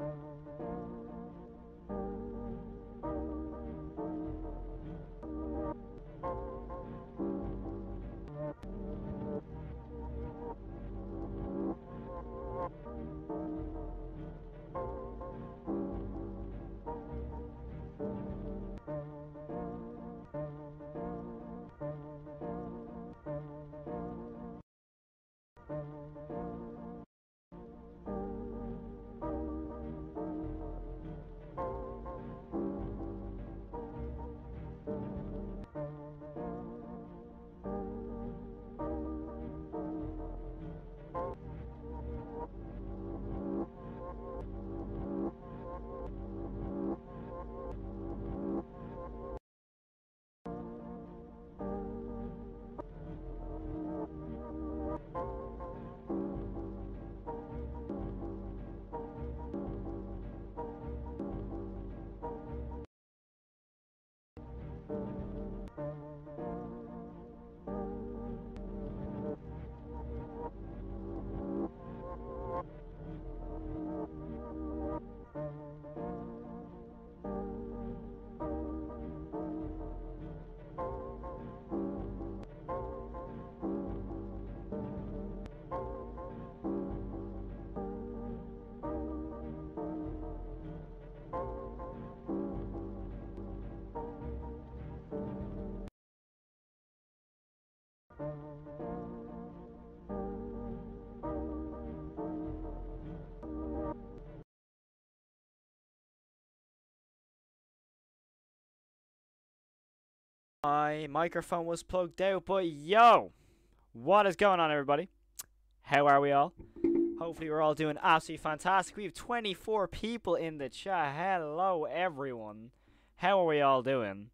My microphone was plugged out, but yo, what is going on, everybody? How are we all? Hopefully, we're all doing absolutely fantastic. We have 24 people in the chat. Hello, everyone. How are we all doing?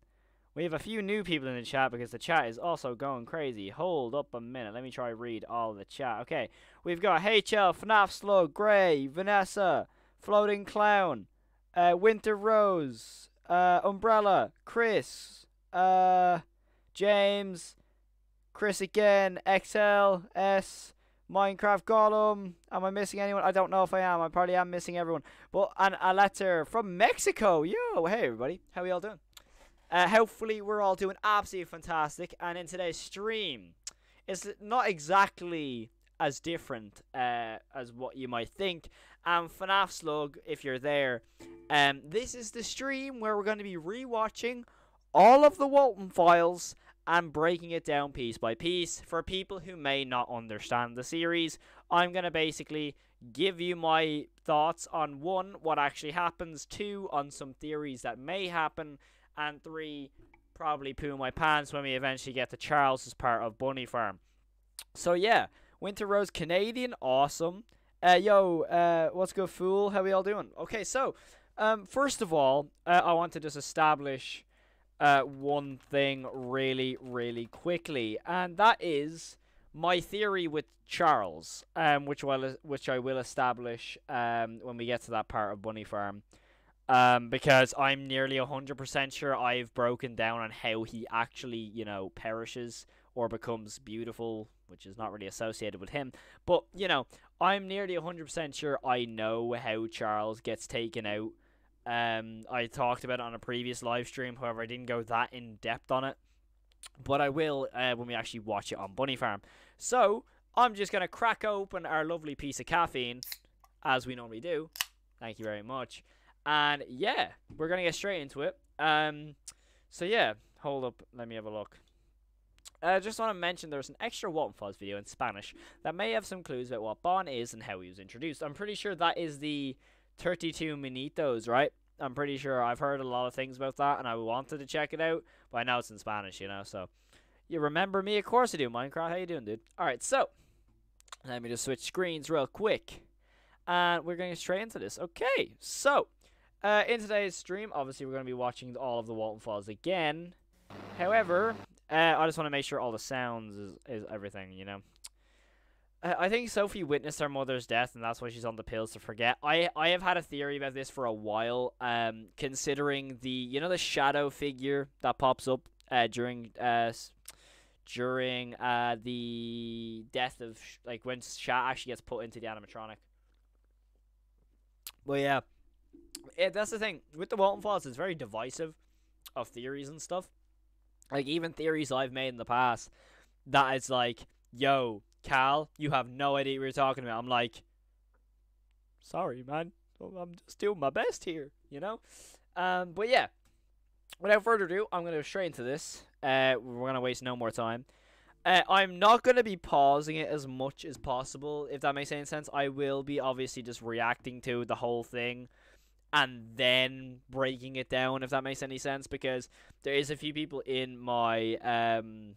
We have a few new people in the chat because the chat is also going crazy. Hold up a minute. Let me try read all the chat. Okay, we've got HL, FNAF Slug, Gray, Vanessa, Floating Clown, uh, Winter Rose, uh, Umbrella, Chris, uh, James, Chris again, XL, S, Minecraft Gollum. Am I missing anyone? I don't know if I am. I probably am missing everyone. But and a letter from Mexico. Yo, hey everybody, how are y'all doing? Uh, hopefully we're all doing absolutely fantastic. And in today's stream, it's not exactly as different uh, as what you might think. And FNAF Slug, if you're there, um, this is the stream where we're going to be rewatching all of the Walten files and breaking it down piece by piece. For people who may not understand the series, I'm going to basically give you my thoughts on one, what actually happens, two, on some theories that may happen, and three, probably poo my pants when we eventually get to Charles's part of Bunny Farm. So yeah, Winter Rose Canadian, awesome. Uh, yo, uh, what's good, fool? How we all doing? Okay, so, um, first of all, uh, I want to just establish uh, one thing really, really quickly, and that is my theory with Charles, um, which will which I will establish um, when we get to that part of Bunny Farm. Um, because I'm nearly 100% sure I've broken down on how he actually, you know, perishes or becomes beautiful, which is not really associated with him. But, you know, I'm nearly 100% sure I know how Charles gets taken out um, I talked about it on a previous live stream. However, I didn't go that in depth on it, but I will uh, when we actually watch it on Bunny Farm. So I'm just gonna crack open our lovely piece of caffeine, as we normally do. Thank you very much. And yeah, we're gonna get straight into it. Um, so yeah, hold up. Let me have a look. I uh, just want to mention there's an extra Walten Files video in Spanish that may have some clues about what Bon is and how he was introduced. I'm pretty sure that is the 32 Minitos, right? I'm pretty sure I've heard a lot of things about that, and I wanted to check it out, but I know it's in Spanish, you know, so... You remember me? Of course I do, Minecraft. How you doing, dude? Alright, so... Let me just switch screens real quick. And we're going straight into this. Okay, so... Uh, in today's stream, obviously, we're going to be watching all of the Walten Files again. However, uh, I just want to make sure all the sounds is, is everything, you know? I think Sophie witnessed her mother's death, and that's why she's on the pills to forget. I I have had a theory about this for a while. Um, considering the you know the shadow figure that pops up uh during uh during uh the death of like when Shat actually gets put into the animatronic. But yeah, Yeah, that's the thing with the Walten Files. It's very divisive of theories and stuff. Like even theories I've made in the past that it's like, yo, Cal, you have no idea what you're talking about. I'm like, sorry, man. I'm just doing my best here, you know. Um, but yeah, without further ado, I'm gonna go straight into this. Uh, we're gonna waste no more time. Uh, I'm not gonna be pausing it as much as possible, if that makes any sense. I will be obviously just reacting to the whole thing and then breaking it down, if that makes any sense, because there is a few people in my um,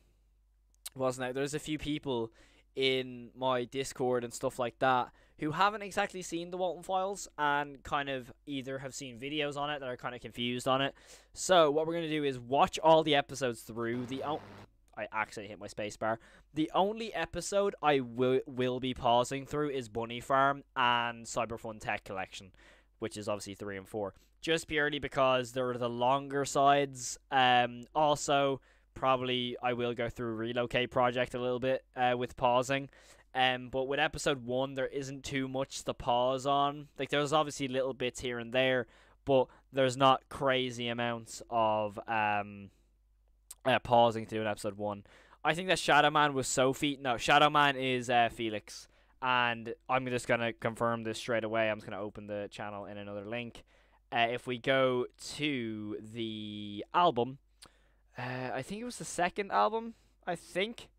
wasn't it? There's a few people in my Discord and stuff like that who haven't exactly seen the Walten Files and kind of either have seen videos on it that are kind of confused on it. So what we're gonna do is watch all the episodes through. The o- I actually hit my spacebar. The only episode I will will be pausing through is Bunny Farm and Cyberfun Tech Collection, which is obviously three and four. Just purely because they're the longer sides. Um, also probably I will go through relocate project a little bit uh, with pausing. Um, but with episode one, there isn't too much to pause on. Like there's obviously little bits here and there, but there's not crazy amounts of um, uh, pausing to do in episode one. I think that Shadow Man was Sophie. No, Shadow Man is uh, Felix, and I'm just gonna confirm this straight away. I'm just gonna open the channel in another link. Uh, if we go to the album, uh, I think it was the second album. I think.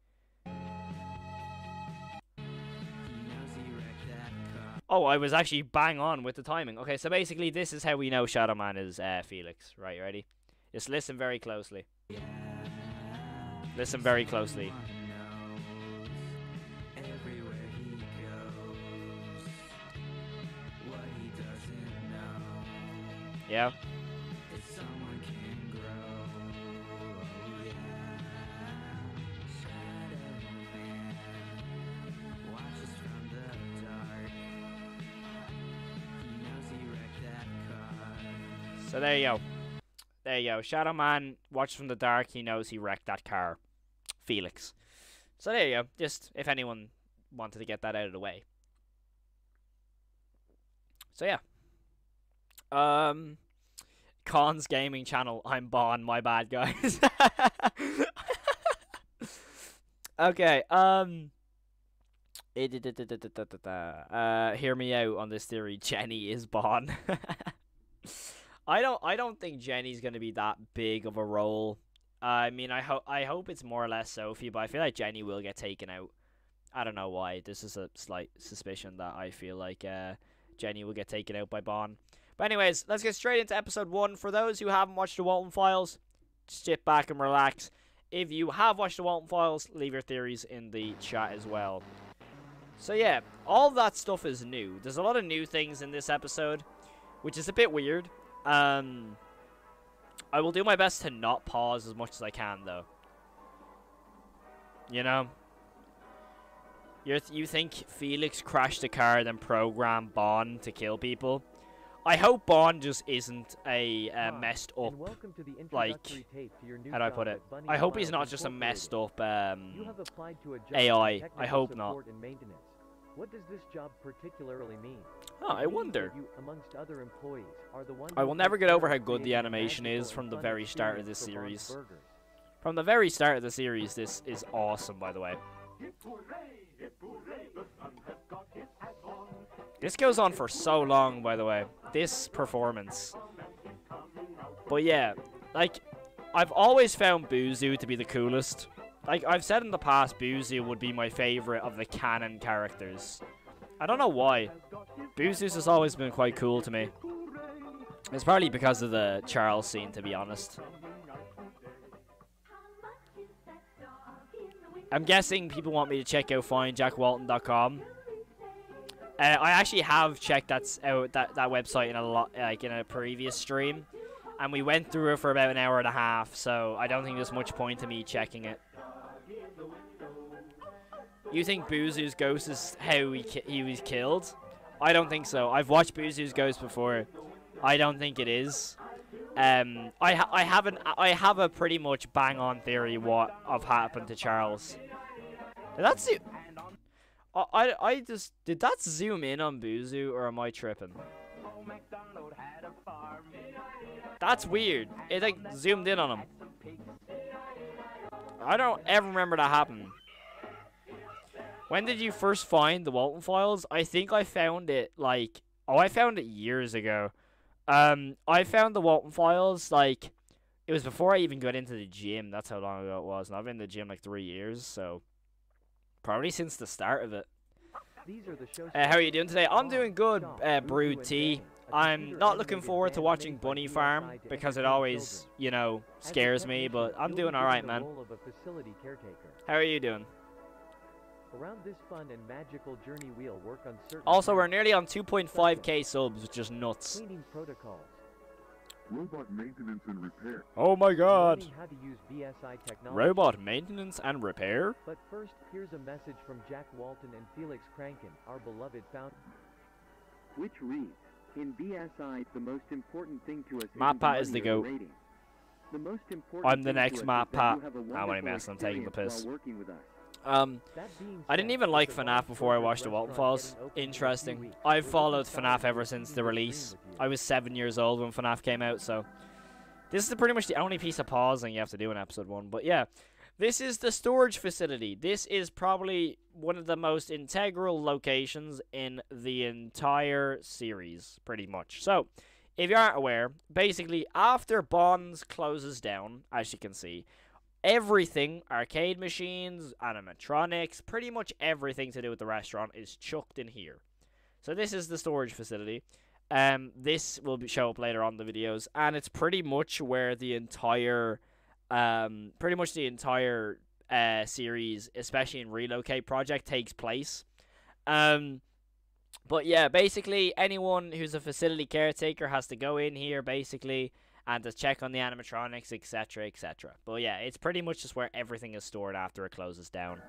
Oh, I was actually bang on with the timing. Okay, so basically, this is how we know Shadow Man is uh, Felix. Right, ready? Just listen very closely. Listen very closely. Yeah. So there you go. There you go. Shadow Man watches from the dark. He knows he wrecked that car. Felix. So there you go. Just if anyone wanted to get that out of the way. So yeah. Um Khan's gaming channel. I'm Bon. My bad, guys. okay. Um. Uh, hear me out on this theory. Jenny is Bon. I don't. I don't think Jenny's gonna be that big of a role. I mean, I hope. I hope it's more or less Sophie, but I feel like Jenny will get taken out. I don't know why. This is a slight suspicion that I feel like uh, Jenny will get taken out by Bon. But anyways, let's get straight into episode one. For those who haven't watched the Walten Files, sit back and relax. If you have watched the Walten Files, leave your theories in the chat as well. So yeah, all that stuff is new. There's a lot of new things in this episode, which is a bit weird. Um, I will do my best to not pause as much as I can, though. You know? you you think Felix crashed the car, then programmed Bon to kill people? I hope Bon just isn't a uh, messed up, like, how do I put it? I hope he's not just a messed up um, AI. I hope not. What does this job particularly mean? Oh, I wonder. You, amongst other employees, are the ones I will never get over how good the animation is from the very start of this series. From the very start of the series, this is awesome, by the way. This goes on for so long, by the way. This performance. But yeah, like, I've always found Boozoo to be the coolest. Like, I've said in the past, Boozoo would be my favorite of the canon characters. I don't know why. Boozoo's has always been quite cool to me. It's probably because of the Charles scene, to be honest. I'm guessing people want me to check out findjackwalton.com. Uh, I actually have checked that out that, that website in a lot like in a previous stream, and we went through it for about an hour and a half. So I don't think there's much point to me checking it. You think Boozoo's ghost is how he he was killed? I don't think so. I've watched Boozoo's ghost before. I don't think it is. Um, I ha I haven't I have a pretty much bang on theory what of happened to Charles. That's it. I, I, I just did that zoom in on Boozoo or am I tripping? That's weird. It like zoomed in on him. I don't ever remember that happening. When did you first find the Walten files? I think I found it like oh I found it years ago. Um I found the Walten files like it was before I even got into the gym. That's how long ago it was. And I've been in the gym like three years, so probably since the start of it. These are the shows. Uh, how are you doing today? I'm doing good, uh, Brood T. I'm not looking forward to watching Bunny Farm because it always, you know, scares me, but I'm doing alright, man. How are you doing? Around this fun and magical journey wheel work on certain Also, we're nearly on 2.5k subs, which is nuts. cleaning protocols. Robot maintenance and repair. Oh my god. How to use BSI technology. Robot maintenance and repair? But first, here's a message from Jack Walten and Felix Kranken, our beloved founder. Which reads, in BSI, the most important thing to us Matt isn't Pat is the money or goat. rating. The most important I'm the next us Matt Pat. you have a How many wonderful mess? I'm taking the piss. working with us. Um, I didn't even like FNAF before I watched the Walten restaurant Files. getting open in a few Interesting. I've followed FNAF ever since the release. I was seven years old when FNAF came out, so this is pretty much the only piece of pausing you have to do in episode one. But yeah, this is the storage facility. This is probably one of the most integral locations in the entire series, pretty much. So, if you aren't aware, basically after Bon's closes down, as you can see, everything arcade machines, animatronics, pretty much everything to do with the restaurant is chucked in here. So this is the storage facility. Um, this will be, show up later on the videos, and it's pretty much where the entire, um, pretty much the entire uh series, especially in Relocate Project, takes place. Um, but yeah, basically anyone who's a facility caretaker has to go in here, basically, and to check on the animatronics, etc., etc. But yeah, it's pretty much just where everything is stored after it closes down.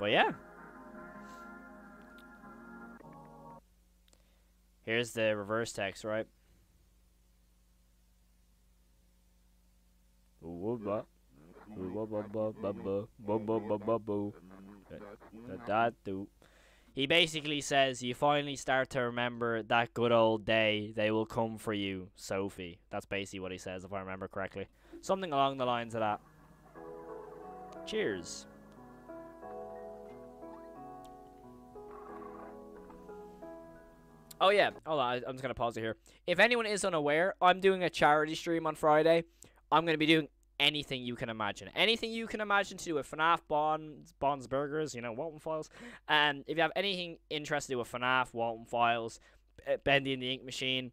But yeah. Here's the reverse text, right? He basically says you finally start to remember that good old day. They will come for you, Sophie. That's basically what he says, if I remember correctly. Something along the lines of that. Cheers. Oh yeah, hold on. I'm just gonna pause it here. If anyone is unaware, I'm doing a charity stream on Friday. I'm gonna be doing anything you can imagine, anything you can imagine to do with FNAF, Bon's, Bon's Burgers, you know, Walten Files. And if you have anything interested to do with FNAF, Walten Files, uh, Bendy and the Ink Machine,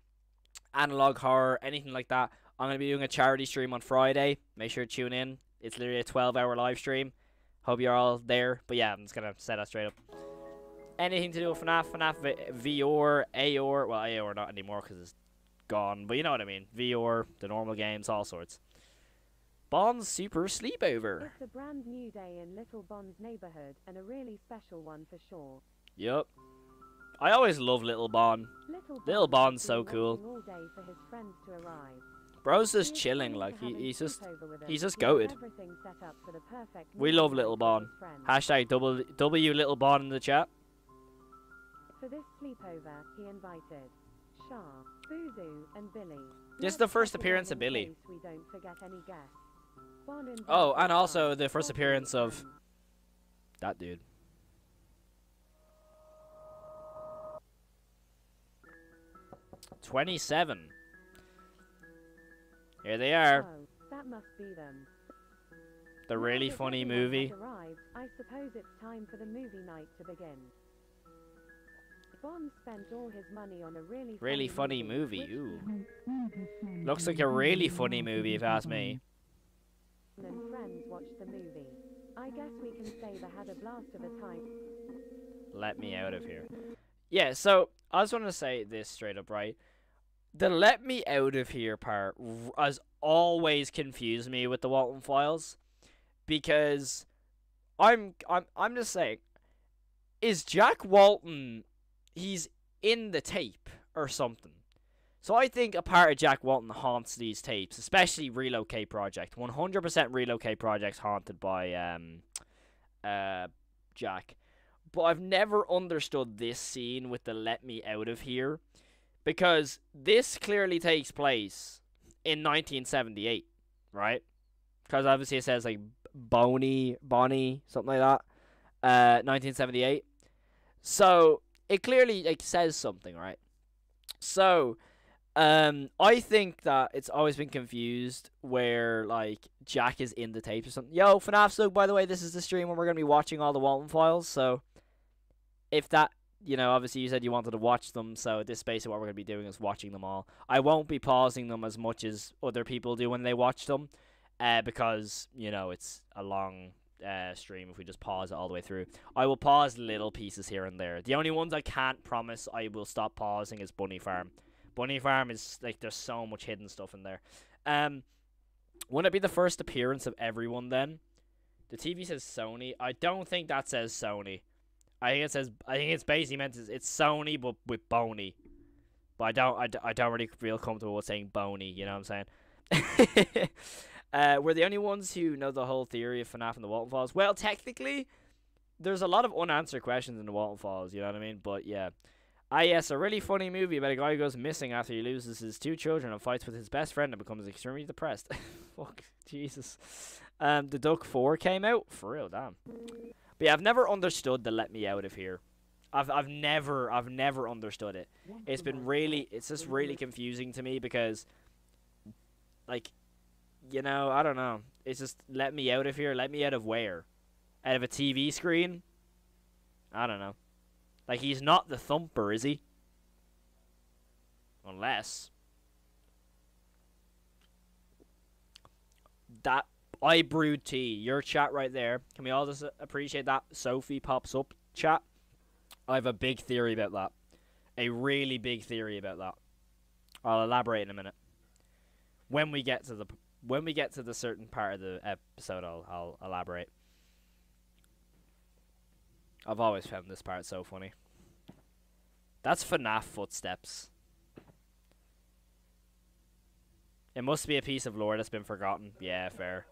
analog horror, anything like that, I'm gonna be doing a charity stream on Friday. Make sure to tune in. It's literally a 12-hour live stream. Hope you're all there. But yeah, I'm just gonna set that straight up anything to do with FNAF, FNAF V- VR, AOR, well, AOR not anymore because it's gone, but you know what I mean. VR, the normal games, all sorts. Bon's Super Sleepover. It's a brand new day in Little Bon's neighborhood and a really special one for sure. Yup. I always love Little Bon. Little, Little Bon's so cool. all day for his friends to arrive. Bro's just is chilling, like, he, he's just. he's just He has goated. everything set up for the perfect We love Little Bon. Hashtag double, W Little Bon in the chat. For this sleepover, he invited Sha, Boozoo, and Billy. This is the first appearance of Billy. We don't forget any guests. Oh, and also the first appearance of that dude. Twenty-seven. Here they are. Oh, that must be them. The really that funny movie. Arrived, I suppose it's time for the movie night to begin. Bon spent all his money on a really Really funny movie. which Ooh. Looks like a really funny movie if you ask me. And friends watched the movie. I guess we can say they had a blast of a time. Let me out of here. Yeah, so I just want to say this straight up, right? The let me out of here part has always confused me with the Walten Files because I'm I'm I'm just saying is Jack Walten he's in the tape or something. So I think a part of Jack Walten haunts these tapes, especially Relocate Project. 100% Relocate Project's haunted by um uh Jack. but I've never understood this scene with the "Let me out of here," because this clearly takes place in 1978, right? Because obviously it says like Boney, Bonnie, something like that. Uh, 1978. So it clearly like says something, right? So, um, I think that it's always been confused where like Jack is in the tapes or something. Yo, FNAF Slug, by the way, this is the stream where we're gonna be watching all the Walten files. So, if that, you know, obviously you said you wanted to watch them, so this basically what we're gonna be doing is watching them all. I won't be pausing them as much as other people do when they watch them, uh, because you know it's a long uh, stream if we just pause it all the way through. I will pause little pieces here and there. The only ones I can't promise I will stop pausing is Bunny Farm. Bunny Farm is like there's so much hidden stuff in there. Um, wouldn't it be the first appearance of everyone then? The TV says Sony. I don't think that says Sony. I think it says. I think it's basically meant to, it's Sony but with Boney. But I don't. I, I don't really feel comfortable with saying Boney. You know what I'm saying? uh, we're the only ones who know the whole theory of FNAF and the Walten Files. Well, technically, there's a lot of unanswered questions in the Walten Files. You know what I mean? But yeah. Ah, yes, a really funny movie about a guy who goes missing after he loses his two children and fights with his best friend and becomes extremely depressed. Fuck, Jesus. Um, the Duck 4 came out? For real, damn. But yeah, I've never understood the let me out of here. I've I've never I've never understood it. It's been really it's just really confusing to me because like you know, I don't know. It's just let me out of here. Let me out of where? Out of a TV screen? I don't know. Like he's not the thumper, is he? Unless that I brewed tea. Your chat right there. Can we all just appreciate that? Sophie pops up chat. I have a big theory about that. A really big theory about that. I'll elaborate in a minute. When we get to the when we get to the certain part of the episode, I'll I'll elaborate. I've always found this part so funny. That's FNAF footsteps. It must be a piece of lore that's been forgotten. Yeah, fair.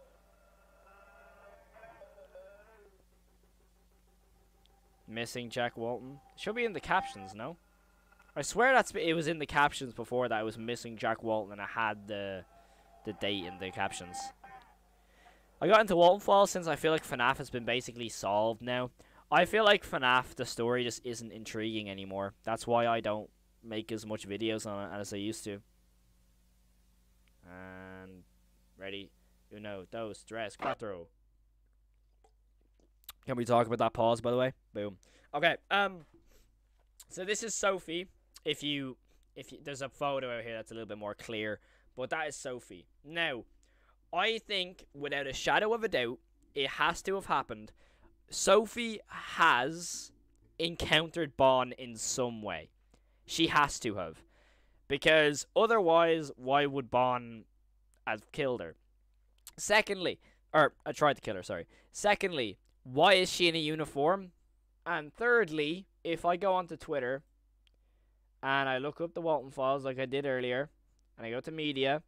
Missing Jack Walten. Should be in the captions, no? I swear that's it was in the captions before that I was missing Jack Walten and I had the the date in the captions. I got into Walten Files since I feel like FNAF has been basically solved now. I feel like FNAF, the story just isn't intriguing anymore. That's why I don't make as much videos on it as I used to. And ready, you uno, dos, tres, cuatro. Can we talk about that pause, by the way? Boom. Okay. Um. So this is Sophie. If you, if you, there's a photo out here that's a little bit more clear, but that is Sophie. Now, I think without a shadow of a doubt, it has to have happened. Sophie has encountered Bon in some way. She has to have. Because otherwise, why would Bon have killed her? Secondly, or I tried to kill her, sorry. Secondly, why is she in a uniform? And thirdly, if I go onto Twitter and I look up the Walten files like I did earlier, and I go to media,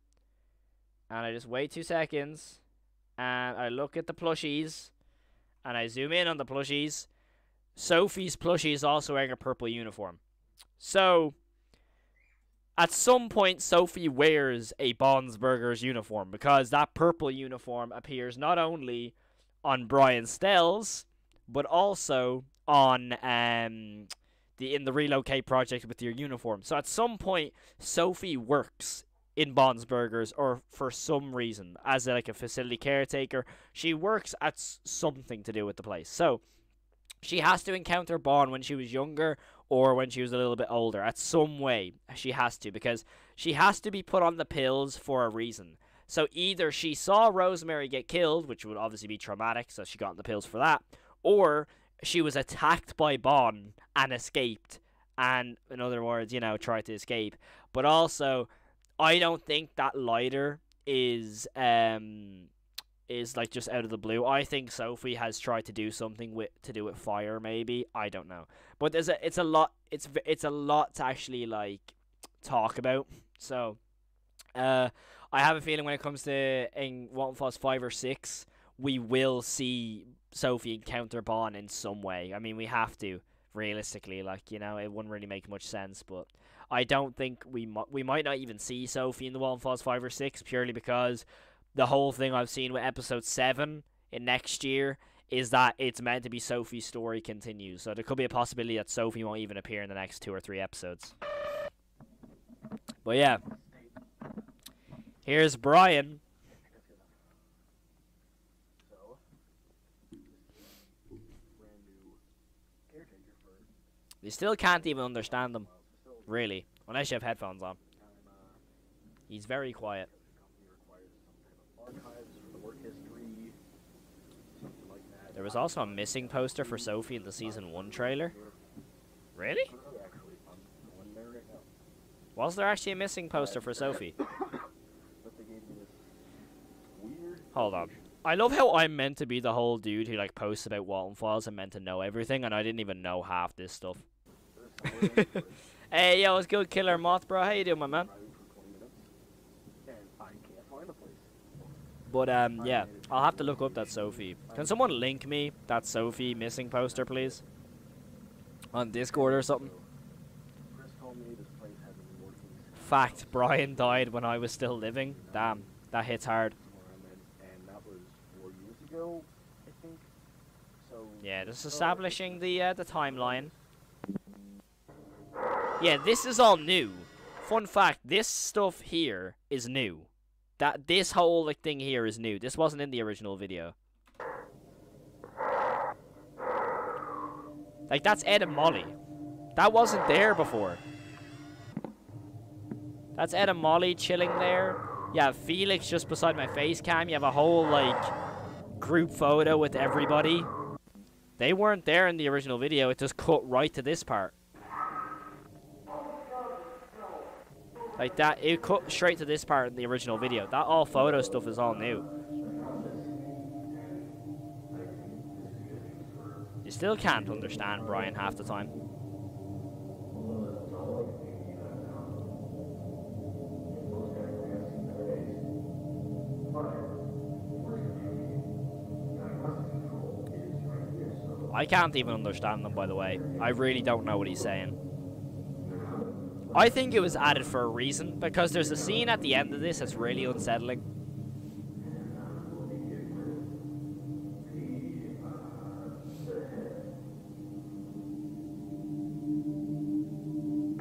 and I just wait two seconds, and I look at the plushies, and I zoom in on the plushies, Sophie's plushie is also wearing a purple uniform. So, at some point, Sophie wears a Bon's Burgers uniform because that purple uniform appears not only on Brian Stells, but also on um, the in the relocate project with your uniform. So at some point, Sophie works in Bon's Burgers, or for some reason, as like a facility caretaker, she works at something to do with the place. So she has to encounter Bon when she was younger or when she was a little bit older. At some way, she has to because she has to be put on the pills for a reason. So either she saw Rosemary get killed, which would obviously be traumatic, so she got on the pills for that, or she was attacked by Bon and escaped, and in other words, you know, tried to escape. But also, I don't think that lighter is um is like just out of the blue. I think Sophie has tried to do something with to do with fire, maybe. I don't know, but there's a it's a lot. It's it's a lot to actually like talk about. So, uh, I have a feeling when it comes to in Walten Files five or six, we will see Sophie encounter Bon in some way. I mean, we have to realistically. Like you know, it wouldn't really make much sense, but. I don't think we mi- we might not even see Sophie in the Falls five or six purely because the whole thing I've seen with episode seven in next year is that it's meant to be Sophie's story continues. So there could be a possibility that Sophie won't even appear in the next two or three episodes. But yeah. Here's Brian. You still can't even understand them, really, unless you have headphones on. He's very quiet. There was also a missing poster for Sophie in the season one trailer. Really? Was there actually a missing poster for Sophie? Hold on. I love how I'm meant to be the whole dude who like posts about Walten Files and meant to know everything, and I didn't even know half this stuff. hey, yo, it's good, Killer Moth, bro. How you doing, my man? But um, yeah, I'll have to look up that Sophie. Can someone link me that Sophie missing poster, please? On Discord or something. Fact: Brian died when I was still living. Damn, that hits hard. Yeah, just establishing the uh, the timeline. Yeah, this is all new. Fun fact: this stuff here is new. That this whole like thing here is new. This wasn't in the original video. Like that's Ed and Molly. That wasn't there before. That's Ed and Molly chilling there. Yeah, Felix just beside my face cam. You have a whole like group photo with everybody. They weren't there in the original video. It just cut right to this part. Like that, it cut straight to this part in the original video. That all photo stuff is all new. You still can't understand Brian half the time. I can't even understand them, by the way. I really don't know what he's saying. I think it was added for a reason, because there's a scene at the end of this that's really unsettling.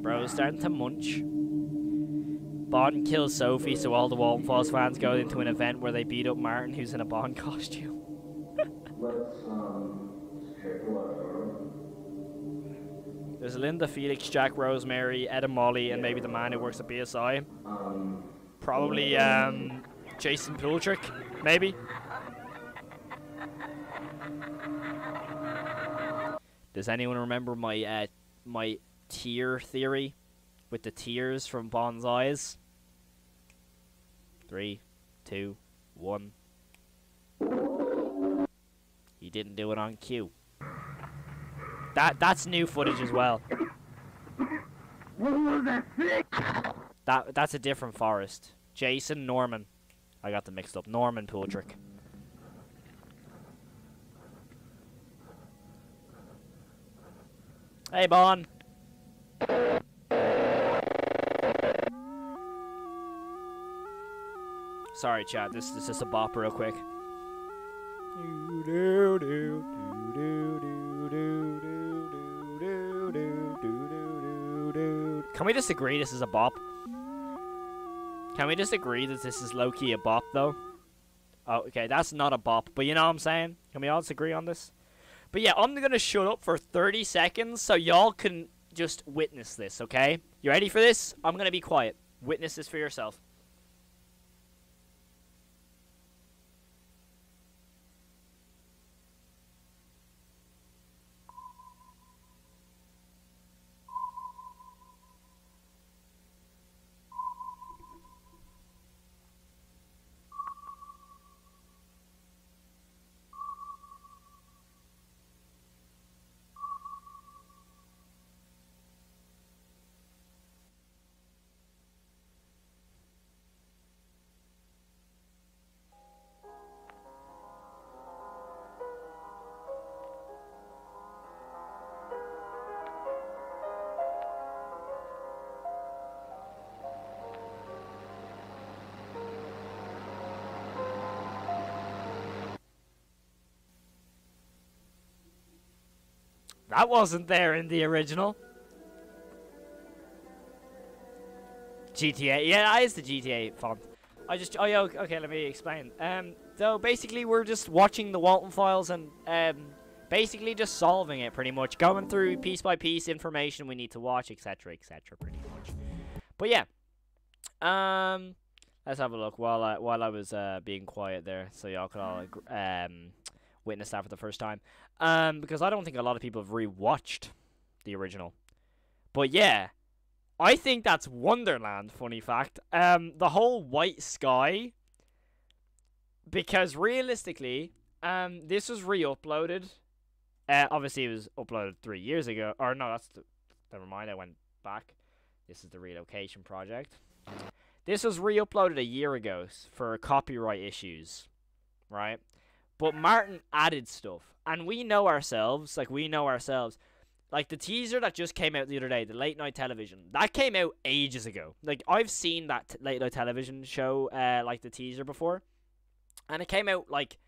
Bro's starting to munch. Bon kills Sophie, so all the Walten Files fans go into an event where they beat up Martin, who's in a Bon costume. There's Linda, Felix, Jack, Rosemary, Ed and Molly, and maybe the man who works at BSI. Probably um, Jason Pultrick, maybe. Does anyone remember my uh, my tear theory with the tears from Bon's eyes? Three, two, one. He didn't do it on cue. That that's new footage as well. That that's a different forest. Jason Norman. I got them mixed up. Norman Pultrick. Hey Bon. Sorry, chat. This, this is just a bop real quick. Can we just agree this is a bop? Can we just agree that this is low-key a bop, though? Oh, okay, that's not a bop, but you know what I'm saying? Can we all just agree on this? But yeah, I'm gonna shut up for 30 seconds so y'all can just witness this, okay? You ready for this? I'm gonna be quiet. Witness this for yourself. That wasn't there in the original. GTA. Yeah, that is the GTA font. I just. Oh, yeah. Okay, let me explain. Um, so basically, we're just watching the Walten files and um, basically just solving it pretty much, going through piece by piece information we need to watch, etc., etc. Pretty much. But yeah. Um, let's have a look while I while I was uh being quiet there, so y'all could all um witness that for the first time. Um, because I don't think a lot of people have rewatched the original. But yeah, I think that's Wonderland. Funny fact. Um, the whole white sky. Because realistically, um, this was re-uploaded. Uh, obviously, it was uploaded three years ago. Or no, that's the, never mind. I went back. This is the relocation project. This was re-uploaded a year ago for copyright issues, right? But Martin added stuff, and we know ourselves. Like we know ourselves. Like the teaser that just came out the other day, the late night television, that came out ages ago. Like I've seen that t- late night television show, uh, like the teaser before, and it came out like,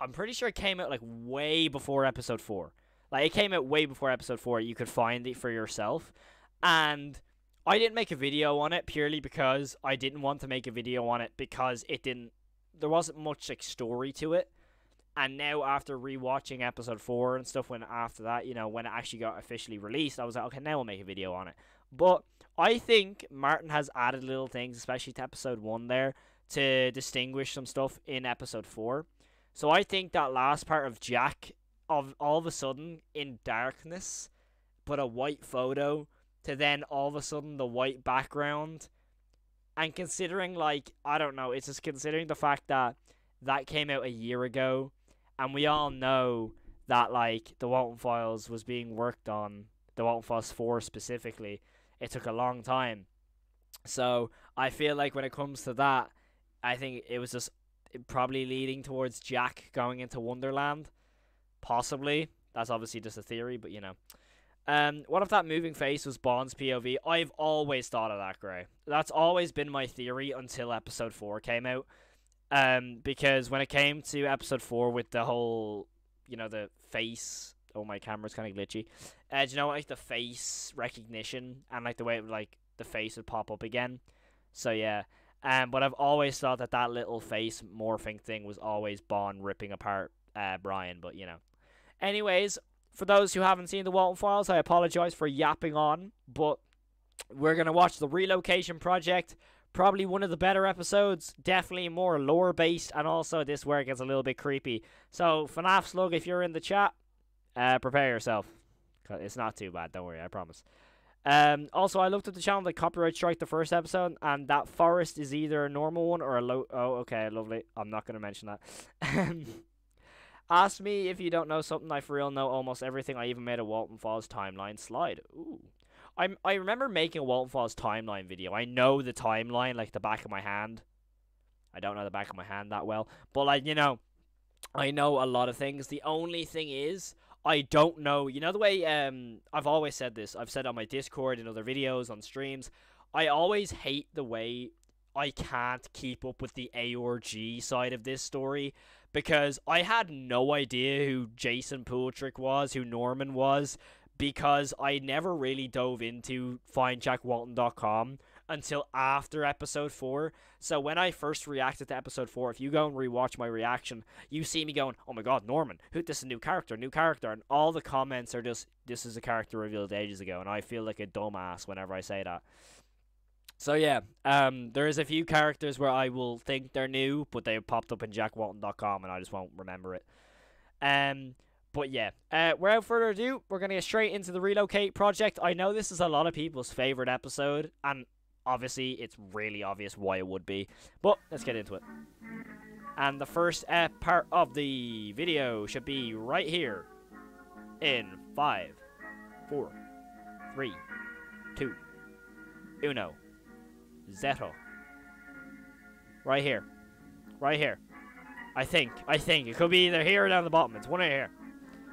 I'm pretty sure it came out like way before episode four. Like it came out way before episode four. You could find it for yourself, and I didn't make a video on it purely because I didn't want to make a video on it because it didn't. There wasn't much like story to it. And now after rewatching episode four and stuff, when after that, you know, when it actually got officially released, I was like, okay, now I'll make a video on it. But I think Martin has added little things, especially to episode one there, to distinguish some stuff in episode four. So I think that last part of Jack, of all of a sudden in darkness, but a white photo, to then all of a sudden the white background, and considering like I don't know, it's just considering the fact that that came out a year ago and we all know that like the Walten Files was being worked on, the Walten Files Four specifically. It took a long time, so I feel like when it comes to that, I think it was just probably leading towards Jack going into Wonderland, possibly. That's obviously just a theory, but you know. Um, what if that moving face was Bon's POV? I've always thought of that, Gray. That's always been my theory until episode four came out. Um, because when it came to episode four with the whole, you know, the face. Oh, my camera's kind of glitchy. Uh, do you know like the face recognition and like the way it would, like the face would pop up again? So yeah. Um, but I've always thought that that little face morphing thing was always Bon ripping apart uh Brian. But you know. Anyways, for those who haven't seen the Walten Files, I apologize for yapping on, but we're gonna watch the relocation project. Probably one of the better episodes, definitely more lore based, and also this where it gets a little bit creepy. So, FNAF Slug, if you're in the chat, uh, prepare yourself. It's not too bad, don't worry, I promise. Um, also, I looked at the channel that copyright strike the first episode, and that forest is either a normal one or a low. Oh, okay, lovely. I'm not gonna mention that. Ask me if you don't know something. I for real know almost everything. I even made a Walten Files timeline slide. Ooh. I I remember making a Walten Files timeline video. I know the timeline like the back of my hand. I don't know the back of my hand that well, but like you know, I know a lot of things. The only thing is, I don't know. You know the way um I've always said this. I've said on my Discord and other videos on streams. I always hate the way I can't keep up with the A or G side of this story because I had no idea who Jason Pooltrick was, who Norman was, because I never really dove into findjackwalten.com until after episode 4. So when I first reacted to episode 4, if you go and rewatch my reaction, you see me going, "Oh my god, Norman, who this is a new character, new character." And all the comments are just this is a character revealed ages ago, and I feel like a dumbass whenever I say that. So yeah, um, there is a few characters where I will think they're new, but they popped up in jackwalten.com and I just won't remember it. Um, but yeah, uh, without further ado, we're gonna get straight into the relocate project. I know this is a lot of people's favorite episode, and obviously it's really obvious why it would be. But let's get into it. And the first uh, part of the video should be right here. In five, four, three, two, uno. Zero. Right here. Right here. I think. I think. It could be either here or down the bottom. It's one right here.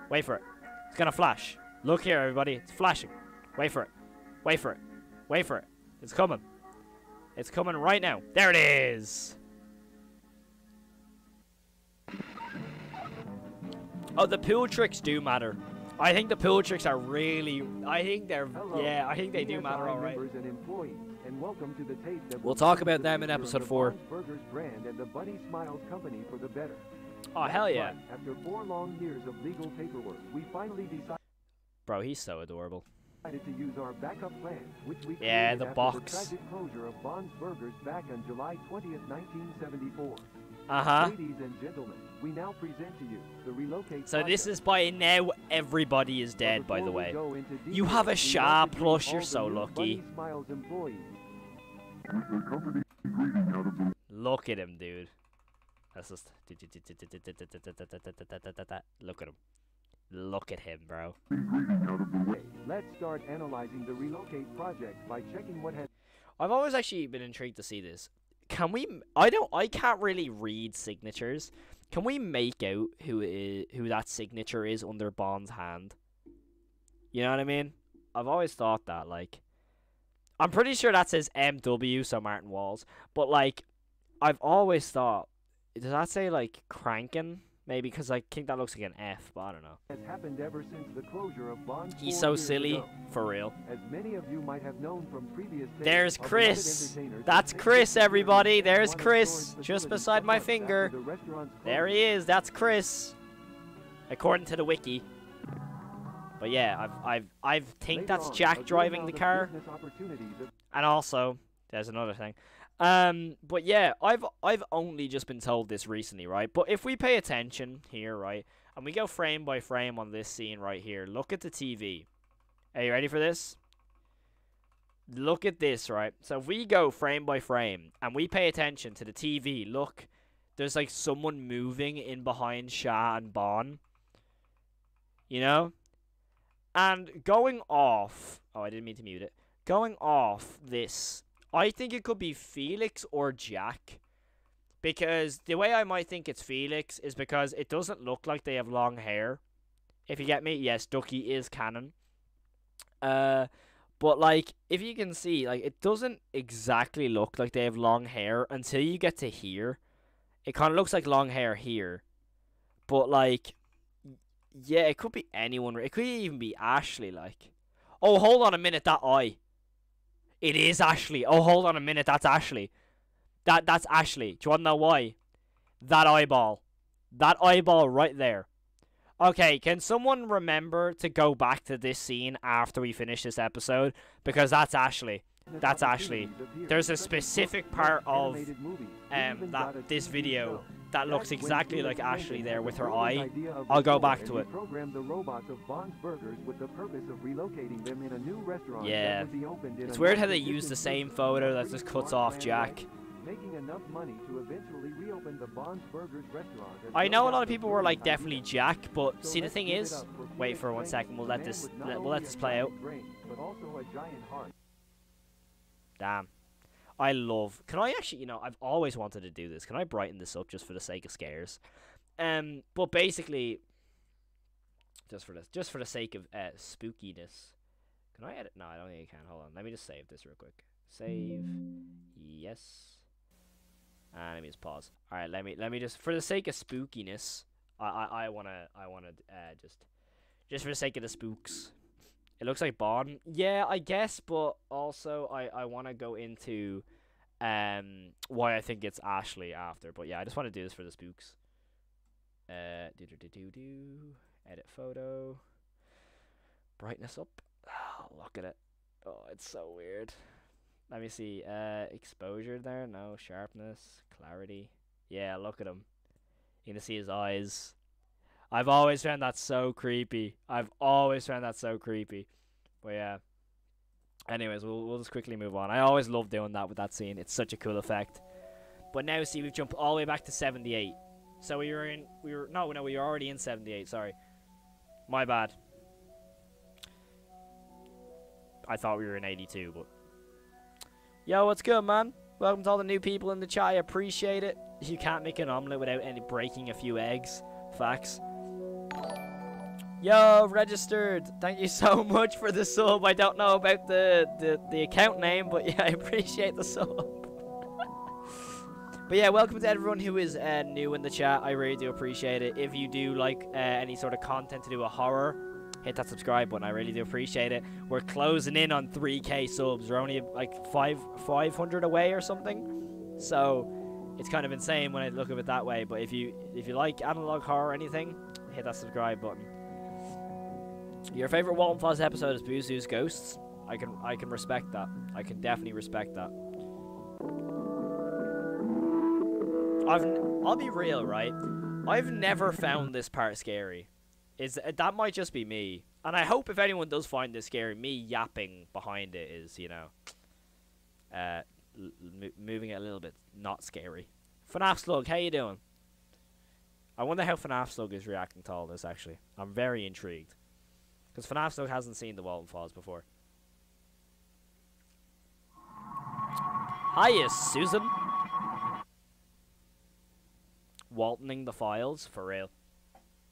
Wait for it. It's gonna flash. Look here, everybody. It's flashing. Wait for it. Wait for it. Wait for it. It's coming. It's coming right now. There it is. Oh, the pool tricks do matter. I think the pool tricks are really. I think they're. Hello, Yeah, I think they do matter all right. and welcome to the tape that We'll talk about them in episode four. Burgers brand and the Smiles Company for the better. Oh That's hell yeah, right, After four long years of legal paperwork, we finally decided. bro, he's so adorable. to use our backup plan, which we Yeah, created the after box. the tragic closure of Bon's Burgers back on July 20th, 1974. Uh huh. Ladies and gentlemen, we now present to you the relocate. So this is by now everybody is But dead, by the way. You have a details, we Sha want to greet plush, you're so lucky. Bunny Smiles employees. With the company greeting out of the Look at him, dude. That's just. Look at him. Look at him, bro. let's start analyzing the relocate project by checking what has I've always actually been intrigued to see this. Can we? I don't. I can't really read signatures. Can we make out who is who that signature is under Bon's hand? You know what I mean? I've always thought that. Like, I'm pretty sure that says M.W. So Martin Walls, but like, I've always thought. Does that say like Kranken? Maybe because I think that looks like an F, but I don't know. has happened ever since the closure of Bon's He's so silly, ago. for real. As many of you might have known from previous There's Chris. That's Chris, everybody. There's Chris, just beside my finger. the There he is. That's Chris. According to the wiki. But yeah, I've I've I've think Later that's Jack good driving the car. business opportunities of- And also, there's another thing. Um, but yeah, I've I've only just been told this recently, right? But if we pay attention here, right, and we go frame by frame on this scene right here, look at the TV. Are you ready for this? Look at this, right? So if we go frame by frame and we pay attention to the TV, look, there's like someone moving in behind Sha and Bon. You know? And going off, oh, I didn't mean to mute it. Going off this, I think it could be Felix or Jack. Because the way I might think it's Felix is because it doesn't look like they have long hair. If you get me, yes, Ducky is canon. Uh, but like, if you can see, like, it doesn't exactly look like they have long hair until you get to here. It kind of looks like long hair here, but like, yeah, it could be anyone. It could even be Ashley. Like, oh, hold on a minute, that eye. It is Ashley. Oh, hold on a minute, that's Ashley. That that's Ashley. Do you want to know why? That eyeball. That eyeball right there. Okay, can someone remember to go back to this scene after we finish this episode? Because that's Ashley. That's Ashley. There's a specific part of, animated movies. We um, that- this video. That looks exactly like Ashley there with her eye. I'll go back to it. he programmed the robots of Bon's Burgers with the purpose of relocating them in a new restaurant Yeah. that would be opened in It's weird how they use the same photo that just cuts off Jack. making enough money to eventually reopen the Bon's Burgers restaurant. I know a lot of people were like definitely. Jack, but see the thing is, wait for one second. We'll let this let, we'll let this a play out. Damn. I love. Can I actually, you know, I've always wanted to do this. Can I brighten this up just for the sake of scares? Um, but basically, just for this, just for the sake of uh, spookiness. Can I edit? No, I don't think I can. Hold on. Let me just save this real quick. Save. Yes. And let me just pause. All right. Let me let me just for the sake of spookiness. I I, I wanna I wanna uh, just just for the sake of the spooks. It looks like Bon. Yeah, I guess, but also I, I want to go into um why I think it's Ashley after. But yeah, I just want to do this for the spooks. Uh, do do do do do. Edit photo. Brightness up. Oh, look at it. Oh, it's so weird. Let me see. Uh, exposure there. No sharpness, clarity. Yeah, look at him. You can see his eyes. I've always found that so creepy. I've always found that so creepy. But yeah. Anyways, we'll we'll just quickly move on. I always love doing that with that scene. It's such a cool effect. But now see we've jumped all the way back to 78. So we were in we were no no we were already in 78, sorry. My bad. I thought we were in 82, but Yo, what's good, man? Welcome to all the new people in the chat. I appreciate it. You can't make an omelet without any breaking a few eggs. Facts. Yo, registered. Thank you so much for the sub. I don't know about the, the, the account name, but yeah, I appreciate the sub. but yeah, welcome to everyone who is uh, new in the chat. I really do appreciate it. If you do like uh, any sort of content to do with horror, hit that subscribe button. I really do appreciate it. We're closing in on 3k subs. We're only like five 500 away or something. So it's kind of insane when I look at it that way. But if you if you like analog horror or anything, hit that subscribe button. Your favorite Walten Files episode is Boozoo's Ghosts. I can I can respect that. I can definitely respect that. I've I'll be real, right? I've never found this part scary. Is that might just be me, and I hope if anyone does find this scary, me yapping behind it is you know, uh, moving it a little bit not scary. FNAF Slug, how you doing? I wonder how FNAF Slug is reacting to all this. Actually, I'm very intrigued because FNAF Slug hasn't seen the Walten Files before. Hiya, Susan. Waltoning the files, for real.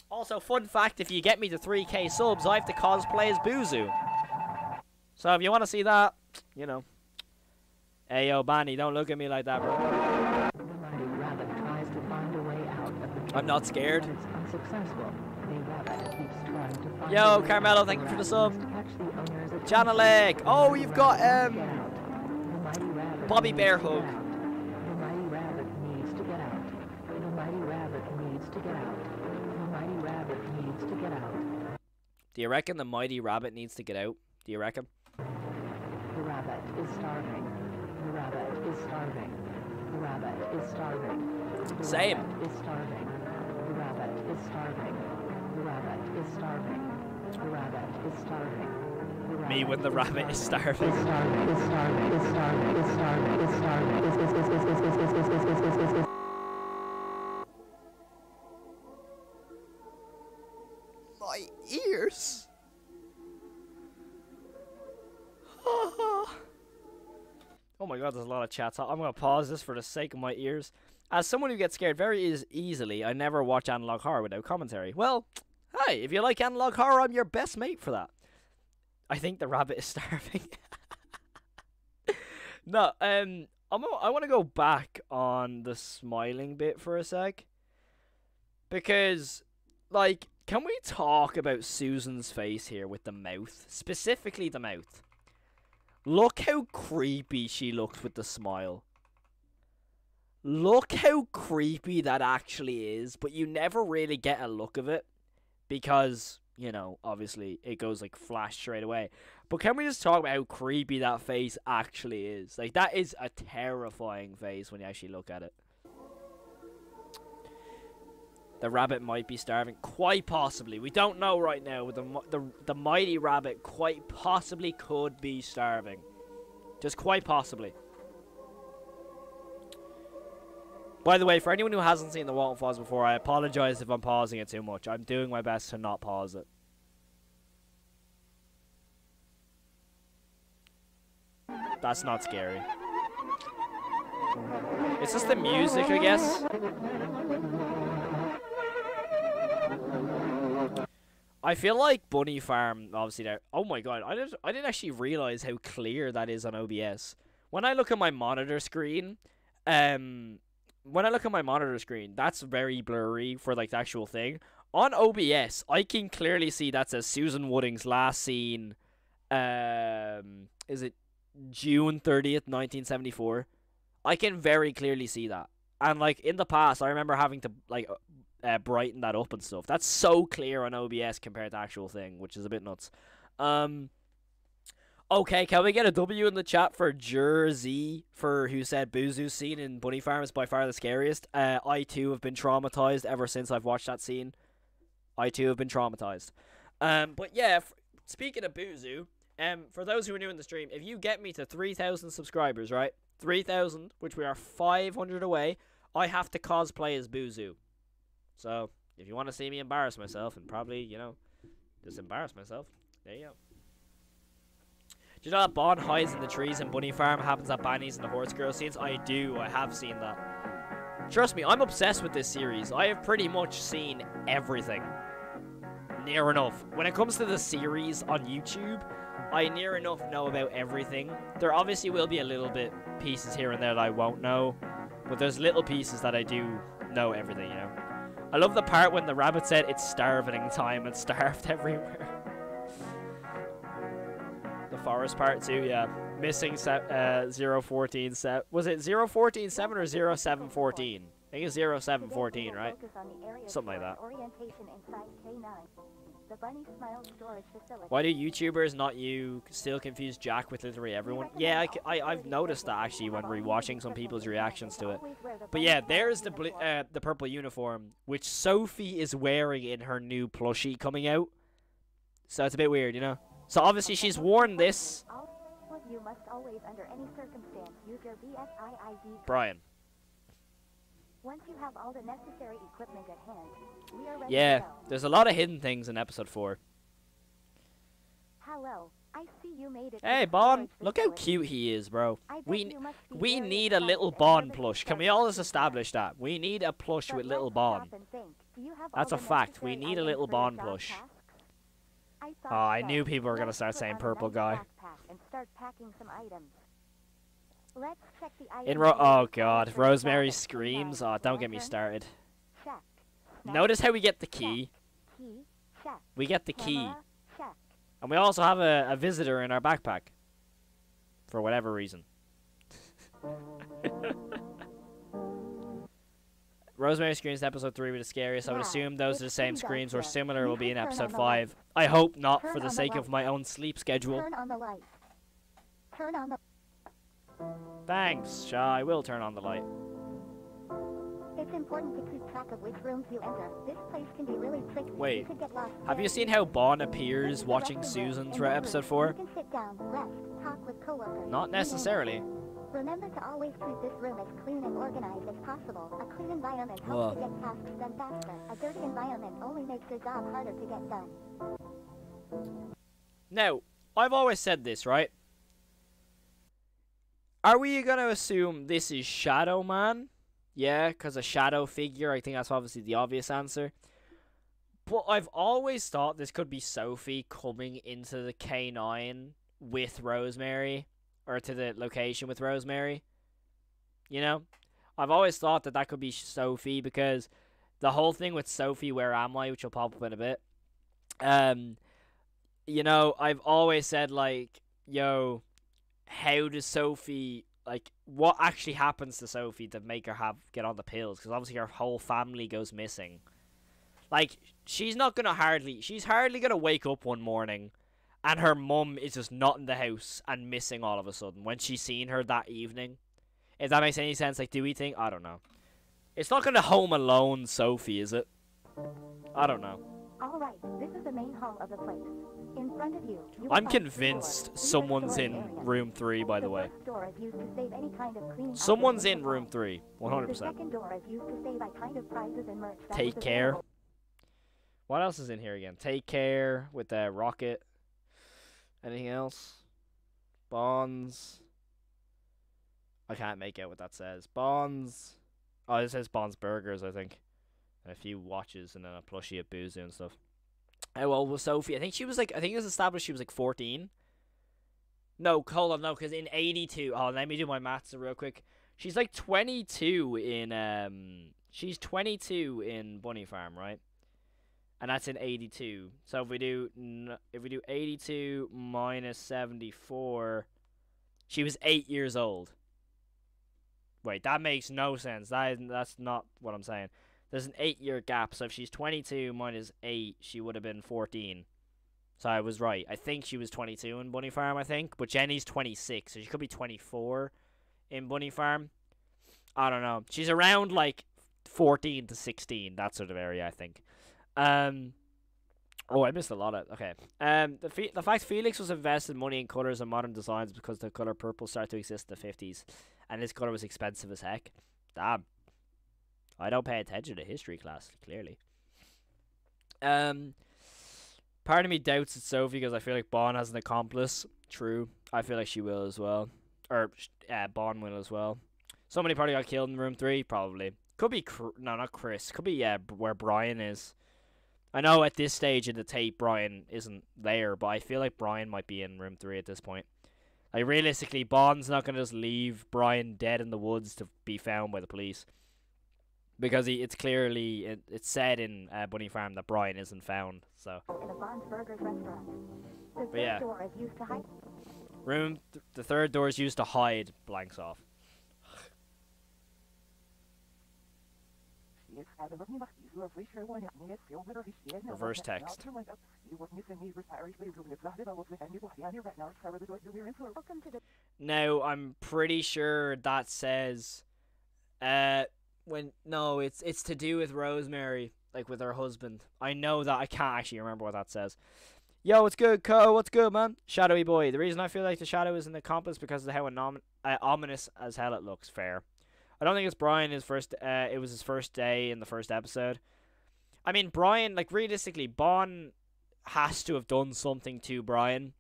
Also, fun fact, if you get me to 3k subs, I have to cosplay as Boozoo. So if you want to see that, you know. Hey, yo, Banny, don't look at me like that, bro. The tries to find a way out of the I'm not scared. Yo, Carmelo, thank you for the sub. Janalek. Oh, you've got um, Bobby Bear Hug. Do you reckon the mighty rabbit needs to get out? Do you reckon? The rabbit is starving. The rabbit is starving. The rabbit is starving. The Same. Rabbit is starving. The rabbit is starving is starving. The rabbit is starving. Me when the rabbit is starving. My ears. oh my god, there's a lot of chat. I'm gonna pause this for the sake of my ears. As someone who gets scared very easily, I never watch analog horror without commentary. Well, hey, if you like analog horror, I'm your best mate for that. I think the rabbit is starving. no, um, I'm, I want to go back on the smiling bit for a sec. Because, like, can we talk about Susan's face here with the mouth? Specifically the mouth. Look how creepy she looks with the smile. Look how creepy that actually is, but you never really get a look of it because, you know, obviously it goes like flash straight away. But can we just talk about how creepy that face actually is? Like, that is a terrifying face when you actually look at it. The rabbit might be starving. Quite possibly. We don't know right now. The, the, the mighty rabbit quite possibly could be starving. Just quite possibly. By the way, for anyone who hasn't seen the waterfalls before, I apologize if I'm pausing it too much. I'm doing my best to not pause it. That's not scary. It's just the music, I guess. I feel like Bunny Farm, obviously there. Oh my god, I didn't, I didn't actually realize how clear that is on OBS. When I look at my monitor screen, um, when I look at my monitor screen, that's very blurry for like the actual thing. On OBS, I can clearly see that says Susan Wooding's last scene. Um, is it June thirtieth, nineteen seventy four? I can very clearly see that. And like in the past, I remember having to like uh, brighten that up and stuff. That's so clear on OBS compared to actual thing, which is a bit nuts. Um. Okay, can we get a W in the chat for Jersey for who said Boozoo's scene in Bunny Farm is by far the scariest? Uh, I too have been traumatized ever since I've watched that scene. I too have been traumatized. Um, but yeah, f- speaking of Boozoo, um, for those who are new in the stream, if you get me to three thousand subscribers, right, three thousand, which we are five hundred away, I have to cosplay as Boozoo. So if you want to see me embarrass myself and probably you know just embarrass myself, there you go. Do you know that Bon hides in the trees and Bunny Farm happens at Banny's and the Horse Girl scenes? I do. I have seen that. Trust me, I'm obsessed with this series. I have pretty much seen everything. Near enough. When it comes to the series on YouTube, I near enough know about everything. There obviously will be a little bit pieces here and there that I won't know, but there's little pieces that I do know everything, you know. I love the part when the rabbit said it's starving time and starved everywhere. Forest Part 2, yeah. Missing se- uh, 014 set. Was it 014 7 or 0714? I think it's 0714, right? Something like that. Why do YouTubers, not you, still confuse Jack with literally everyone? Yeah, I, I, have noticed that actually when rewatching some people's reactions to it. But yeah, there's the uh, the purple uniform, which Sophie is wearing in her new plushie coming out. So it's a bit weird, you know? So obviously she's worn this. You must always, under any circumstance, use your BSIID. Brian. Once you have all the necessary equipment at hand, we are ready Yeah, there's a lot of hidden things in episode 4. Hello, I see you made it. Hey, Bon, look how cute he is, bro. We you must be we need a little Bon plush. Can we all just establish that? We need a plush with little stop Bond. and think. Do you have That's a fact. We need a little Bon plush. I Oh, I so. knew people were gonna start saying purple guy. and start packing some items. Let's check the In ro- oh god, Rosemary screams. Oh, don't get me started. Notice how we get the key. We get the key. And we also have a, a visitor in our backpack. For whatever reason. Rosemary screams in episode 3 were the scariest. I would assume those are the same screams or similar will be in episode on the 5. I hope not for the sake of my own sleep schedule. Turn on the light. Turn on the. Thanks, Sha. I will turn on the light. It's important to keep track of which rooms you enter. This place can be really tricky. Wait, You could get lost Have you seen how Bon appears watching. Susan throughout episode 4? You can sit down, rest, talk with coworkers. Not necessarily. Remember to always keep this room as clean and organized as possible. A clean environment helps Ugh. to get tasks done faster. A dirty environment only makes your job harder to get done. Now, I've always said this, right? Are we gonna assume this is Shadow Man? Yeah, because a shadow figure. I think that's obviously the obvious answer. But I've always thought this could be Sophie coming into the K9 with Rosemary, or to the location with Rosemary. You know, I've always thought that that could be Sophie because the whole thing with Sophie, where am I, which will pop up in a bit. Um, you know, I've always said like, yo, how does Sophie like what actually happens to Sophie to make her have get on the pills? Because obviously her whole family goes missing. Like she's not gonna hardly she's hardly gonna wake up one morning and her mum is just not in the house and missing all of a sudden when she's seen her that evening. If that makes any sense, like do we think I don't know. It's not gonna home alone Sophie, is it? I don't know. All right, this is the main hall of the place. In front of you, you I'm convinced doors. These are someone's in areas. room three, by the way. door is used to save any kind of Someone's in room three, 100%. second door is used to save a kind of prizes and merch that Take care. What else is in here again? Take care with the rocket. Anything else? Bonds. I can't make out what that says. Bonds. Oh, it says Bon's Burgers, I think. And a few watches and then a plushie of Boozoo and stuff. Oh, well, was Sophie? I think she was like, I think it was established she was like 14. No, hold on, no, because in 82. Oh, let me do my maths real quick. She's like 22 in, um, she's 22 in Bunny Farm, right? And that's in 82. So if we do if we do 82 minus 74, she was 8 years old. Wait, that makes no sense. That is, that's not what I'm saying. There's an 8-year gap, so if she's 22 minus 8, she would have been 14. So I was right. I think she was 22 in Bunny Farm, I think, but Jenny's 26, so she could be 24 in Bunny Farm. I don't know. She's around like 14 to 16, that sort of area, I think. Um. Oh, I missed a lot of. Okay. Um. The fe- the fact Felix was invested money in colors and modern designs because the color purple started to exist in the fifties, and this color was expensive as heck. Damn. I don't pay attention to history class clearly. Um. Part of me doubts it's Sophie because I feel like Bon has an accomplice. True. I feel like she will as well, or uh, Bon will as well. Somebody probably got killed in room three. Probably. Could be. No, not Chris. Could be yeah, where Brian is. I know at this stage in the tape Brian isn't there, but I feel like Brian might be in room three at this point. Like realistically, Bon's not gonna just leave Brian dead in the woods to be found by the police, because he it's clearly it, it's said in uh, Bunny Farm that Brian isn't found. So in the Bon's Burgers restaurant. The third yeah. door is used to hide. Room. Th- the third door is used to hide blanks off. Reverse text. Welcome to the Now I'm pretty sure that says, uh, when no, it's it's to do with Rosemary, like with her husband. I know that I can't actually remember what that says. Yo, what's good, Co? What's good, man? Shadowy boy. The reason I feel like the shadow is in the compass because of how anom- uh, ominous as hell it looks. Fair. I don't think it's Brian. His first. Uh, it was his first day in the first episode. I mean, Brian. Like realistically, Bon has to have done something to Brian.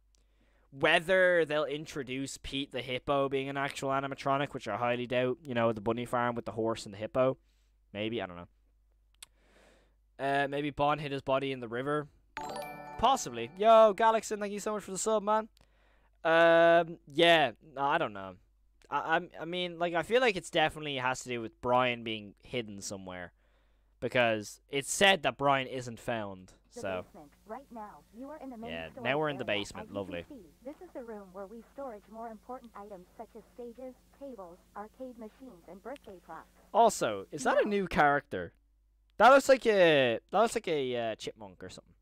Whether they'll introduce Pete the hippo being an actual animatronic, which I highly doubt. You know, the bunny farm with the horse and the hippo. Maybe I don't know. Uh, maybe Bon hit his body in the river. Possibly. Yo, Galaxin, thank you so much for the sub, man. Um, yeah, I don't know. I, I'm, I mean, like, I feel like it's definitely has to do with Brian being hidden somewhere, because it's said that Brian isn't found. the So basement. Right now, you are in the main Yeah, now we're in the basement. Can Lovely. see, this is the room where we storage more important items such as stages, tables, arcade machines, and birthday props. also, is that a new character? That looks like a that looks like a uh, chipmunk or something.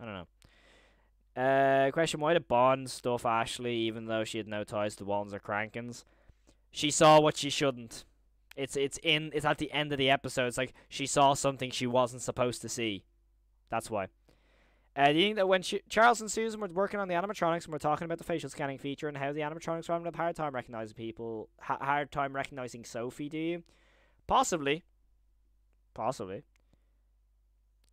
I don't know. Uh, question: Why did Bon stuff Ashley even though she had no ties to Waltens or Krankens? She saw what she shouldn't. It's it's in it's at the end of the episode. It's like she saw something she wasn't supposed to see. That's why. Uh, do you think that when she, Charles and Susan were working on the animatronics and we're talking about the facial scanning feature and how the animatronics were having a hard time recognizing people, ha- hard time recognizing Sophie? Do you? Possibly. Possibly.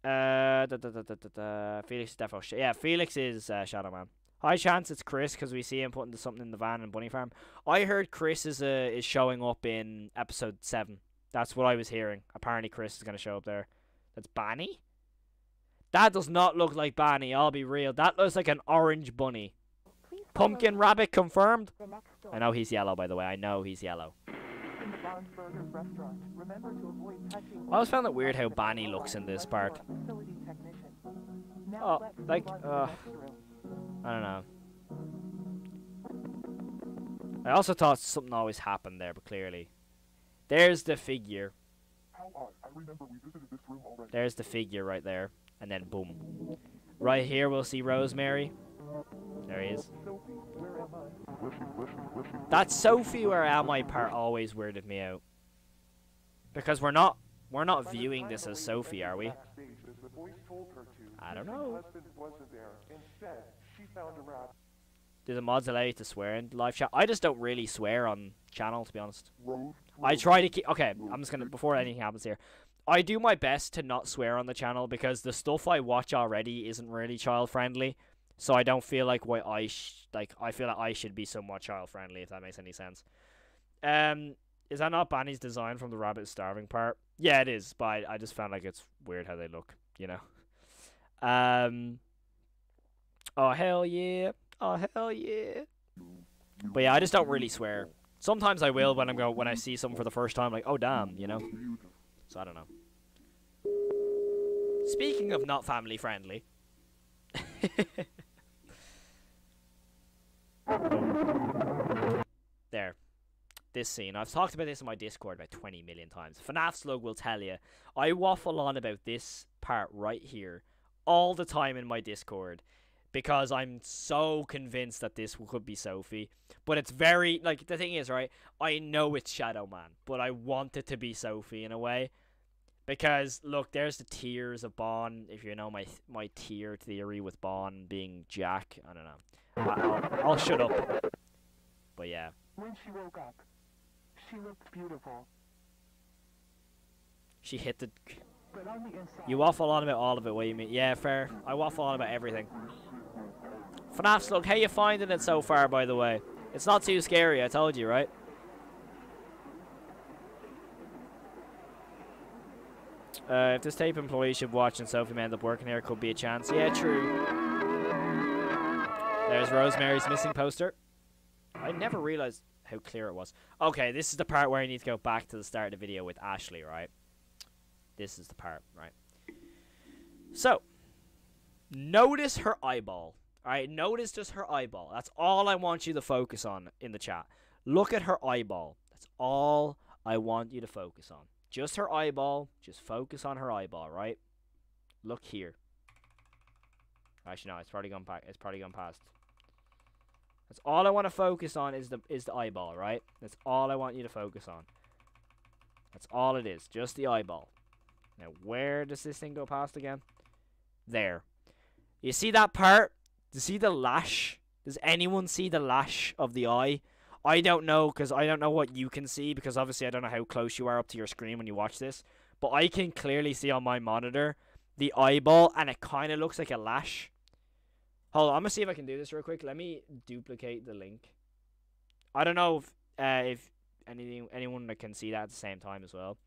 Uh, da, da, da, da, da, da. Felix is defo yeah, Felix is uh, Shadow Man. High chance it's Chris because we see him putting something in the van in Bunny Farm. I heard Chris is uh, is showing up in episode seven. That's what I was hearing. Apparently Chris is gonna show up there. That's Banny. That does not look like Banny. I'll be real. That looks like an orange bunny. Pumpkin rabbit confirmed. to the next door. I know he's yellow, by the way. I know he's yellow. In the Bon's Burgers restaurant, remember to avoid touching I always found it weird how Banny looks in this part. Facility technician. Now Oh, like, on to the uh. I don't know. I also thought something always happened there, but clearly. There's the figure. How odd. I remember we visited this room already. There's the figure right there. And then boom. Right here we'll see Rosemary. There he is. That Sophie where am I part always weirded me out. Because we're not we're not viewing this as Sophie, are we? I don't know. Instead. Do the mods allow you to swear in live chat? I just don't really swear on channel to be honest. I try to keep. Okay, I'm just gonna before anything happens here. I do my best to not swear on the channel because the stuff I watch already isn't really child friendly. So I don't feel like why I like I feel like I should be somewhat child friendly if that makes any sense. Um, is that not Banny's design from the rabbit starving part? Yeah, it is. But I, I just found like it's weird how they look. You know. Um. Oh hell yeah! Oh hell yeah! But yeah, I just don't really swear. Sometimes I will when I'm go when I see something for the first time, like oh damn, you know. So I don't know. Speaking of not family friendly. there. This scene. I've talked about this in my Discord about 20 million times. FNAF Slug will tell you. I waffle on about this part right here all the time in my Discord because I'm so convinced that this could be Sophie. But it's very like the thing is, right? I know it's Shadow Man, but I want it to be Sophie in a way. Because look, there's the tears of Bon. If you know my my tear theory with Bon being Jack, I don't know. I, I'll, I'll shut up. But yeah, When she woke up, she looked beautiful. she hit the. You waffle on about all of it. What you mean? Yeah, fair. I waffle on about everything. FNAF Slug, how you finding it so far? By the way, it's not too scary. I told you, right? Uh, if this tape employee should watch and Sophie may end up working here, could be a chance. Yeah, true. There's Rosemary's missing poster. I never realized how clear it was. Okay, this is the part where I need to go back to the start of the video with Ashley, right? This is the part, right? So, notice her eyeball. All right, notice just her eyeball. That's all I want you to focus on in the chat. Look at her eyeball. That's all I want you to focus on. Just her eyeball. Just focus on her eyeball, right? Look here. Actually, no, it's probably gone back. It's probably gone past. That's all I want to focus on is the is the eyeball, right? That's all I want you to focus on. That's all it is, just the eyeball. Now, where does this thing go past again? There. You see that part? Do you see the lash? Does anyone see the lash of the eye? I don't know because I don't know what you can see because obviously I don't know how close you are up to your screen when you watch this. But I can clearly see on my monitor the eyeball and it kind of looks like a lash. Hold on, I'm gonna see if I can do this real quick. Let me duplicate the link. I don't know if uh, if anything anyone can see that at the same time as well.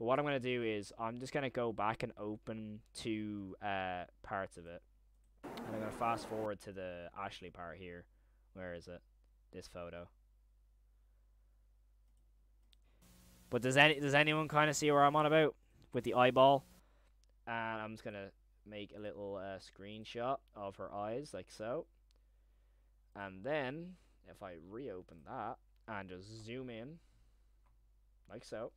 But what I'm gonna do is I'm just gonna go back and open two uh, parts of it, and I'm gonna fast forward to the Ashley part here. Where is it? This photo. But does any does anyone kind of see where I'm on about with the eyeball? And I'm just gonna make a little uh, screenshot of her eyes like so. And then if I reopen that and just zoom in like so.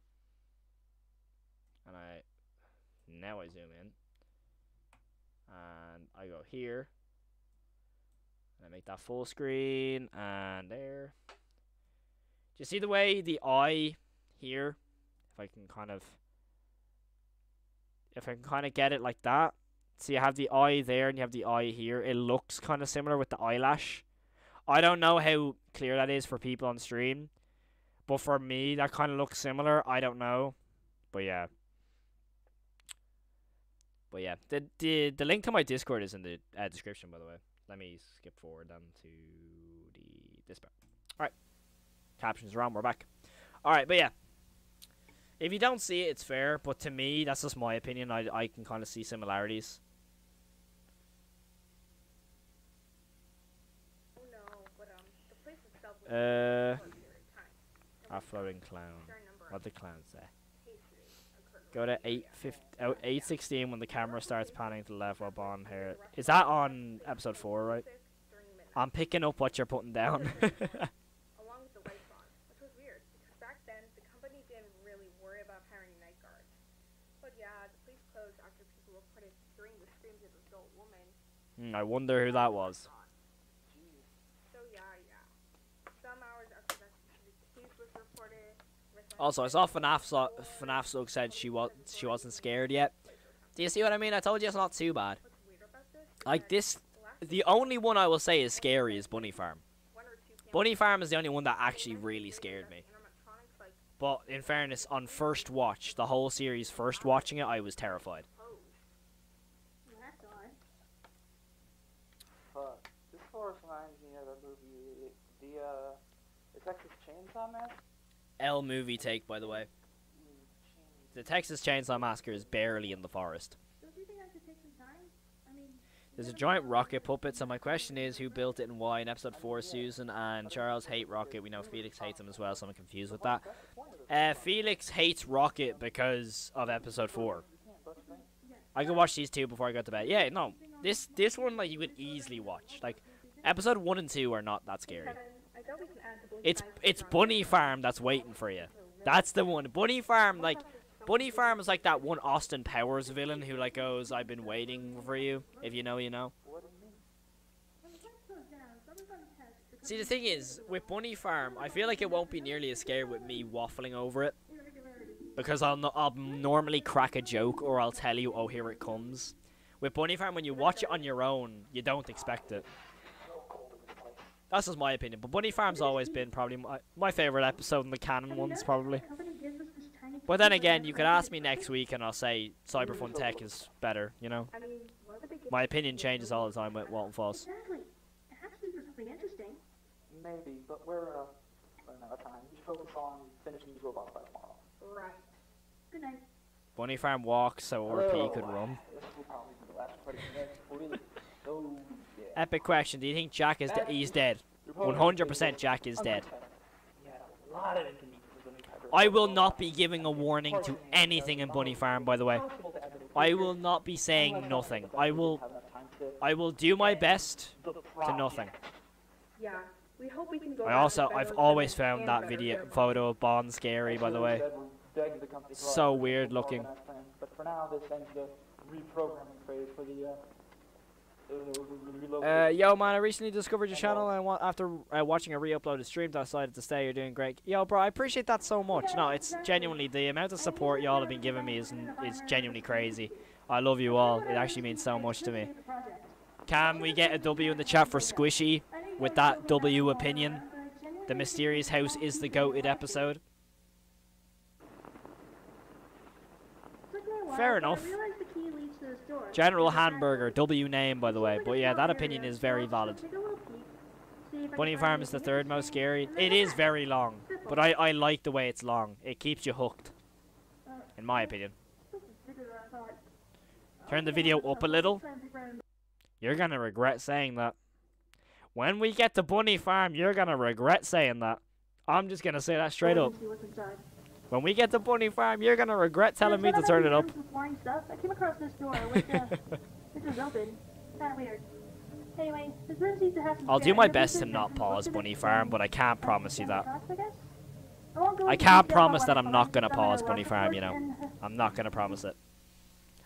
And I now I zoom in and I go here and I make that full screen and there. Do you see the way the eye here? If I can kind of if I can kind of get it like that. So you have the eye there and you have the eye here. It looks kind of similar with the eyelash. I don't know how clear that is for people on stream. But for me, that kind of looks similar. I don't know. But yeah. But yeah, the the the link to my Discord is in the uh, description, by the way. Let me skip forward then to the this part. All right, captions are on. We're back. All right, but yeah, if you don't see it, it's fair. But to me, that's just my opinion. I I can kind of see similarities. Uh, a floating clown. What the clown say? Go to 850, oh, 816 when the camera starts panning to the left up on here. Is that on episode 4, right? I'm picking up what you're putting down. along with the that on, which was weird because back then the company didn't really worry about hiring night guards. But yeah, the place closed after people reported hearing the screams of an adult woman. Hmm, I wonder who that was. So yeah, yeah. Some hours after that, the case was reported. Also, I saw FNAF, so, FNAF Slug said she, was, she wasn't scared yet. Do you see what I mean? I told you it's not too bad. Like, this, the only one I will say is scary is Bunny Farm. Bunny Farm is the only one that actually really scared me. But in fairness, on first watch, the whole series, first watching it, I was terrified. Fuck. This reminds me of the movie, the, uh, Chainsaw Massacre. L movie take, by the way. The Texas Chainsaw Massacre is barely in the forest. There's a giant rocket puppet, so my question is who built it and why. In episode 4, Susan and Charles hate Rocket. We know Felix hates him as well, so I'm confused with that. Uh, Felix hates Rocket because of episode 4. I could watch these two before I go to bed. Yeah, no. This this one, like, you could easily watch. Like, episode 1 and 2 are not that scary. It's it's Bunny Farm that's waiting for you. That's the one. Bunny Farm, like Bunny Farm is like that one Austin Powers villain who like goes, "I've been waiting for you." If you know, you know. See, the thing is, with Bunny Farm, I feel like it won't be nearly as scary with me waffling over it. Because I'll, I'll normally crack a joke or I'll tell you, oh, here it comes. With Bunny Farm, when you watch it on your own, you don't expect it. That's just my opinion. But Bunny Farm's always been probably my, my favourite episode in the canon ones, probably. But then again, you could ask me next week and I'll say Cyberfun Tech is better, you know? My opinion changes all the time with Walten Files. Maybe, but we're, uh, running out of time. We should focus on finishing these robots by tomorrow. Right. Good night. Bunny Farm walks so RP could run. This will probably be the last 20 minutes. Really. So, yeah. Epic question, do you think Jack is de he's dead? 100% Jack is dead. He had a lot of inconveniences when we tried to I will not be giving a warning to anything in Bunny Farm, by the way. I will not be saying nothing. I will I will do my best to nothing. Yeah, we hope we can go I also, I've always found that video photo of Bon scary, by the way. Said we begged the company to So allow us to weird looking. But for now, this ends the reprogramming phase for the. Uh, yo, man, I recently discovered your channel, and after uh, watching a re-uploaded stream, decided to stay. You're doing great. Yo, bro, I appreciate that so much. No, it's genuinely the amount of support y'all have been giving me is is genuinely crazy. I love you all. It actually means so much to me. Can we get a W in the chat for Squishy with that W opinion? The mysterious house is the goated episode. Fair enough. General Hamburger, W name, by the way. But yeah, that opinion is very valid. Bunny Farm is the third most scary. It is very long, but I, I like the way it's long. It keeps you hooked, in my opinion. Turn the video up a little. You're gonna regret saying that. When we get to Bunny Farm, you're gonna regret saying that. I'm just gonna say that straight up. When we get to Bunny Farm, you're gonna regret telling me to turn it up. I came across this door, which, uh, was open. Kinda weird. Anyway, this room seems to have some I'll do my best to not pause Bunny Farm, but I can't promise you that. I guess. I won't go I into can't promise that I'm not gonna pause Bunny Farm, you know. I'm not gonna promise it.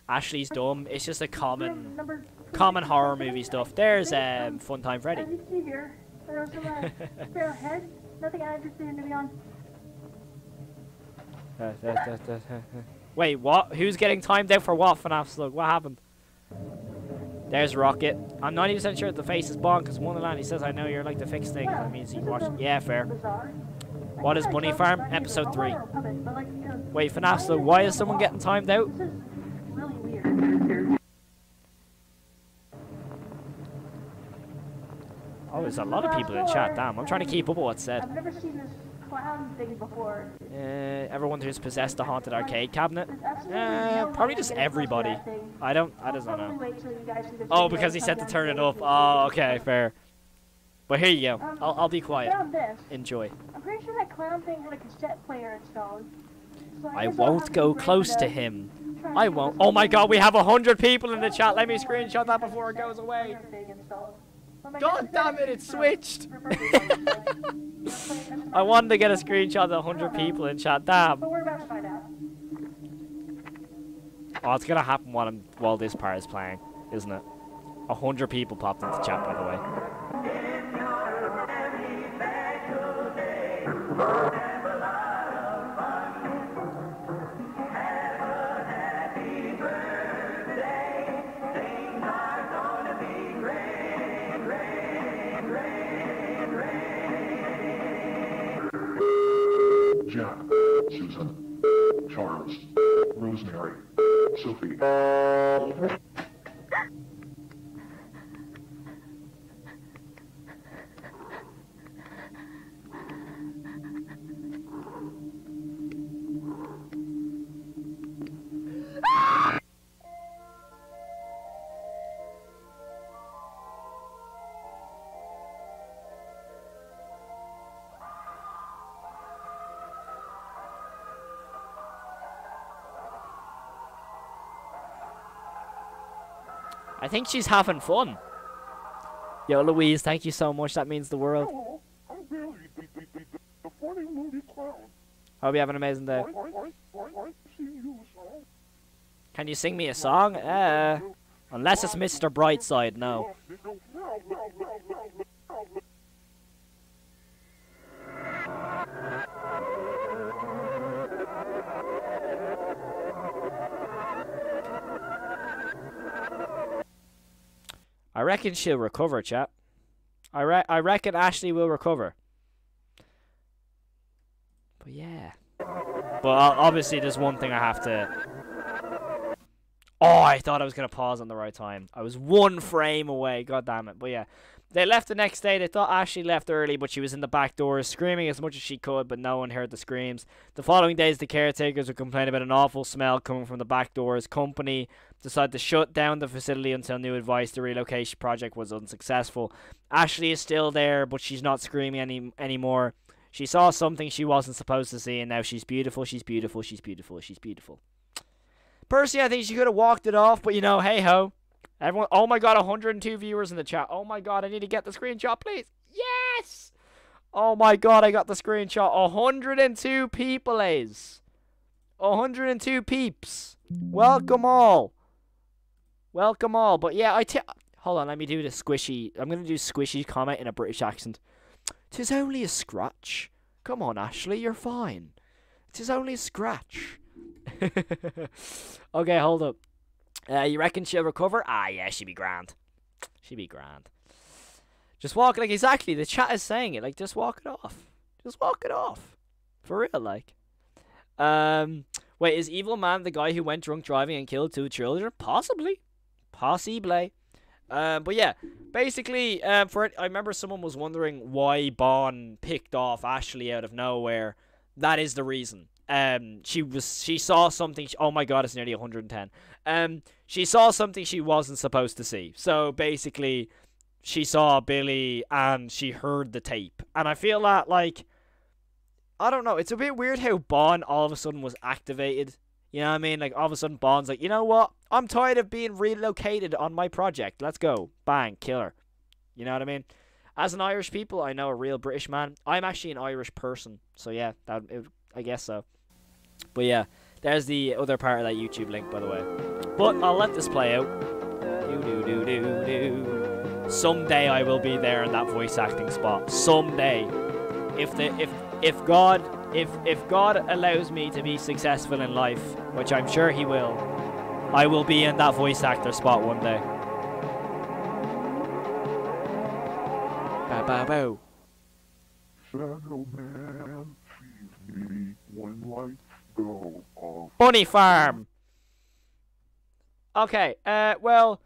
Ashley's dumb. It's just a common, common horror movie stuff. There's um, Funtime Freddy. As you can see here, there was uh, fair heads. Nothing interested in, to be honest. Wait, what? Who's getting timed out for what, FNAF Slug? What happened? There's Rocket. I'm 90% sure the face is Bon because Wonderland, he says, I know you're like to fix things. That means he watching. Yeah, fair. What is Bunny Farm? Episode 3. I'll let her puppet, but, like, you know, Wait, FNAF Slug, why is someone getting timed out? Oh, there's a lot of people in chat. Damn, I'm trying to keep up with what's said. I've never seen this clown thing before. Uh, everyone who's possessed the haunted arcade cabinet. Uh, probably just to get close to everybody. I don't. I just don't know. wait till you guys see this Oh, because he said to turn it off. Oh, okay, fair. But here you go. Um, I'll, I'll be quiet. Enjoy. I'm pretty sure that clown thing had a cassette player installed. I won't go close to him. I won't. Oh my god, we have a hundred people in the chat. Let me screenshot that before it goes away. Oh God God, damn it, it switched. for birthday parties, like, I wanted to get a screenshot of the hundred people in chat. Damn. But we're about to find out. Oh, it's gonna happen while I'm while this part is playing, isn't it? A hundred people popped into chat, by the way. Jack, Susan, Charles, Rosemary, Sophie. Uh, I think she's having fun. Yo, Louise, thank you so much. That means the world. Hello, I'm the, the, the, the, funny movie clown. Hope you have an amazing day. I, I, I, I, I sing you. Can you sing me a song? Uh, unless it's Mr. Brightside, no. I reckon she'll recover, chap. I re- I reckon Ashley will recover. But yeah. But obviously, there's one thing I have to. Oh, I thought I was gonna pause on the right time. I was one frame away. God damn it! But yeah, they left the next day. They thought Ashley left early, but she was in the back door screaming as much as she could, but no one heard the screams. The following days, the caretakers would complain about an awful smell coming from the back doors. Company decided to shut down the facility until new advice. The relocation project was unsuccessful. Ashley is still there, but she's not screaming any anymore. She saw something she wasn't supposed to see, and now she's beautiful. She's beautiful. She's beautiful. She's beautiful. Personally, I think she could have walked it off, but you know, hey ho. Everyone, oh my god, 102 viewers in the chat. Oh my god, I need to get the screenshot, please. Yes! Oh my god, I got the screenshot. 102 people, A's. 102 peeps. Welcome all. Welcome all. But yeah, I t- hold on, let me do the squishy. I'm gonna do squishy comment in a British accent. Tis only a scratch. Come on, Ashley, you're fine. Tis only a scratch. okay, hold up. Uh, you reckon she'll recover? Ah, yeah, she'll be grand. She'll be grand. Just walk like exactly. The chat is saying it. Like, just walk it off. Just walk it off. For real, like. Um, wait, is Evil Man the guy who went drunk driving and killed two children? Possibly, possibly. Um, but yeah, basically, um, for it, I remember someone was wondering why Bon picked off Ashley out of nowhere. That is the reason. Um, she was she saw something. oh my god, it's nearly 110. Um, she saw something she wasn't supposed to see. So basically, she saw Billy and she heard the tape. And I feel that like I don't know, it's a bit weird how Bon all of a sudden was activated. You know what I mean? Like all of a sudden Bon's like, you know what? I'm tired of being relocated on my project. Let's go. Bang, killer. You know what I mean? As an Irish people, I know a real British man. I'm actually an Irish person, so yeah, that it, I guess so. But yeah, there's the other part of that YouTube link, by the way. But I'll let this play out. Do do do do do. Someday I will be there in that voice acting spot. Someday, if the if if God if if God allows me to be successful in life, which I'm sure He will, I will be in that voice actor spot one day. Bow bow bow. Shadow man sees me when lights go off. Bunny Farm. Okay. Uh. Well,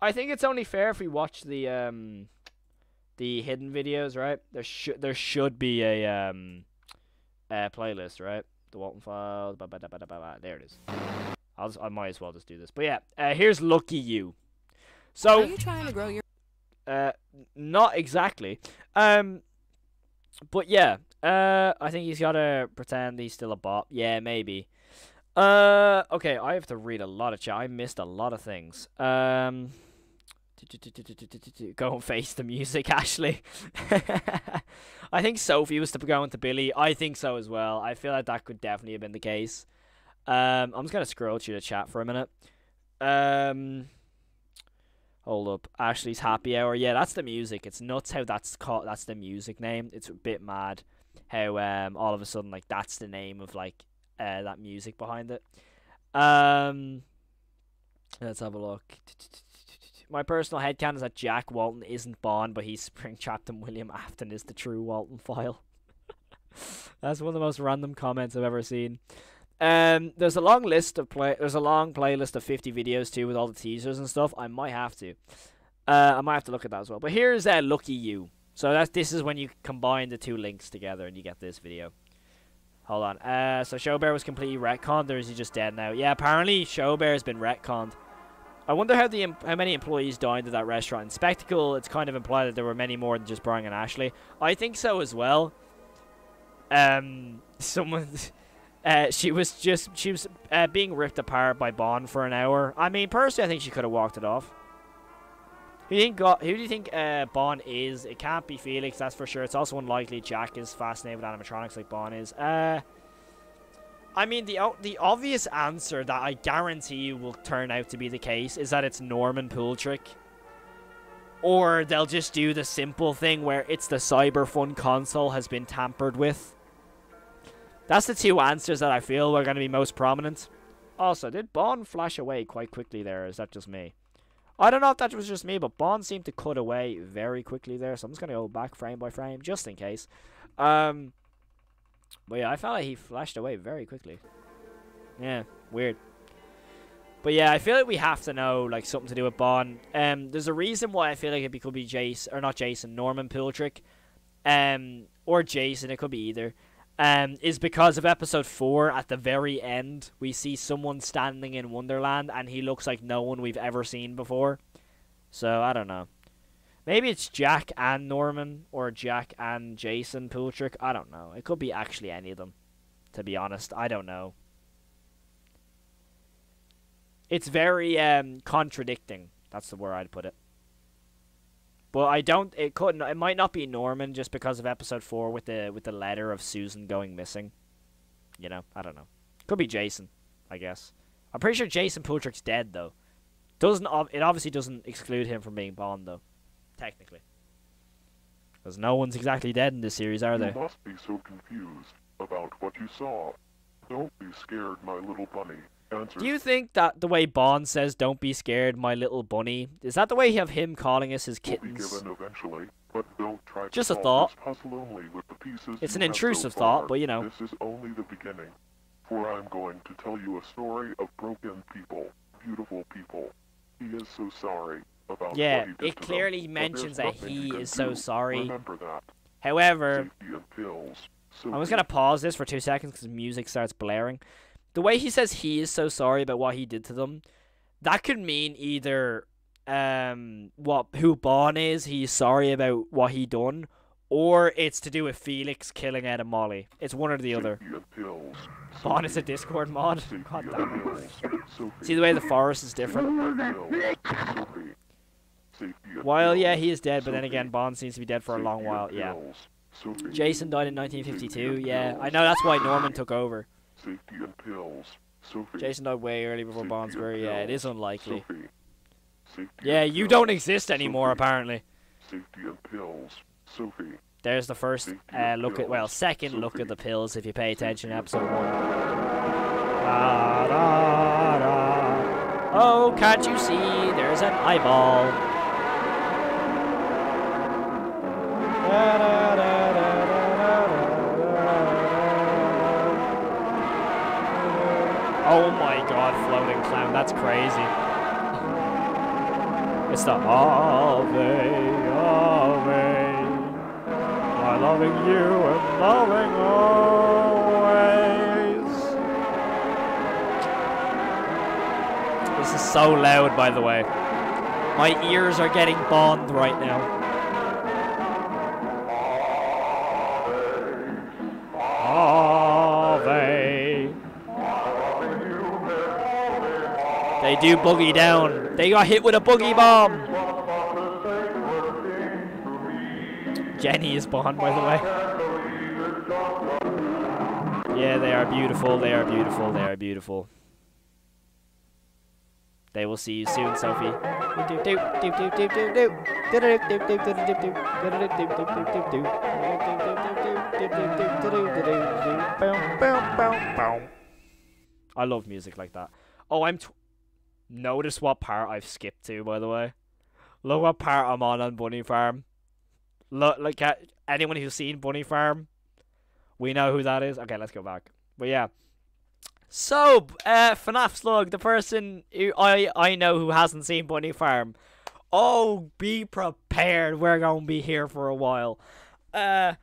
I think it's only fair if we watch the um, the hidden videos, right? There should there should be a um, a playlist, right? The Walten Files. Da, ba, da, ba, ba. There it is. I'll just, I might as well just do this. But yeah, uh, here's Lucky You. So. Are you trying to grow your? Uh, not exactly. Um, but yeah, uh, I think he's gotta pretend he's still a bot. Yeah, maybe. Uh, okay, I have to read a lot of chat. I missed a lot of things. Um, go and face the music, Ashley. I think Sophie was to go into Billy. I think so as well. I feel like that could definitely have been the case. Um, I'm just gonna scroll through the chat for a minute. Um. Hold up, Ashley's Happy Hour. Yeah, that's the music. It's nuts how that's called. That's the music name. It's a bit mad how um all of a sudden like that's the name of like uh that music behind it. Um, let's have a look. My personal headcanon is that Jack Walten isn't Bon, but he's Springtrap and William Afton is the true Walten file. that's one of the most random comments I've ever seen. Um, there's a long list of play. There's a long playlist of 50 videos too with all the teasers and stuff. I might have to. Uh, I might have to look at that as well. But here's uh, Lucky You. So that's this is when you combine the two links together and you get this video. Hold on. Uh, so Showbear was completely retconned, or is he just dead now? Yeah, apparently Showbear has been retconned. I wonder how the how many employees died at that restaurant. In Spectacle, it's kind of implied that there were many more than just Brian and Ashley. I think so as well. Um, someone. Uh, she was just she was uh, being ripped apart by Bon for an hour. I mean, personally, I think she could have walked it off. Who do you think? Got, who do you think uh, Bon is? It can't be Felix, that's for sure. It's also unlikely Jack is fascinated with animatronics like Bon is. Uh, I mean, the the obvious answer that I guarantee you will turn out to be the case is that it's Norman Pooltrick. Or they'll just do the simple thing where it's the Cyberfun console has been tampered with. That's the two answers that I feel are going to be most prominent. Also, did Bon flash away quite quickly there? Is that just me? I don't know if that was just me, but Bon seemed to cut away very quickly there. So I'm just going to go back frame by frame, just in case. Um, but yeah, I felt like he flashed away very quickly. Yeah, weird. But yeah, I feel like we have to know like something to do with Bon. Um, there's a reason why I feel like it could be Jason or not Jason, Norman Piltrick, um, or Jason. It could be either um, is because of episode four. At the very end, we see someone standing in Wonderland, and he looks like no one we've ever seen before. So I don't know. Maybe it's Jack and Norman, or Jack and Jason Pooltrick. I don't know. It could be actually any of them. To be honest, I don't know. It's very um, contradicting That's the word I'd put it. But I don't. It couldn't. It might not be Norman just because of episode four with the with the letter of Susan going missing. You know, I don't know. Could be Jason, I guess. I'm pretty sure Jason Pultrick's dead though. Doesn't it obviously doesn't exclude him from being Bon though, technically. Because no one's exactly dead in this series, are You they? must be so confused about what you saw. Don't be scared, my little bunny. Answer. Do you think that the way Bon says "Don't be scared, my little bunny" is that the way you have him calling us his kittens? given eventually, but don't try Just a thought. only with the pieces It's an intrusive so thought, but you know. This is only the beginning. For I'm going to tell you a story of broken people, beautiful people. He is so sorry Yeah, what he did it clearly mentions that he is so sorry. However. I'm just gonna pause this for two seconds because music starts blaring. The way he says he is so sorry about what he did to them, that could mean either um what who Bon is, he's sorry about what he done, or it's to do with Felix killing Ed and Molly. It's one or the other. Safety and pills. Bon is a Discord mod. God damn it. See the way the forest is different. Sophie. Safety and While yeah, he is dead, but then again, Bon seems to be dead for a long while. Yeah. Jason died in 1952. Yeah, I know that's why Norman took over. Safety and pills. Sophie. Jason died way early before Safety Bond's and buried. Yeah, it is unlikely. Yeah, you don't exist anymore, apparently. Safety and pills. Sophie. There's the first uh, look at, well, second look at the pills if you pay attention in episode one. Da, da, da. Oh, can't you see? There's an eyeball. Oh my god, floating clown, that's crazy. It's the Ave, Ave. My loving you and loving always. This is so loud, by the way. My ears are getting bond right now. They do boogie down. They got hit with a boogie bomb. Jenny is Bon, by the way. Yeah, they are beautiful. They are beautiful. They are beautiful. They will see you soon, Sophie. I love music like that. Oh, I'm. Notice what part I've skipped to, by the way. Look what part I'm on on Bunny Farm. Look, at anyone who's seen Bunny Farm. We know who that is. Okay, let's go back. But yeah. So, uh, FNAF Slug, the person who I I know who hasn't seen Bunny Farm. Oh, be prepared. We're gonna be here for a while. Uh,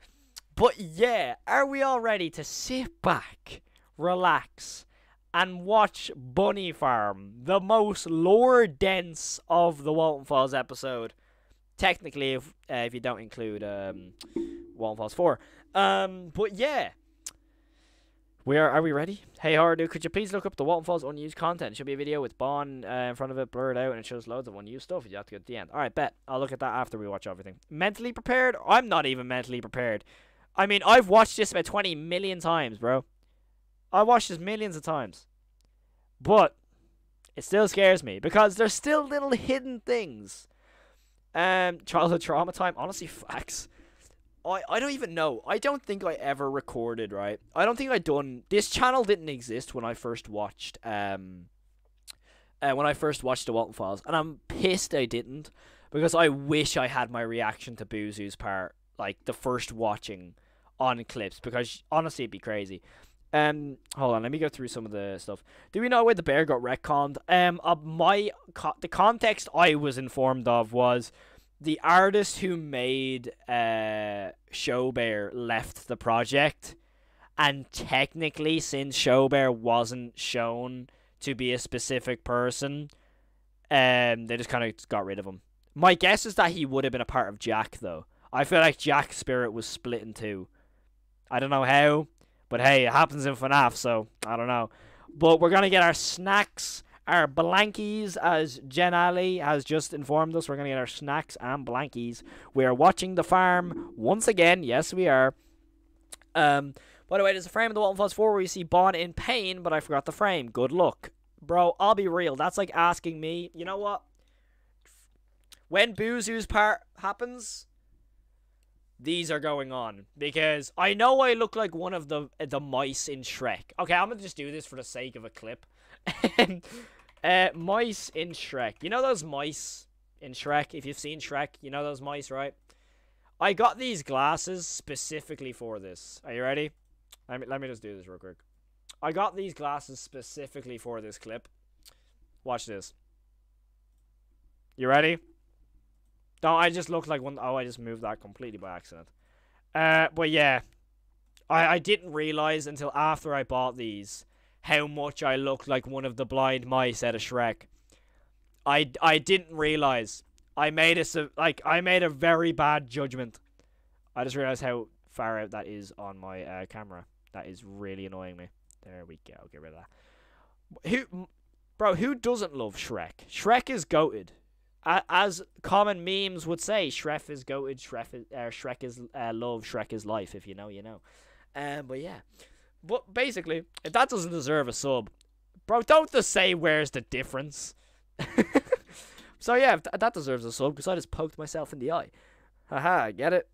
but yeah, are we all ready to sit back, relax, and watch Bunny Farm, the most lore dense of the Walten Files episode? Technically, if uh, if you don't include um, Walten Files four. Um, but yeah. We are, are we ready? Hey Hardu, could you please look up the Walten Files unused content? It should be a video with Bon uh, in front of it, blurred out, and it shows loads of unused stuff. You have to go to the end. Alright, bet. I'll look at that after we watch everything. Mentally prepared? I'm not even mentally prepared. I mean, I've watched this about 20 million times, bro. I watched this millions of times. But, it still scares me, because there's still little hidden things. Um, childhood trauma time, honestly, facts. I, I don't even know. I don't think I ever recorded, right? I don't think I done this channel didn't exist when I first watched um uh, when I first watched the Walten Files, and I'm pissed I didn't because I wish I had my reaction to Boozoo's part, like the first watching on clips, because honestly it'd be crazy. Um, hold on, let me go through some of the stuff. Do we know where the bear got retconned? Um, uh, my co- the context I was informed of was the artist who made uh Show Bear left the project, and technically, since Show Bear wasn't shown to be a specific person, um, they just kind of got rid of him. My guess is that he would have been a part of Jack, though. I feel like Jack's spirit was split in two. I don't know how, but hey, it happens in FNAF, so I don't know. But we're gonna get our snacks, our blankies, as Jen Ali has just informed us. We're going to get our snacks and blankies. We are watching the farm once again. Yes, we are. Um, by the way, there's a frame of the Walten Files 4 where you see Bon in pain, but I forgot the frame. Good luck. Bro, I'll be real. That's like asking me, you know what? When Boozoo's part happens, these are going on because I know I look like one of the the mice in Shrek. Okay, I'm gonna just do this for the sake of a clip. uh, mice in Shrek. You know those mice in Shrek? If you've seen Shrek, you know those mice, right? I got these glasses specifically for this. Are you ready? Let me let me just do this real quick. I got these glasses specifically for this clip. Watch this. You ready? No, I just looked like one oh I just moved that completely by accident. Uh, but yeah, I I didn't realize until after I bought these how much I looked like one of the blind mice out of Shrek. I I didn't realize. I made a like I made a very bad judgment. I just realized how far out that is on my uh, camera. That is really annoying me. There we go. Get rid of that. Who, bro? Who doesn't love Shrek? Shrek is goated. As common memes would say, Shrek is goated. Shrek is, uh, Shrek is uh, love. Shrek is life. If you know, you know. Um, but yeah. But basically, if that doesn't deserve a sub, bro, don't just say where's the difference. so yeah, th- that deserves a sub because I just poked myself in the eye. Haha, get it?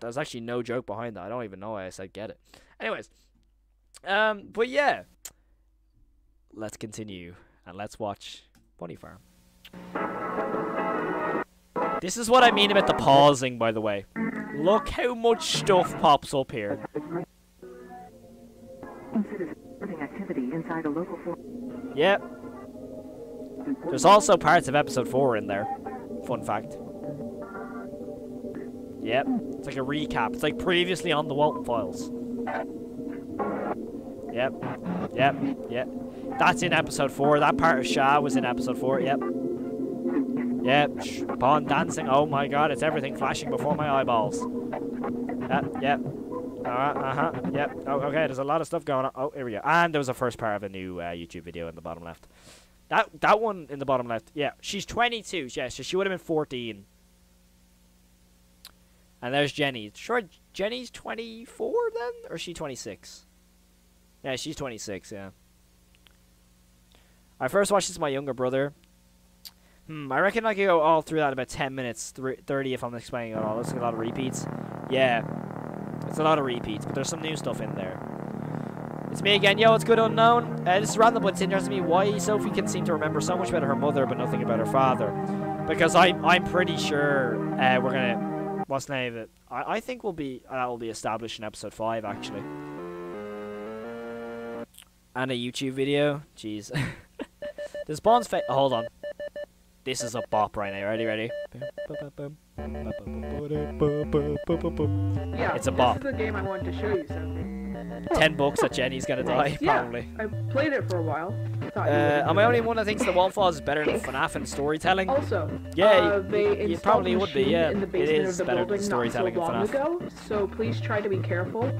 There's actually no joke behind that. I don't even know why I said get it. Anyways, um, but yeah, let's continue and let's watch Bunny Farm. This is what I mean about the pausing, by the way. Look how much stuff pops up here. Yep. There's also parts of episode 4 in there. Fun fact. Yep. It's like a recap. It's like previously on the Walten Files. Yep. Yep. Yep. That's in episode 4. That part of Sha was in episode 4. Yep. Yep. Shh. Bon dancing. Oh my god, it's everything flashing before my eyeballs. Yep. Yep. Alright, uh huh. Yep. Oh, okay. There's a lot of stuff going on. Oh, here we go. And there was a first part of a new uh, YouTube video in the bottom left. That that one in the bottom left. Yeah, she's 22. Yeah, so she would have been 14. And there's Jenny. Sure, Jenny's 24 then, or is she 26? Yeah, she's 26. Yeah. I first watched this with my younger brother. Hmm, I reckon I could go all through that in about 10 minutes, 30 if I'm explaining it all. There's a lot of repeats. Yeah, it's a lot of repeats, but there's some new stuff in there. It's me again. Yo, it's good unknown. Uh, this is random, but it's interesting to me why Sophie can seem to remember so much about her mother, but nothing about her father. Because I'm I'm pretty sure uh, we're gonna what's the name of it? I, I think we'll be that will be established in episode five actually. And a YouTube video. Jeez. this Bon's fa- hold on. This is a bop right now. Ready, ready? Yeah, It's a bop. This is the game I wanted to show you, Sophie. Ten bucks that Jenny's gonna die, Yeah, probably. I played it for a while. Uh, am I only one that thinks the Walten Files is better than FNAF in storytelling? Also, Yeah, uh, they y- installed it probably would be, yeah. in the It basement is of the better than storytelling in not so long FNAF. ago, so please try to be careful.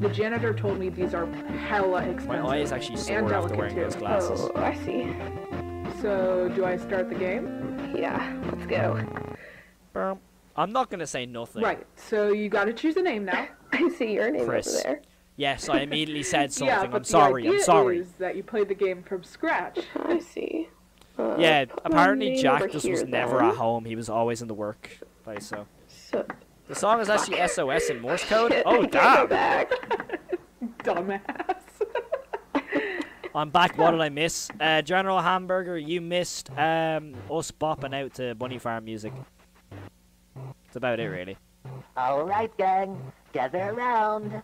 The janitor told me these are hella expensive. My eye is actually sore and after wearing too. those glasses. Oh, I see. So, do I start the game? Yeah, let's go. I'm not gonna say nothing. Right, so you gotta choose a name now. I see your name Chris. over there. Yes, I immediately said something. yeah, but I'm sorry. the I'm idea sorry. is that you played the game from scratch. I see. Uh, Yeah, apparently Jack just here was never at home. He was always in the workplace. So So, the song is actually SOS in Morse code. Shit, Oh I can't go damn! Dumbass. I'm back. What did I miss? Uh, General Hamburger, you missed um, us bopping out to Bunny Farm music. That's about it, really. All right, gang, gather around.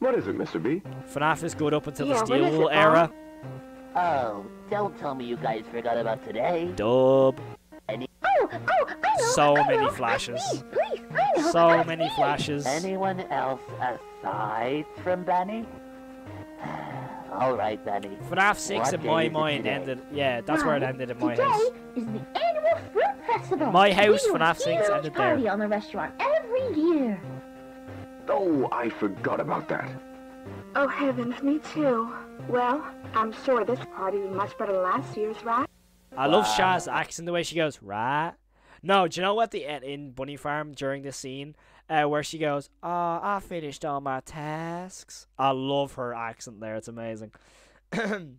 What is it, Mr. B? FNAF is good up until Yeah, the Steel Wool era. Oh, don't tell me you guys forgot about today. Dub. Any- Oh, oh, I know. So I many know. flashes. Please, So many flashes. Anyone else aside from Benny? All right, Benny. FNAF 6 What in my mind today? ended. Yeah, that's where it ended in my Today house. is the annual fruit festival. My house, we do a FNAF 6 huge ended there. party on the restaurant every year. Oh, I forgot about that. Oh heavens, me too. Well, I'm sure this party was much better than last year's, right? I love Sha's accent, the way she goes, right? No, do you know what the end in Bunny Farm during this scene uh, where she goes, "Oh, I finished all my tasks." I love her accent there; it's amazing.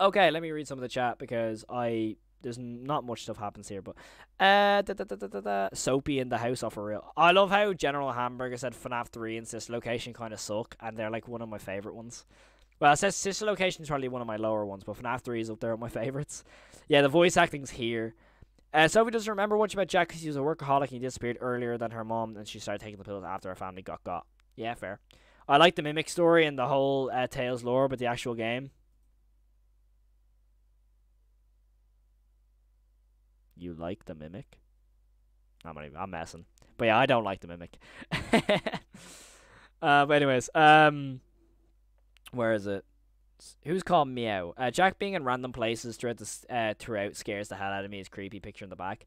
okay, let me read some of the chat because I there's not much stuff happens here, but uh, da, da, da. Soapy in the house off for real. I love how General Hamburger said FNAF three and Sister Location kind of suck, and they're like one of my favorite ones. Well, it says Sister Location is probably one of my lower ones, but FNAF 3 is up there with my favorites. Yeah, the voice acting's here. Uh, Sophie doesn't remember much about Jack because he was a workaholic and he disappeared earlier than her mom, and she started taking the pills after her family got got. Yeah, fair. I like the Mimic story and the whole uh, Tales lore, but the actual game. You like the Mimic? I'm, not even, I'm messing. But yeah, I don't like the Mimic. uh, but anyways, um, where is it? S- Who's called Meow? Uh, Jack being in random places throughout the uh, throughout scares the hell out of me. His creepy picture in the back.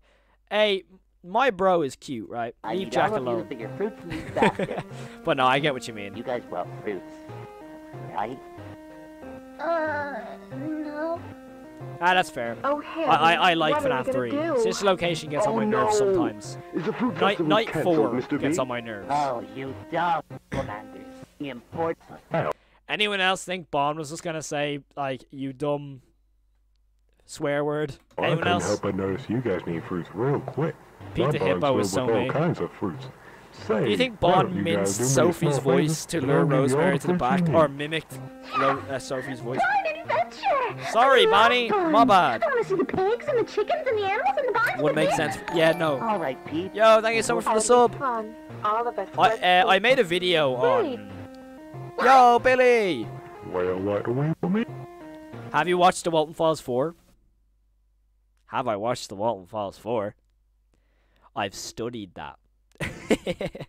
Hey, my bro is cute, right? I Leave need Jack all of you alone. your fruits in but no, I get what you mean. you guys want fruits, right? Uh, no. Ah, that's fair. Oh I, I, I like what are FNAF 3. do? Sister Location gets on Oh, my nerves no. sometimes. Is Night, night 4 Mr. gets on my nerves. Oh, you dumb commanders. Important. Anyone else think Bon was just gonna say, like, you dumb swear word? I Anyone couldn't else? help but notice you guys need fruits real quick. Pete the Hippo is so mean. all kinds of fruits. Say, Do you think Bon don't you minced do me a Sophie's voice to lure I'll give you all Rosemary to the back, you or need? mimicked Ro- uh, Sophie's voice? An adventure! Sorry, I Bonnie, love my bad. I want to see the pigs and the chickens and the animals and the barns. Would make sense. Yeah, no. All right, Pete. Yo, thank you so much for the sub. All the best. I, uh, I made a video on. Yo, Billy! Well, like to wait for me? Have you watched The Walten Files 4? Have I watched The Walten Files 4? I've studied that.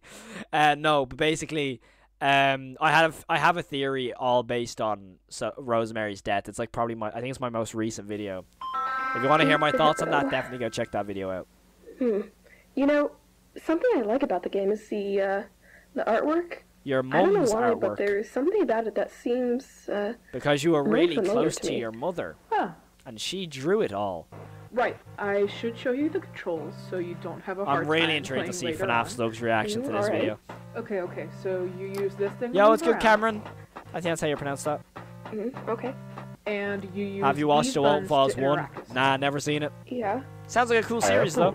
uh, no, but basically, um, I have I have a theory all based on so Rosemary's death. It's like probably my I think it's my most recent video. If you want to hear my thoughts on that, definitely go check that video out. Hmm. You know, something I like about the game is the uh, the artwork. Your I don't know why, but there's something about it that seems. Uh, because you were really close to to your mother, Huh. and she drew it all. Right. I should show you the controls so you don't have a hard I'm really intrigued to see FNAF. Slug's reaction to this alright. video. Okay, okay. So you use this thing. Yo, to what's good, Cameron? I think that's how you pronounce that. Mm -hmm. okay. And you use Have you watched The buttons Falls 1? Nah, never seen it. Yeah. Sounds like a cool I series, though.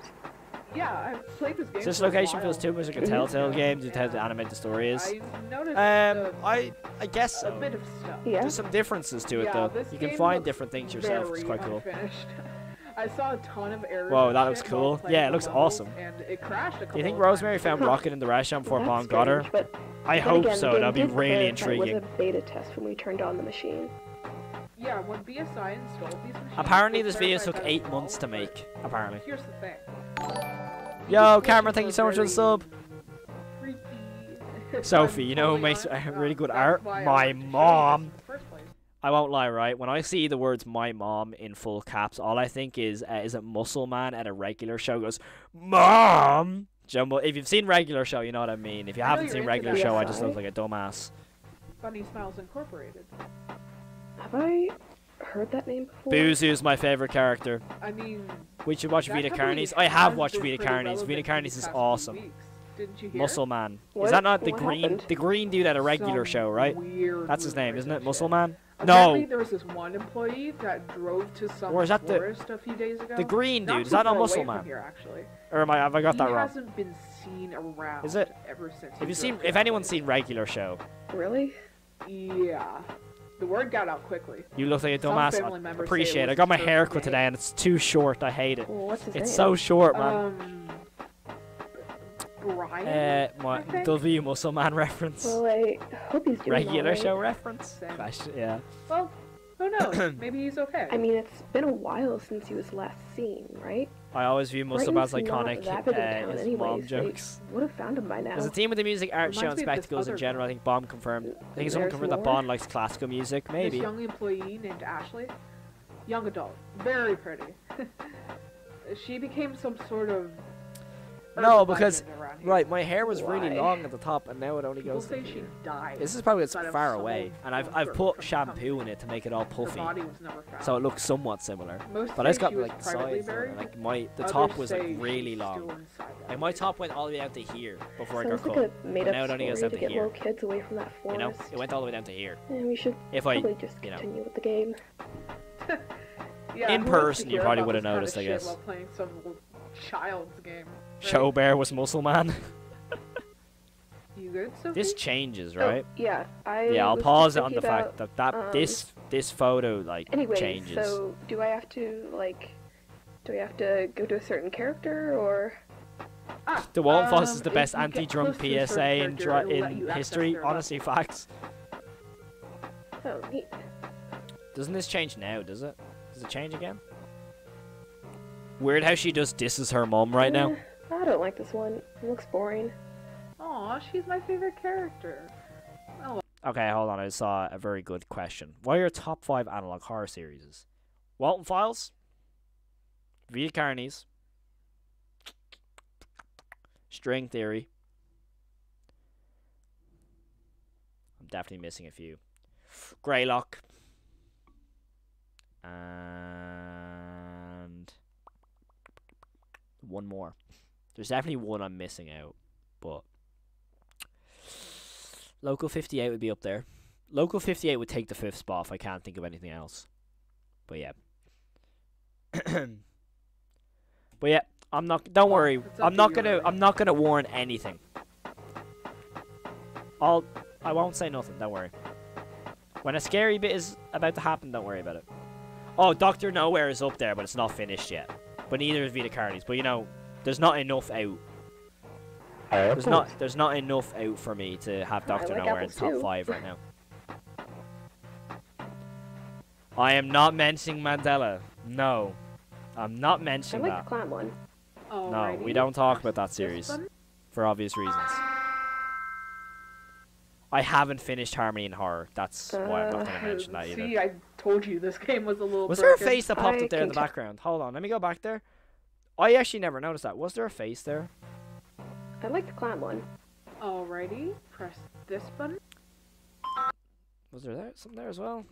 Both. Yeah, I've played this game. This for a location while. feels too much like a Telltale game due to how the animated story is. I noticed Um, I I guess a bit of stuff. Yeah. There's some differences to it, Yeah, though. You can find different things yourself. It's quite cool. unfinished. I saw a ton of errors. Whoa, that looks cool. Yeah, it looks awesome. And it crashed a Do you think Rosemary found Rocket in the restaurant before That's Bon got her? But I hope again, so. That'd be really intriguing. It was a beta test when we turned on the machine. Yeah, when BSI installed these machines. Apparently, this video took eight months to make. Apparently. Here's the thing. Yo, Cameron, thank you so much for the sub. Sophie, you know who makes uh, really good art? My wanted to show you this mom. first place. I won't lie, right? When I see the words "my mom" in full caps, all I think is, uh, is it Muscle Man at a regular show goes, "Mom." Jumbo. If you've seen regular show, you know what I mean. If you I haven't seen regular show, I just look like a dumbass. Bunny Smiles Incorporated. Have I heard that name before? Boozoo's my favorite character. I mean, We should watch that Vita company Carnies. I have watched been Vita pretty Carnies. Vita these Carnies is awesome. Didn't you hear? Muscle Man. What- Is that not the what green? happened? The green dude at a regular Some show, right? weird That's his name, isn't it? Muscle shit. Man. Apparently, No, there was this one employee that drove to some Or is that the- a few days ago. the green Not dude. Is that not far away Muscle from Man? Here, actually. or am I? Have I got that he wrong? hasn't been seen around. Is it? ever since? If he you seen, if anyone's seen regular show, Really? Yeah, the word got out quickly. you look like a dumbass. I appreciate it. I got my hair cut today and it's too short. I hate it. Well, what's his It's name? so short, man. Um, Brian. uh, my? W Muscle Man reference. Well, I hope he's doing Regular alright. show reference. Same. Yeah. Well, who knows? Maybe he's okay. I mean, it's been a while since he was last seen, right? I always view Muscle Man's Brighton's not iconic of uh, his anyways. mom jokes. would have found him by now. As a team with the music, art, show, and Reminds me of this spectacles in general, I think Bomb confirmed. I think someone There's confirmed that? Bon likes classical music. Maybe. This young employee named Ashley, young adult, very pretty. she became some sort of No, because legend around here. right, my hair was really long at the top, and now it only People goes. say to she here. died. This is probably it's far away, and I've I've put shampoo in it to make it all puffy, body was never found. so it looks somewhat similar. Most but I say just got like the sides, buried. like my the Others top was like really long. still inside that Like my top went all the way out to here before I got Sounds cut. made but up now it only goes to down to get here. little kids away from that You know, it went all the way down to here. And we should If I, probably just you know, continue with the game. Yeah, In who wants to person, you probably would've noticed, I guess. While playing some child's game. Bear was Muscle Man. You good, Sophie? this changes, Oh, right? yeah, I yeah, I'll pause it on the fact that that um, this this photo like Anyway, changes. so do I have to like, do I have to go to a certain character or? The Walten Files Um, is the best anti-drunk close to a certain PSA in, character, dri- it'll let in history. Honestly, facts. Oh, neat. Doesn't this change now? Does it? Does it change again? Weird how she just disses her mom right now. I don't like this one. It looks boring. Aw, she's my favorite character. Oh, Okay, hold on. I saw a very good question. What are your top five analog horror series? Walten Files, Vita Carnis, String Theory. I'm definitely missing a few. Greylock. And one more. There's definitely one I'm missing out, but Local 58 would be up there. Local 58 would take the fifth spot if I can't think of anything else. But yeah. but yeah, I'm not don't worry. I'm not going to. I'm not going to warn anything. I'll I won't say nothing, don't worry. When a scary bit is about to happen, don't worry about it. Oh, Doctor Nowhere is up there, but it's not finished yet. But neither is Vita Carnis. But you know, there's not enough out. There's not there's not enough out for me to have Doctor like Nowhere in top too. five right now. I am not mentioning Mandela. No, I'm not mentioning I mentioning like that. the clown one. No, we don't talk about that series for obvious reasons. I haven't finished Harmony and Horror. That's why I'm not going to Uh, mention that either. See, I told you this game was a little. Was there a face that popped I up there in the background? Hold on, let me go back there. I actually never noticed that. Was there a face there? I'd like the clown one. Alrighty, press this button. Was there there something there as well?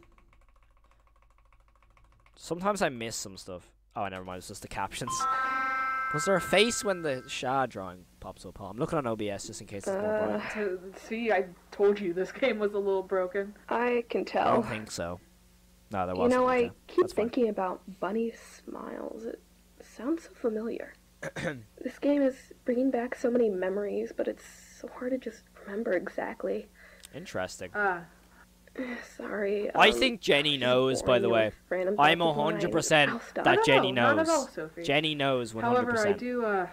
Sometimes I miss some stuff. Oh, never mind. It's just the captions. Was there a face when the Sha drawing pops up? Oh, I'm looking on OBS just in case it's more Uh, bright. To- See, I told you this game was a little broken. I can I tell. don't think so. No, there You wasn't. You know, I okay. keep That's fine. thinking about Bunny Smiles. It sounds so familiar. this game is bringing back so many memories, but it's so hard to just remember exactly. Interesting. Ah, Sorry. I um, think Jenny knows, by the way. with random I'm topics hundred percent that No, Jenny no, not knows. at all, Sophie. Jenny knows 100%. However, I do. Uh,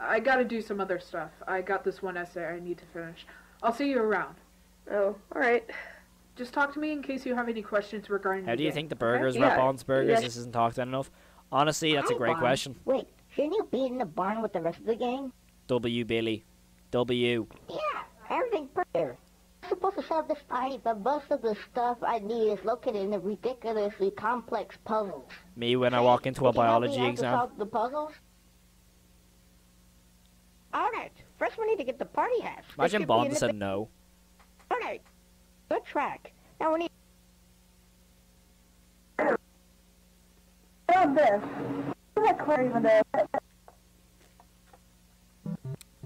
I gotta do some other stuff. I got this one essay I need to finish. I'll see you around. Oh, alright. Just talk to me in case you have any questions regarding. How the do you game, think the okay? burgers Yeah, were Bon's burgers? yeah. This isn't talked about enough. Honestly, that's a great Bond. question. Wait, shouldn't you be in the barn with the rest of the gang? W Billy. W. Yeah, everything perfect. I'm supposed to solve this fight, but most of the stuff I need is located in the ridiculously complex puzzles. Me when I walk into a Can you help me biology to exam. solve the puzzles? Alright, first we need to get the party hats. Imagine should be in Bond said no. Alright, good track. Now we need... Love this. That clear even though.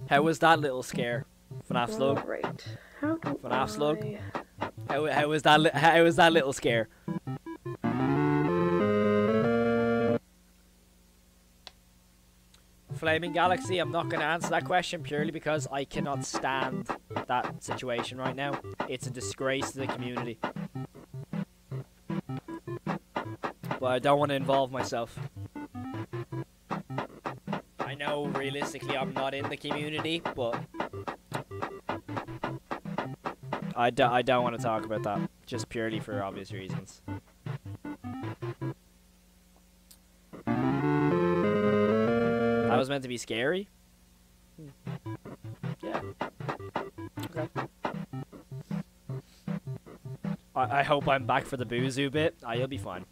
How was that little scare? FNAF slug. Alright. How FNAF slug. I- How, how was that? How was that little scare? Flaming Galaxy, I'm not going to answer that question purely because I cannot stand that situation right now. It's a disgrace to the community. But I don't want to involve myself. I know realistically I'm not in the community, but I, do, I don't want to talk about that, just purely for obvious reasons. That was meant to be scary? Yeah. Okay. I, I hope I'm back for the Boozoo bit. Ah, you'll be fine.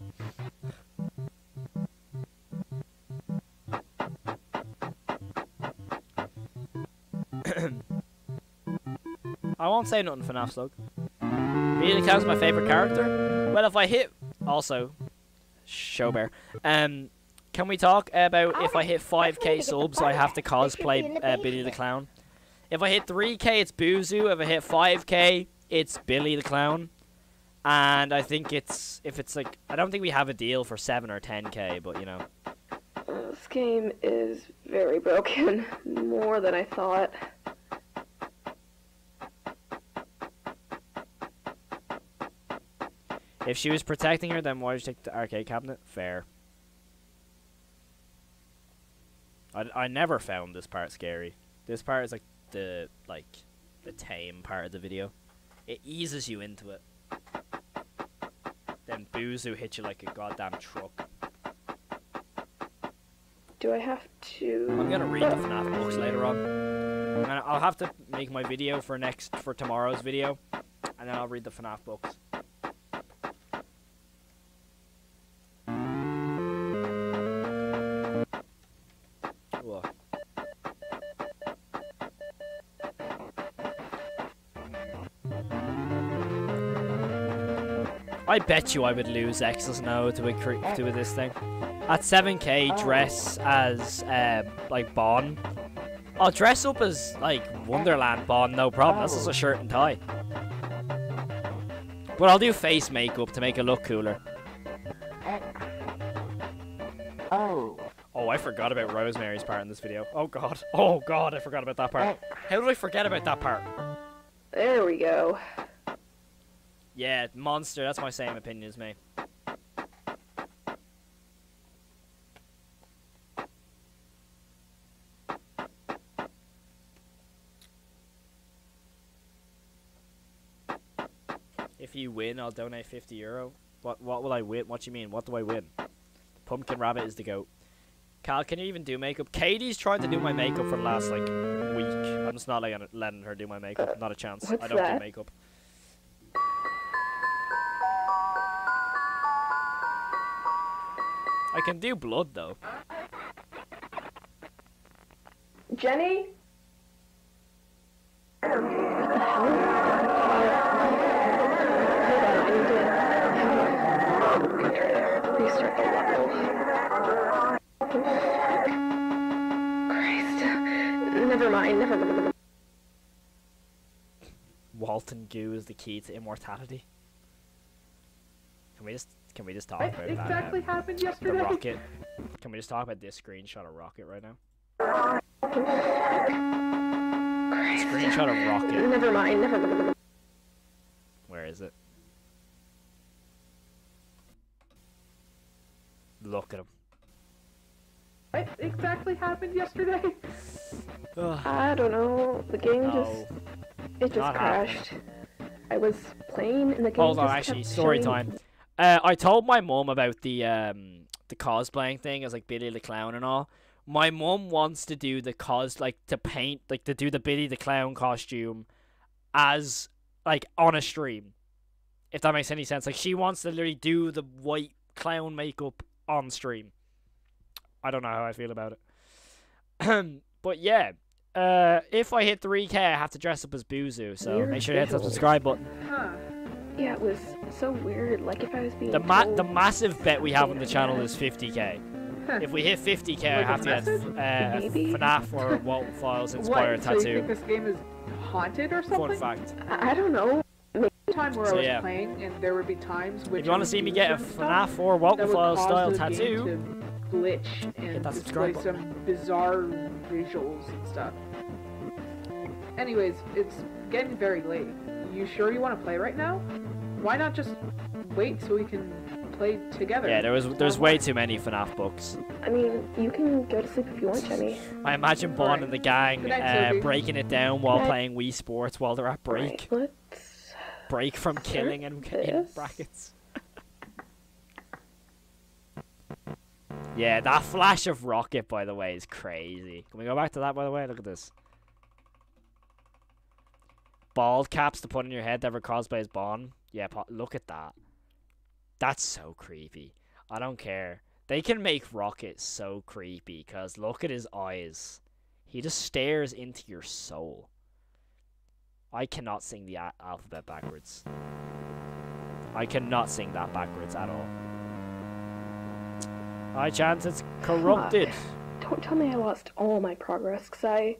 Won't say nothing, FNAF Slug. Billy the Clown's my favorite character. Well, if I hit also, Showbear. Um, can we talk about if I hit 5k subs, I have to cosplay uh, Billy the Clown? If I hit 3k, it's Boozoo. If I hit 5k, it's Billy the Clown. And I think it's if it's like I don't think we have a deal for 7 or 10k, but you know. This game is very broken. More than I thought. If she was protecting her, then why did she take the arcade cabinet? Fair. I, I never found this part scary. This part is like the like the tame part of the video. It eases you into it. Then Boozoo hits you like a goddamn truck. Do I have to? I'm gonna read the FNAF books later on. Gonna, I'll have to make my video for next for tomorrow's video, and then I'll read the FNAF books. I bet you I would lose X's now to a to this thing. At 7k, dress as uh, like Bon. I'll dress up as like Wonderland Bon, no problem. That's just a shirt and tie. But I'll do face makeup to make it look cooler. Oh. Oh, I forgot about Rosemary's part in this video. Oh god. Oh god, I forgot about that part. How did I forget about that part? There we go. Yeah, monster. That's my same opinion as me. If you win, I'll donate 50 euro. What what will I win? What do you mean? What do I win? Pumpkin Rabbit is the goat. Cal, can you even do makeup? Katie's trying to do my makeup for the last like week. I'm just not like letting her do my makeup. Not a chance. What's I don't that? do makeup. I can do blood though. Jenny? Restart the level. Christ. Never mind, never mind. Walten goo is the key to immortality. Can we just can we just talk about exactly that? happened The rocket. Can we just talk about this screenshot of rocket right now? Screenshot of rocket. Never mind, never mind. Where is it? Look at him. What exactly happened yesterday? I don't know. The game just it just Not crashed. I was playing and the game Hold on, just actually, story showing- time. Uh, I told my mum about the um the cosplaying thing as like Billy the Clown and all. My mum wants to do the cos like to paint like to do the Billy the Clown costume as like on a stream. If that makes any sense. Like she wants to literally do the white clown makeup on stream. I don't know how I feel about it. but yeah. Uh, if I hit 3k, I have to dress up as Boozoo, so Weird make sure to hit the visuals. subscribe button. Huh. Yeah, it was so weird. Like if I was being The ma- told the massive bet we have on the channel is 50k. If we hit 50k, I Like a have to get uh, a Maybe? FNAF or Walten Files inspired what, So you think this game is haunted or something? Fun fact. I I don't know. time where So, I was yeah. playing and there would be times which If you want to see me get a stuff FNAF or Walt that Files style the game tattoo, to glitch and that display subscribe some bizarre visuals and stuff. Anyways, it's getting very late. You sure you want to play right now? Why not just wait so we can play together? yeah, there was there's way too many FNAF books. I mean, you can go to sleep if you want, Jenny. I imagine Bon and the gang night, uh, breaking it down while Night. playing Wii Sports while they're at break. Right, let's Break from killing and in brackets. Yeah, that flash of rocket, by the way, is crazy. Can we go back to that, by the way? Look at this. Bald caps to put on your head that were caused by his Bon. Yeah, look at that. That's so creepy. I don't care. They can make Rocket so creepy because look at his eyes. He just stares into your soul. I cannot sing the alphabet backwards. I cannot sing that backwards at all. High chance it's ah, corrupted. Don't tell me I lost all my progress, because I...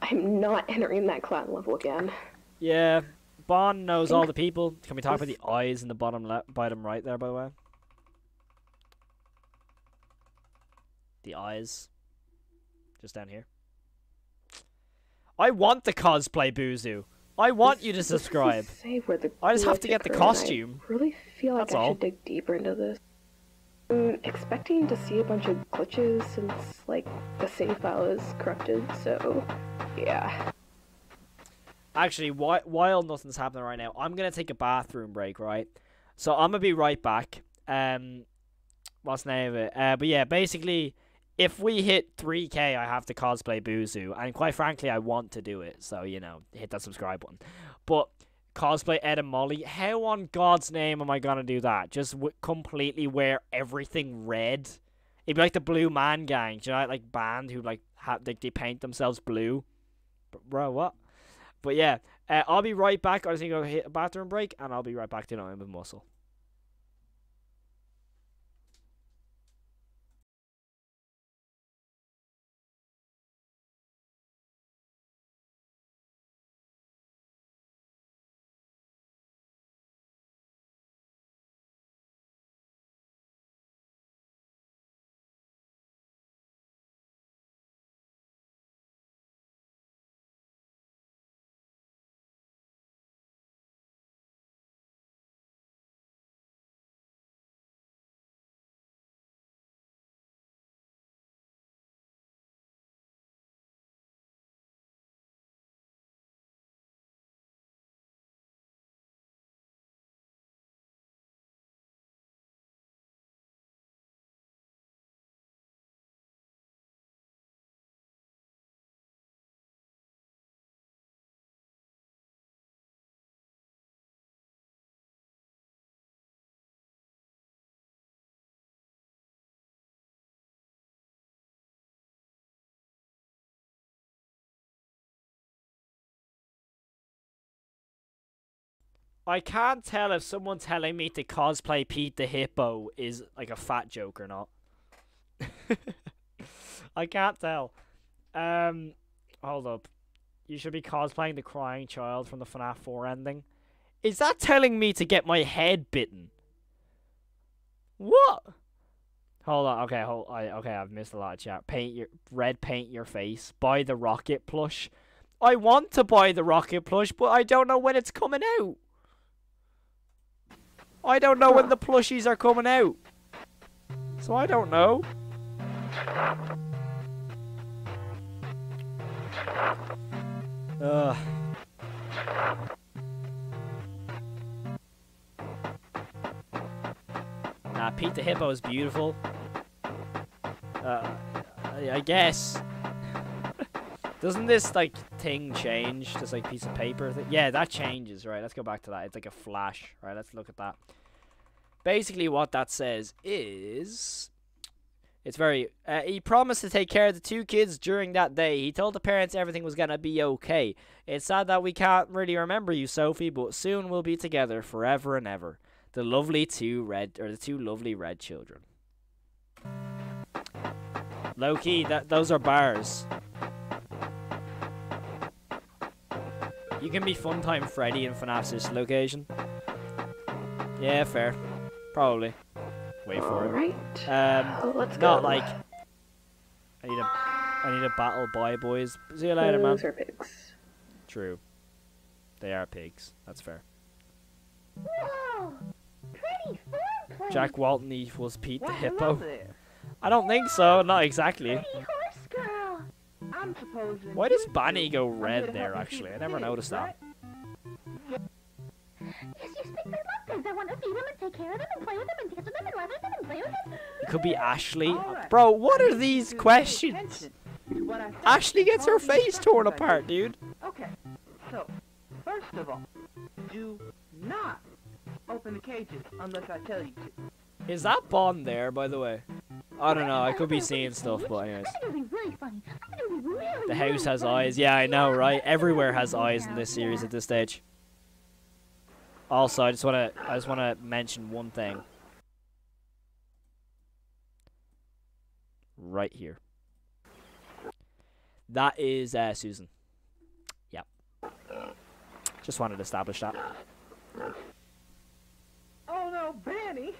I'm not entering that clan level again. Yeah, Bon knows all the people. Can we talk about the eyes in the bottom left, bottom right there, by the way? The eyes, just down here. I want the cosplay Boozoo. I want you to subscribe. say where the I just have to get the occurred, and I costume. really feel like That's I all. should dig deeper into this. I'm expecting to see a bunch of glitches since, like, the save file is corrupted, so yeah. Actually, whi- while nothing's happening right now, I'm gonna take a bathroom break, right? So I'm gonna be right back. Um, what's the name of it? Uh, but yeah, basically, if we hit 3k, I have to cosplay Boozoo, and quite frankly, I want to do it. So you know, hit that subscribe button. But cosplay Ed and Molly, how on God's name am I gonna do that? Just completely wear everything red? It'd be like the Blue Man Gang, do you know, like band who like have they paint themselves blue. Bro, what? But yeah, uh, I'll be right back. I just need to hit a bathroom break, and I'll be right back to know with muscle. I can't tell if someone telling me to cosplay Pete the Hippo is like a fat joke or not. I can't tell. Um, hold up. You should be cosplaying the crying child from the FNAF 4 ending. Is that telling me to get my head bitten? What? Hold on. Okay, hold. I okay. I've missed a lot of chat. Paint your red. Paint your face. Buy the rocket plush. I want to buy the rocket plush, but I don't know when it's coming out. I don't know when the plushies are coming out. So I don't know. Ugh. Nah, Pete the Hippo is beautiful. Uh, I I guess. Doesn't this like thing change? This like piece of paper thing? Yeah, that changes. Right, let's go back to that. It's like a flash. Right, let's look at that. Basically, what that says is, it's very. Uh, he promised to take care of the two kids during that day. He told the parents everything was gonna be okay. It's sad that we can't really remember you, Sophie, but soon we'll be together forever and ever. The lovely two red, or the two lovely red children. Low key, that those are bars. You can be Funtime Freddy in FNAF this location. Yeah, fair. Probably. Wait for Alright. it. Um, let's not go. like. I need a, I need a battle. boy, boys. See you later, man. Those are pigs. True. They are pigs. That's fair. Pretty fun place. Jack Walten equals Pete the Hippo. I don't think so. Not exactly. Pretty horse girl. I'm. Why does Bonnie go red there? Actually, I never noticed that. Yes, you speak their language. I want to feed them and take care of them and play with them and dance with them and run with them and play with them. It could be Ashley. Right. Bro, what are these questions? attention to what I say. Ashley gets her face torn apart, dude. Okay, so first of all, do not open the cages unless I tell you to. Is that Bon there, by the way? I don't know. I could be seeing stuff, but anyways. The house has eyes. Yeah, I know, right? Everywhere has eyes in this series at this stage. Also, I just want to I just want to mention one thing. Right here. That is uh, Susan. Yep. Just wanted to establish that. Oh no, Banny!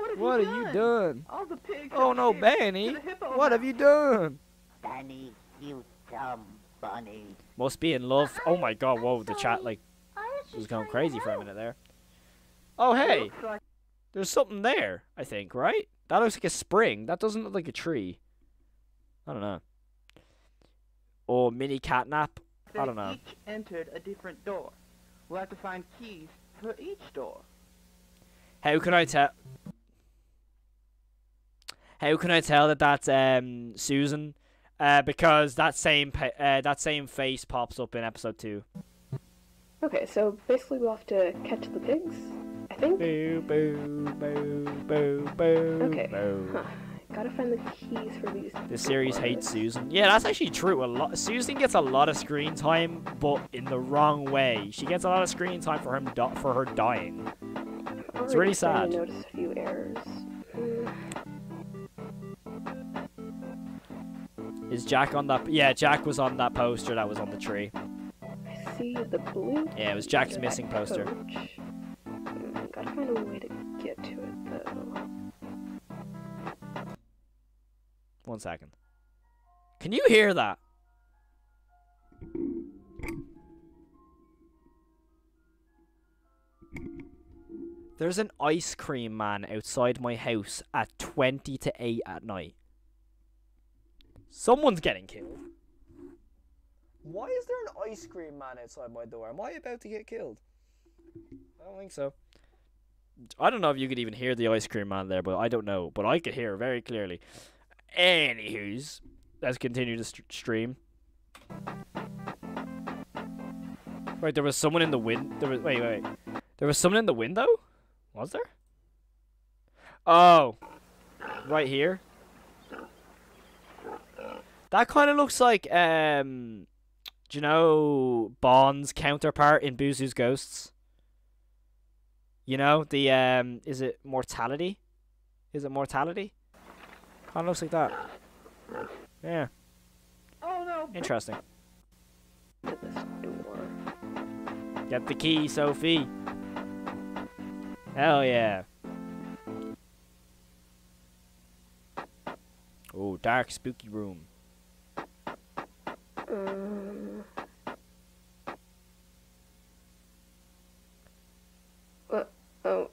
What have What you done? you done? All the pigs Oh no, escaped Benny! to What have you done? Danny, you dumb bunny. Must be in love. Oh my god, whoa, the chat like was going crazy for a minute there. Oh hey! Like There's something there, I think, right? That looks like a spring. That doesn't look like a tree. I don't know. Or mini catnap. they I don't know. each entered a different door. We'll have to find keys for each door. How can I tell? How can I tell that that's um Susan? Uh, because that same uh, that same face pops up in episode two. Okay, so basically we'll have to catch the pigs, I think. Boo boo boo boo boo. Okay. boo. Huh. Gotta find the keys for these. The series hates Susan. Yeah, that's actually true. A lot. Susan gets a lot of screen time, but in the wrong way. She gets a lot of screen time for him for her dying. It's really sad. to notice a few errors. Hmm. Is Jack on that? Yeah, Jack was on that poster that was on the tree. I see the blue. Yeah, it was Jack's key missing poster. coach. Gotta mm, find a way to get to it though. One second. Can you hear that? There's an ice cream man outside my house at 20 to 8 at night. Someone's getting killed. Why is there an ice cream man outside my door? Am I about to get killed? I don't think so. I don't know if you could even hear the ice cream man there, but I don't know. But I could hear very clearly. Anywho's, let's continue to st- stream. Wait, there was someone in the wind. There was wait, wait, wait. There was someone in the window. Was there? Oh, right here. That kind of looks like um, do you know Bon's counterpart in Boozoo's Ghosts? You know the um, is it mortality? Is it mortality? Kind of looks like that. Yeah, Oh no, interesting. To this door. Get the key, Sophie. Hell yeah. Oh, dark, spooky room. Um. Oh,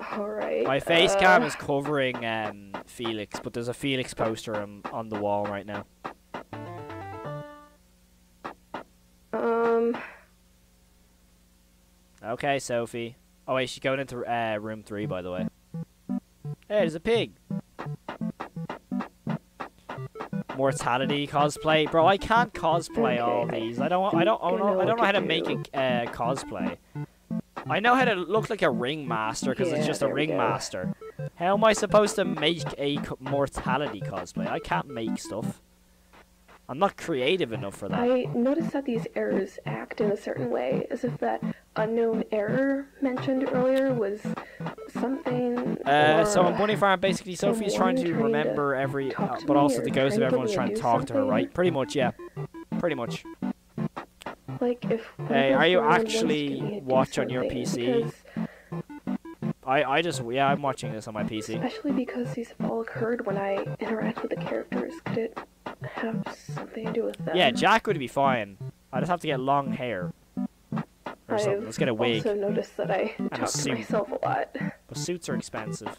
alright. My face uh, cam is covering um, Felix, but there's a Felix poster on, on the wall right now. Um, Okay, Sophie. Oh wait, she's going into uh, room three, by the way. Hey, there's a pig. Mortality cosplay, bro. I can't cosplay all these. I don't. I don't. I don't, I don't know how to make a uh, cosplay. I know how to look like a ringmaster because it's just a there we go. ringmaster. How am I supposed to make a mortality cosplay? I can't make stuff. I'm not creative enough for that. I noticed that these errors act in a certain way, as if that unknown error mentioned earlier was something. Uh, so on Bunny Farm, basically, Sophie's trying to trying to remember every, uh, but also the ghost of trying to get everyone's trying to talk to her, right? Pretty much, yeah. Pretty much. Like if. Hey, are you little ones wants to actually get me to do watch on your PC? I, I just, yeah, I'm watching this on my PC. Especially because these have all occurred when I interact with the characters. Could it have something to do with them? Yeah, Jack would be fine. I just have to get long hair. Or something. Let's get a wig. I also noticed that I talk to myself a lot. But suits are expensive.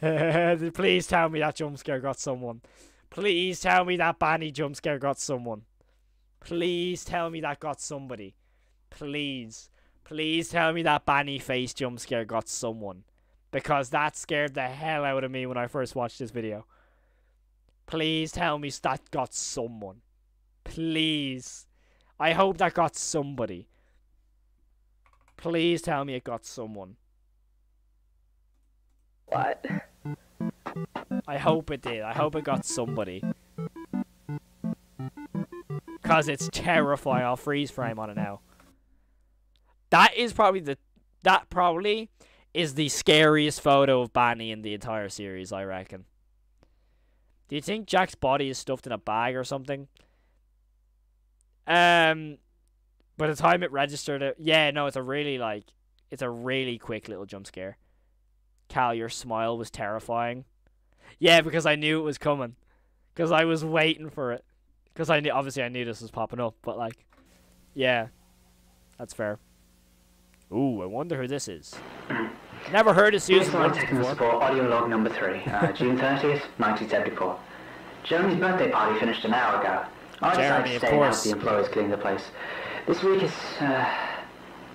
Please tell me that jump scare got someone. Please tell me that Banny jump scare got someone. Please tell me that got somebody. Please. Please tell me that Banny face jump scare got someone. Because that scared the hell out of me when I first watched this video. Please tell me that got someone. Please. I hope that got somebody. Please tell me it got someone. What? I hope it did. I hope it got somebody. Cause it's terrifying. I'll freeze frame on it now. That is probably the that probably is the scariest photo of Banny in the entire series, I reckon. Do you think Jack's body is stuffed in a bag or something? Um by the time it registered it yeah, no, it's a really like it's a really quick little jump scare. Cal, your smile was terrifying. Yeah, because I knew it was coming. Because I was waiting for it. Because I knew, obviously, I knew this was popping up. But like, yeah, that's fair. Ooh, I wonder who this is. Never heard of Susan Woods before. audio log number three, uh, June 30th, 1974. Jeremy's birthday party finished an hour ago. I Jeremy, of stay and help course. the employees clean the place. This week has uh,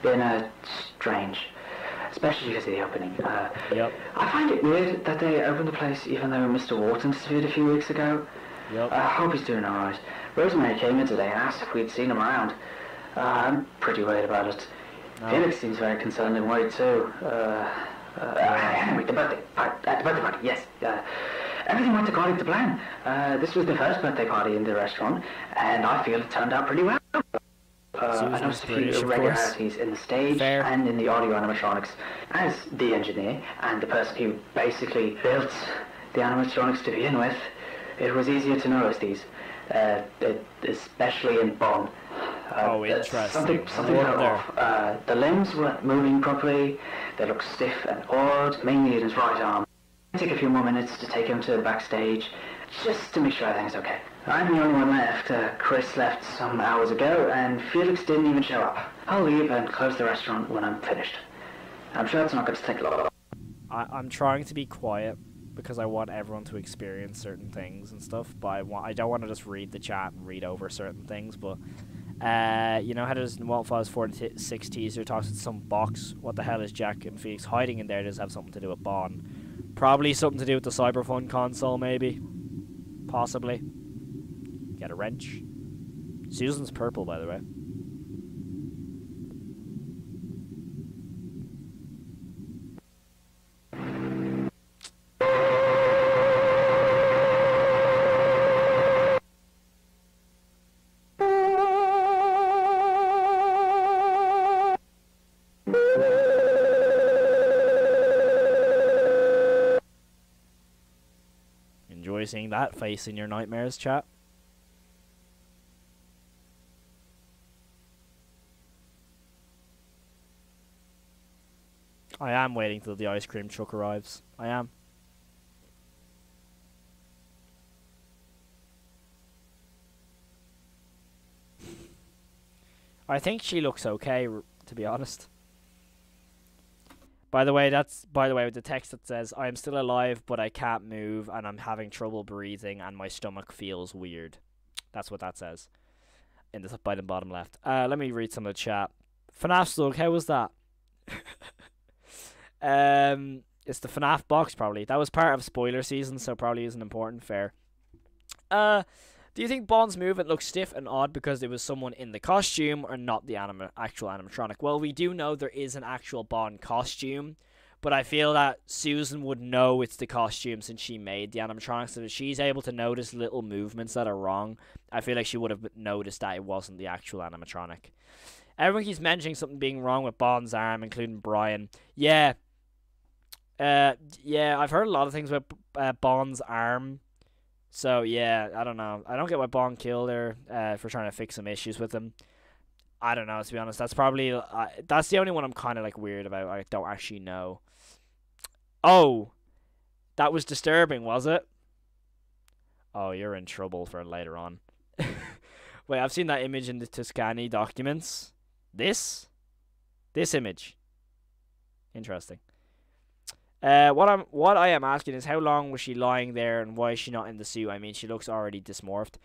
been uh, strange, especially because of the opening. Uh, yep. I find it weird that they opened the place even though Mr. Walten disappeared a few weeks ago. Yep. I hope he's doing alright. Rosemary came in today and asked if we'd seen him around. Uh, I'm pretty worried about it. No. Felix seems very concerned and worried too. Uh, uh, anyway, the birthday uh, the birthday party, yes. Everything went according to plan. Uh, this was the first birthday party in the restaurant, and I feel it turned out pretty well. Uh, I noticed a few British, of course. irregularities in the stage and in the audio animatronics. As the engineer and the person who basically built the animatronics to begin with, it was easier to notice these, uh, it- especially in Bon. Uh, Oh, interesting. Something, something felt off. Uh, the limbs weren't moving properly. They looked stiff and odd, mainly in his right arm. Took a few more minutes to take him to the backstage, just to make sure everything's okay. I'm the only one left. Uh, Chris left some hours ago, and Felix didn't even show up. I'll leave and close the restaurant when I'm finished. I'm sure it's not going to take long. I, I'm trying to be quiet because I want everyone to experience certain things and stuff. But I want I don't want to just read the chat and read over certain things. But uh, you know how in Wildfires 46 teaser talks with some box. What the hell is Jack and Felix hiding in there? Does have something to do with Bon? Probably something to do with the Cyberfun console, maybe. Possibly. Get a wrench. Susan's purple, by the way. Seeing that face in your nightmares, chat. I am waiting till the ice cream truck arrives. I am. I think she looks okay, to be honest. By the way, that's by the way with the text that says I am still alive, but I can't move, and I'm having trouble breathing, and my stomach feels weird. That's what that says. In the by the bottom left. Uh, let me read some of the chat. FNAF slug, how was that? um, it's the FNAF box probably. That was part of spoiler season, so probably isn't important. Fair. Uh, do you think Bon's movement looks stiff and odd because there was someone in the costume or not the anima- actual animatronic? Well, we do know there is an actual Bon costume, but I feel that Susan would know it's the costume since she made the animatronic, so that she's able to notice little movements that are wrong. I feel like she would have noticed that it wasn't the actual animatronic. Everyone keeps mentioning something being wrong with Bon's arm, including Brian. Yeah. Uh, yeah, I've heard a lot of things about uh, Bon's arm. So yeah, I don't know. I don't get why Bon killed her uh, for trying to fix some issues with him. I don't know to be honest. That's probably uh, that's the only one I'm kind of like weird about. I don't actually know. Oh, that was disturbing, was it? Oh, you're in trouble for later on. Wait, I've seen that image in the Tuscany documents. This, this image. Interesting. Uh, what I'm what I am asking is how long was she lying there and why is she not in the suit? I mean, she looks already dysmorphed.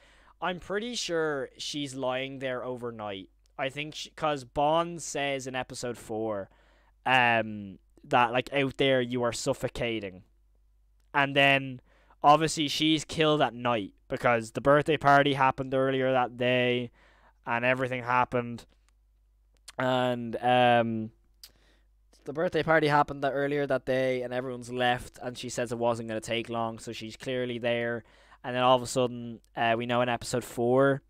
I'm pretty sure she's lying there overnight. I think because Bon says in episode four, um, that like out there you are suffocating, and then obviously she's killed at night because the birthday party happened earlier that day, and everything happened, and um, the birthday party happened that earlier that day, and everyone's left, and she says it wasn't going to take long, so she's clearly there. And then all of a sudden, uh, we know in episode four,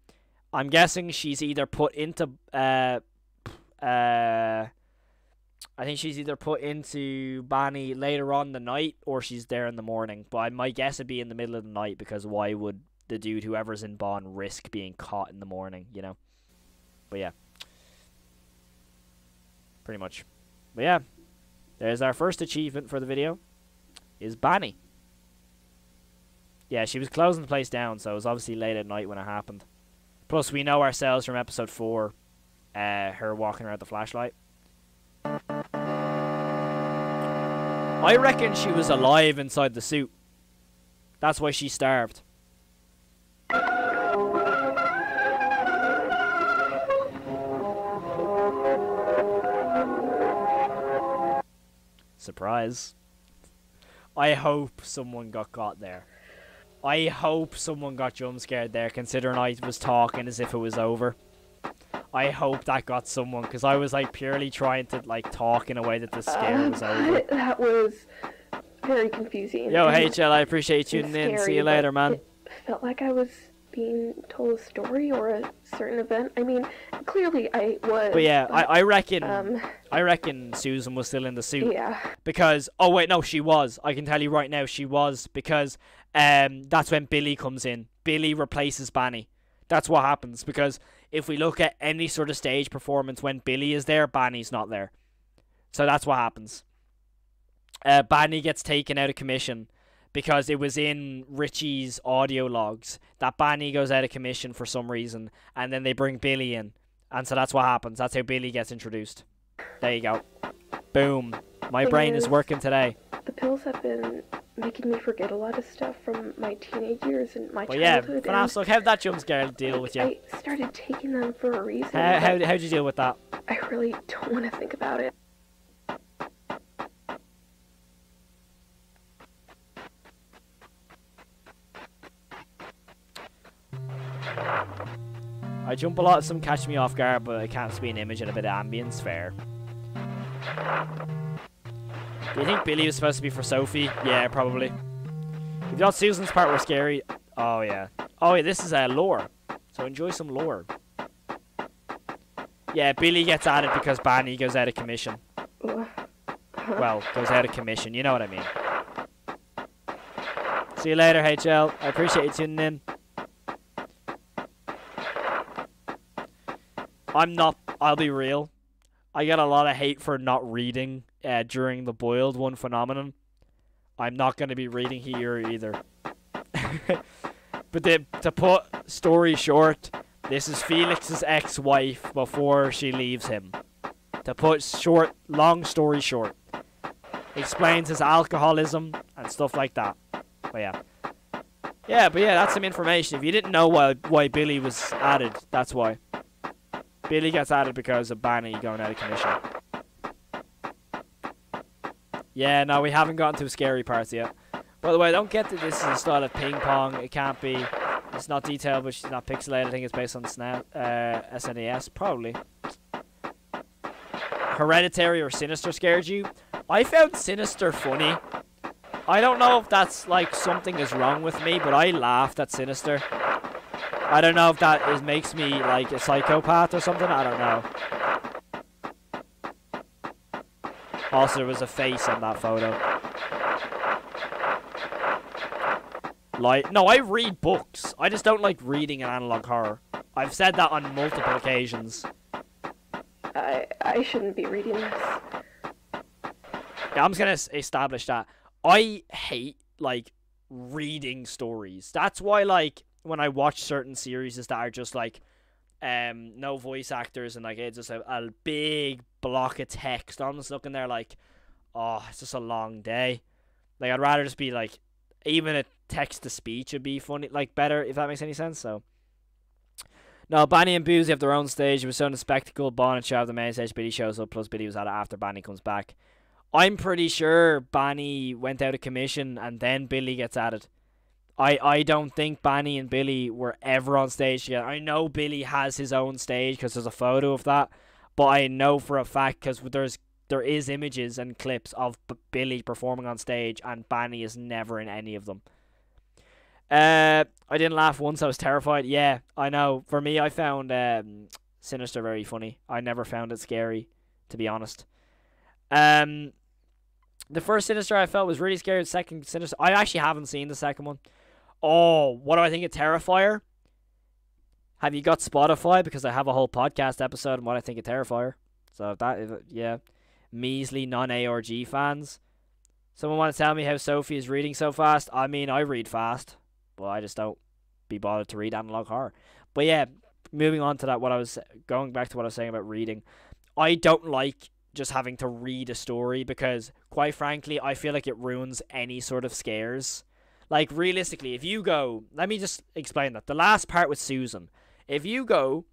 I'm guessing she's either put into uh, uh, I think she's either put into Banny later on the night or she's there in the morning. But I might guess it'd be in the middle of the night because why would the dude whoever's in Bon risk being caught in the morning, you know? But yeah. Pretty much. But yeah. There's our first achievement for the video. Is Bonnie. Yeah, she was closing the place down, so it was obviously late at night when it happened. Plus, we know ourselves from episode 4, uh, her walking around the flashlight. I reckon she was alive inside the suit. That's why she starved. Surprise. I hope someone got caught there. I hope someone got jump scared there, considering I was talking as if it was over. I hope that got someone, because I was like purely trying to like talk in a way that the uh, scare was over. That was very confusing. Yo, HL, I appreciate you tuning in. See you later, man. Felt like I was being told a story or a certain event. I mean, clearly I was. But yeah, I, I reckon um, I reckon Susan was still in the suit. Yeah. Because oh wait, no, she was. I can tell you right now, she was because um that's when Billy comes in. Billy replaces Banny. That's what happens because if we look at any sort of stage performance when Billy is there, Banny's not there. So that's what happens. Uh, Banny gets taken out of commission because it was in Richie's audio logs that Banny goes out of commission for some reason, and then they bring Billy in, and so that's what happens. That's how Billy gets introduced. There you go. Boom. My brain is is- working today. the pills have been making me forget a lot of stuff from my teenage years and my yeah, childhood. Fanass, look, how'd that jump scare deal with you? I started taking them for a reason. How, how, how'd you deal with that? I really don't want to think about it. I jump a lot, some catch me off guard, but it can't be an image and a bit of ambience. Fair. Do you think Billy was supposed to be for Sophie? Yeah, probably. If you thought Susan's part was scary, oh yeah. Oh yeah, this is uh, lore. So enjoy some lore. Yeah, Billy gets added because Banny goes out of commission. Well, goes out of commission, you know what I mean. See you later, HL. I appreciate you tuning in. I'm not. I'll be real. I get a lot of hate for not reading uh, during the boiled one phenomenon. I'm not going to be reading here either. but to put story short, this is Felix's ex-wife before she leaves him. To put short, long story short, explains his alcoholism and stuff like that. But yeah. Yeah, but yeah, that's some information. If you didn't know why why Billy was added, that's why. Billy gets added because of Banny going out of commission. Yeah, no, we haven't gotten to scary parts yet. By the way, I don't get that this is a style of ping pong. It can't be. It's not detailed, but it's not pixelated. I think it's based on SNES, uh, SNES, probably. Hereditary or Sinister scared you? I found Sinister funny. I don't know if that's like something is wrong with me, but I laughed at Sinister. I don't know if that is makes me like a psychopath or something. I don't know. Also, there was a face on that photo. Like, no, I read books. I just don't like reading an analog horror. I've said that on multiple occasions. I I shouldn't be reading this. Yeah, I'm just gonna establish that I hate like reading stories. That's why like when I watch certain series that are just like um no voice actors and like it's just a, a big block of text. I'm just looking there like, oh, it's just a long day. Like I'd rather just be like even a text to speech would be funny like better if that makes any sense. So no, Banny and Boozoo have their own stage. It was shown a spectacle. Bon and Sha the main stage. Billy shows up. Plus Billy was it after Banny comes back. I'm pretty sure Banny went out of commission and then Billy gets added. I, I don't think Banny and Billy were ever on stage together. I know Billy has his own stage because there's a photo of that, but I know for a fact because there's there is images and clips of B- Billy performing on stage, and Banny is never in any of them. Uh, I didn't laugh once. I was terrified. Yeah, I know. For me, I found um, Sinister very funny. I never found it scary, to be honest. Um, the first Sinister I felt was really scary. The second Sinister, I actually haven't seen the second one. Oh, what do I think of Terrifier? Have you got Spotify? Because I have a whole podcast episode on what I think of Terrifier. So that, yeah, measly non-ARG fans. Someone want to tell me how Sophie is reading so fast? I mean, I read fast, but I just don't be bothered to read analog horror. But yeah, moving on to that, what I was going back to what I was saying about reading, I don't like just having to read a story because, quite frankly, I feel like it ruins any sort of scares. Like realistically, if you go, let me just explain that. The last part with Susan, if you go,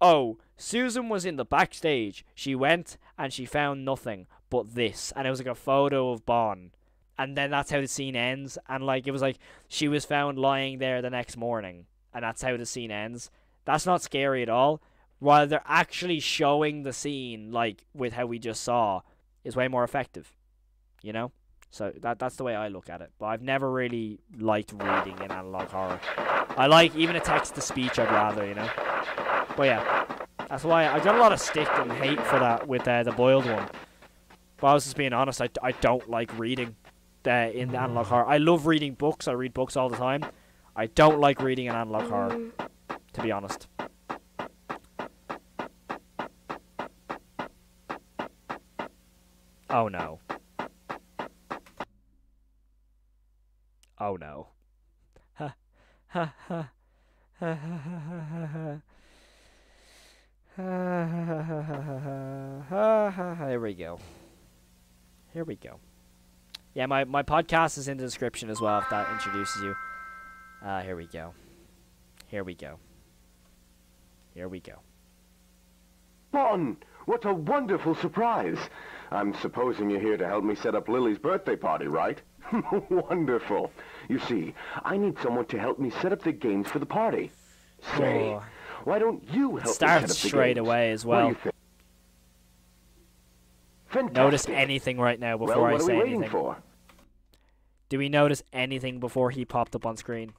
oh, Susan was in the backstage. She went and she found nothing but this, and it was like a photo of Bon, and then that's how the scene ends. And like it was like she was found lying there the next morning, and that's how the scene ends. That's not scary at all. While they're actually showing the scene, like with how we just saw, is way more effective. You know. So that that's the way I look at it. But I've never really liked reading in analog horror. I like even a text to speech. I'd rather, you know. But yeah, that's why I got a lot of stick and hate for that with uh, the boiled one. But I was just being honest. I, I don't like reading uh, in the analog horror. I love reading books. I read books all the time. I don't like reading in analog horror, to be honest. Oh no. Oh no. Ha ha ha ha ha ha ha Here we go. Here we go. Yeah, my, my podcast is in the description as well if that introduces you. Uh, here we go. Here we go. Here we go. Bon, what a wonderful surprise. I'm supposing you're here to help me set up Lily's birthday party, right? Wonderful. You see, I need someone to help me set up the games for the party. Say, Oh. why don't you help me set up the straight games? away as well. Notice anything right now before well, I say anything. for? Do we notice anything before he popped up on screen?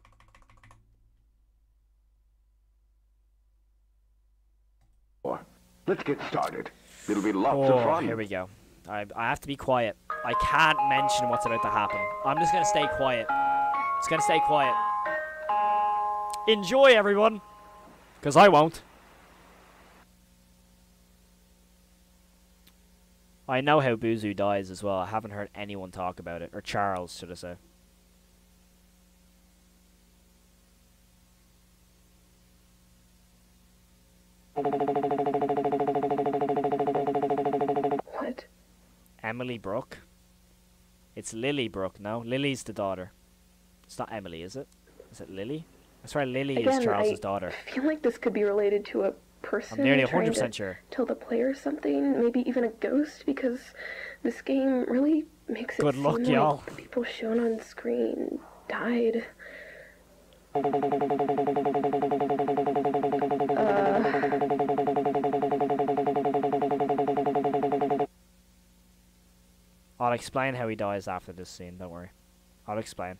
Let's get started. It'll be lots oh, of fun. here we go. I, I have to be quiet. I can't mention what's about to happen. I'm just gonna stay quiet. Just gonna stay quiet. Enjoy, everyone. Because I won't. I know how Boozoo dies as well. I haven't heard anyone talk about it. Or Charles, should I say. What? Emily Brooke. It's Lily Brooke, no? Lily's the daughter. It's not Emily, is it? Is it Lily? I swear Lily Again, is Charles's I daughter. I feel like this could be related to a person I'm nearly trying 100% to sure. tell the player something, maybe even a ghost, because this game really makes it Good seem luck, like y'all. the people shown on screen died. Uh, I'll explain how he dies after this scene, don't worry. I'll explain.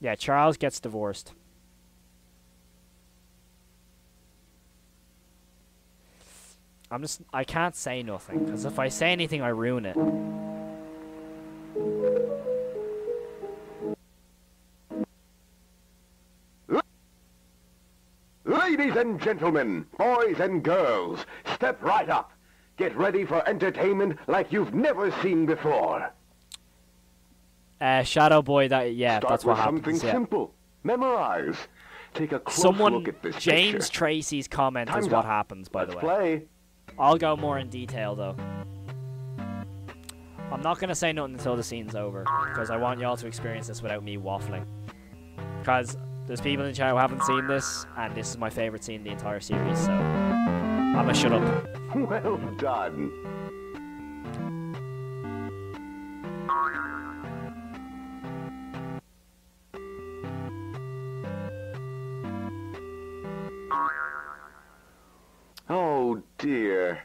Yeah, Charles gets divorced. I'm just I can't say nothing because if I say anything I ruin it. Ladies and gentlemen, boys and girls, step right up. Get ready for entertainment like you've never seen before. Uh, Shadow Boy, that yeah, Start that's what with something. Yeah. simple. Memorize. Take a close Someone, look at this James picture. Tracy's comment is what up. happens. By the Let's way, play. I'll go more in detail though. I'm not gonna say nothing until the scene's over because I want y'all to experience this without me waffling. Because there's people in the chat who haven't seen this, and this is my favourite scene in the entire series, so I'm gonna shut up. Well done. Oh dear.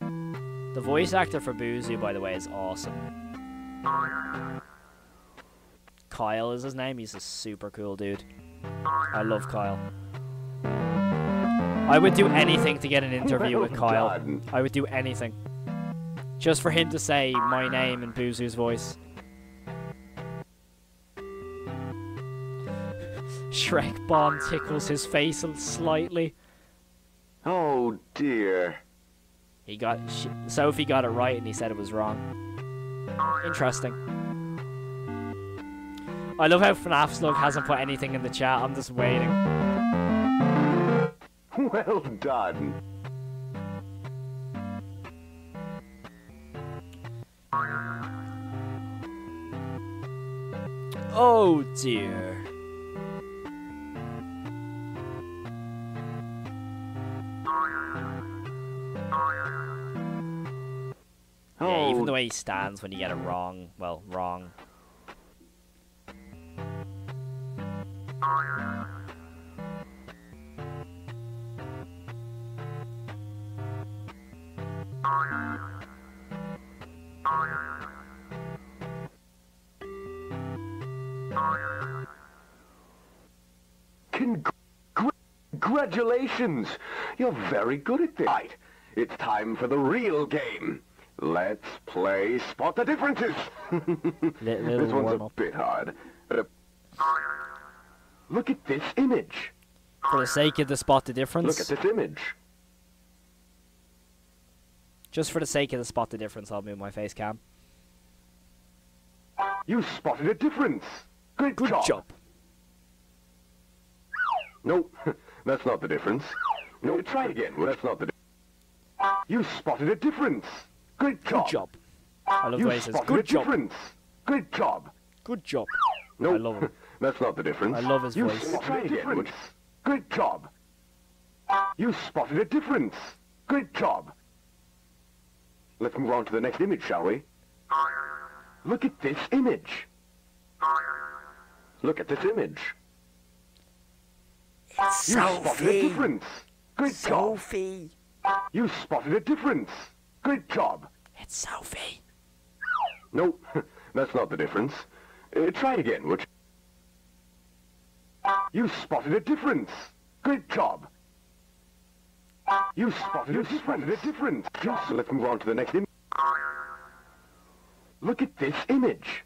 The voice actor for Boozoo, by the way, is awesome. Kyle is his name. He's a super cool dude. I love Kyle. I would do anything to get an interview with oh, Kyle. I would do anything. Just for him to say my name in Boozoo's voice. Shrek Bond tickles his face slightly. Oh dear. He got sh- Sophie got it right and he said it was wrong. Interesting. I love how FNAF Slug hasn't put anything in the chat. I'm just waiting. Well done. Oh dear. Yeah, even Oh. the way he stands when you get it wrong. Well, wrong. Congratulations! You're very good at this. Right. It's time for the real game. Let's play Spot the Differences. This one's a bit hard. Uh, look at this image. For the sake of the spot the difference? Look at this image. Just for the sake of the spot the difference, I'll move my face cam. You spotted a difference. Good, Good job. job. No, that's not the difference. No, try again. That's not the. Di- you spotted a difference. Good job. Good job. I love you the way he says, good job. difference. Good job. Good job. No, I love him. that's not the difference. I love his you voice. Spotted try it again. would? Good job. You spotted a difference. Good job. Let's move on to the next image, shall we? Look at this image. Look at this image. It's You spotted a difference. Good Sophie. job. You spotted a difference. Good job. It's Sophie. No, that's not the difference. Uh, try it again, would you? You spotted a difference. Good job. You spotted, a, difference. a difference. So let's move on to the next image. Look at this image.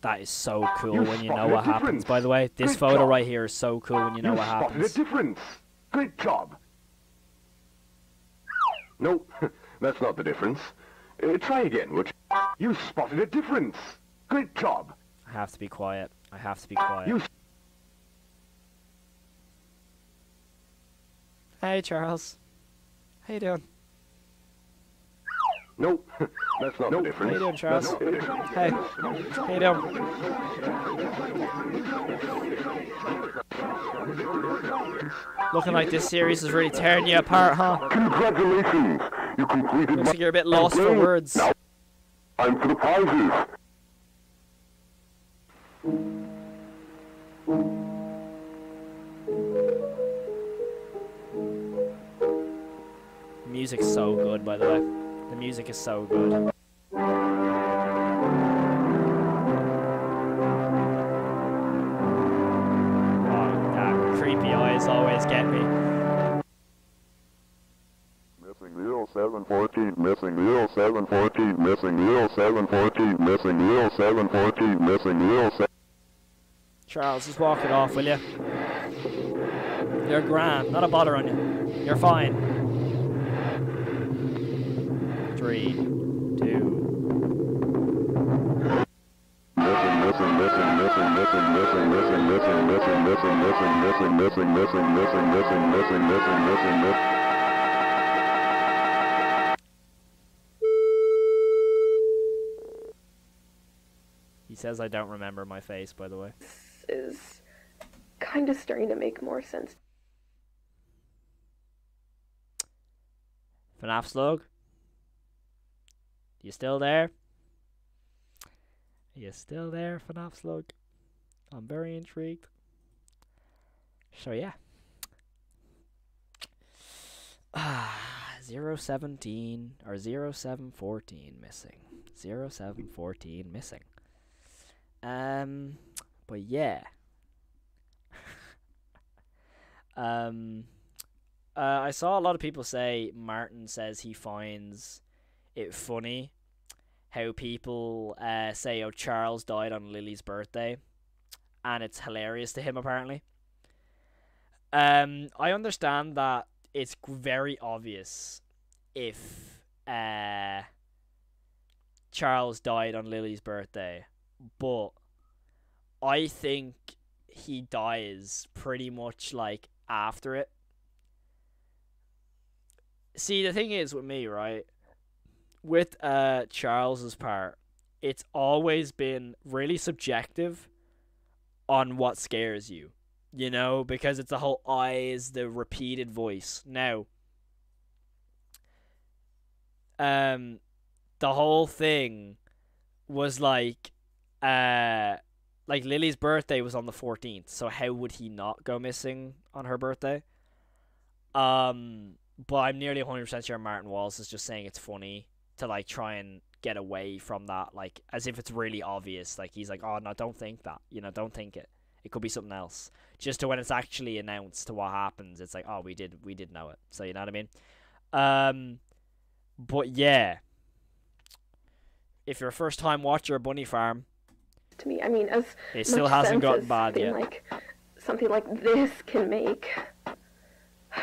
That is so cool You when you know spotted a what happens, by the way. This Good photo job. right here is so cool when you know you what spotted happens. a difference. Good job. No, that's not the difference. Uh, try again, would you? You spotted a difference. Good job. I have to be quiet. I have to be quiet. You Hey, Charles. How you doing? No, that's not the difference. How you doing, Charles? That's not the difference. Hey. How you doing? Looking like this series is really tearing you apart, huh? Congratulations! You completed Looks like you're a bit lost for words. Now, time for the prizes music's so good, by the way. The music is so good. Oh, creepy eyes always get me. Missing zero seven fourteen, missing zero seven fourteen, missing zero seven fourteen, missing zero seven fourteen, missing zero seven. Charles, just walk it off, will you? You're grand. Not a bother on you. You're fine. Three, two. He says I don't remember my face, by the way is kind of starting to make more sense. FNAF Slug? You still there? you still there, FNAF Slug? I'm very intrigued. So yeah. Zero seventeen or zero seven fourteen missing. Zero seven fourteen missing. Um, but yeah. um, uh, I saw a lot of people say Martin says he finds it funny how people uh, say, "Oh, Charles died on Lily's birthday," and it's hilarious to him apparently. Um, I understand that it's very obvious if uh Charles died on Lily's birthday, but I think he dies pretty much like after it. See, the thing is with me, right? With uh Charles's part, it's always been really subjective on what scares you. You know, because it's the whole eyes, the repeated voice. Now, um the whole thing was like uh like Lily's birthday was on the 14th, so how would he not go missing on her birthday? Um but I'm nearly 100% sure Martin Walls is just saying it's funny to like try and get away from that like as if it's really obvious. Like he's like oh no don't think that you know don't think it. It could be something else. Just to when it's actually announced to what happens it's like oh we did we did know it. So you know what i mean? Um but yeah if you're a first time watcher of bunny farm to me. I mean, as It still hasn't gotten bad yet. Like something like this can make.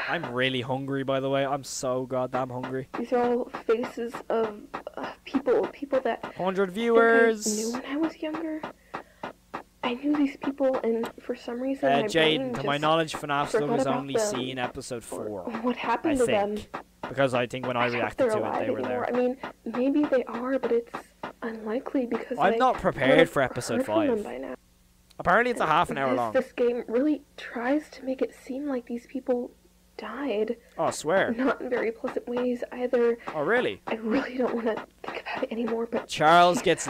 i'm really hungry by the way i'm so goddamn hungry These are all faces of uh, people, people that 100 viewers I knew when I was younger. I knew these people, and for some reason, uh, Jaden, to my knowledge, FNAF Slug has only them. seen episode four. What happened I to think, them? because I think when I hope reacted to it, they were anymore. there. I mean, maybe they are, but it's unlikely because I'm I not prepared for episode heard from them five. Apparently, it's a half an hour This- long. This game really tries to make it seem like these people died. Oh, I swear. Not in very pleasant ways either. Oh, really? I really don't want to think about it anymore, but Charles gets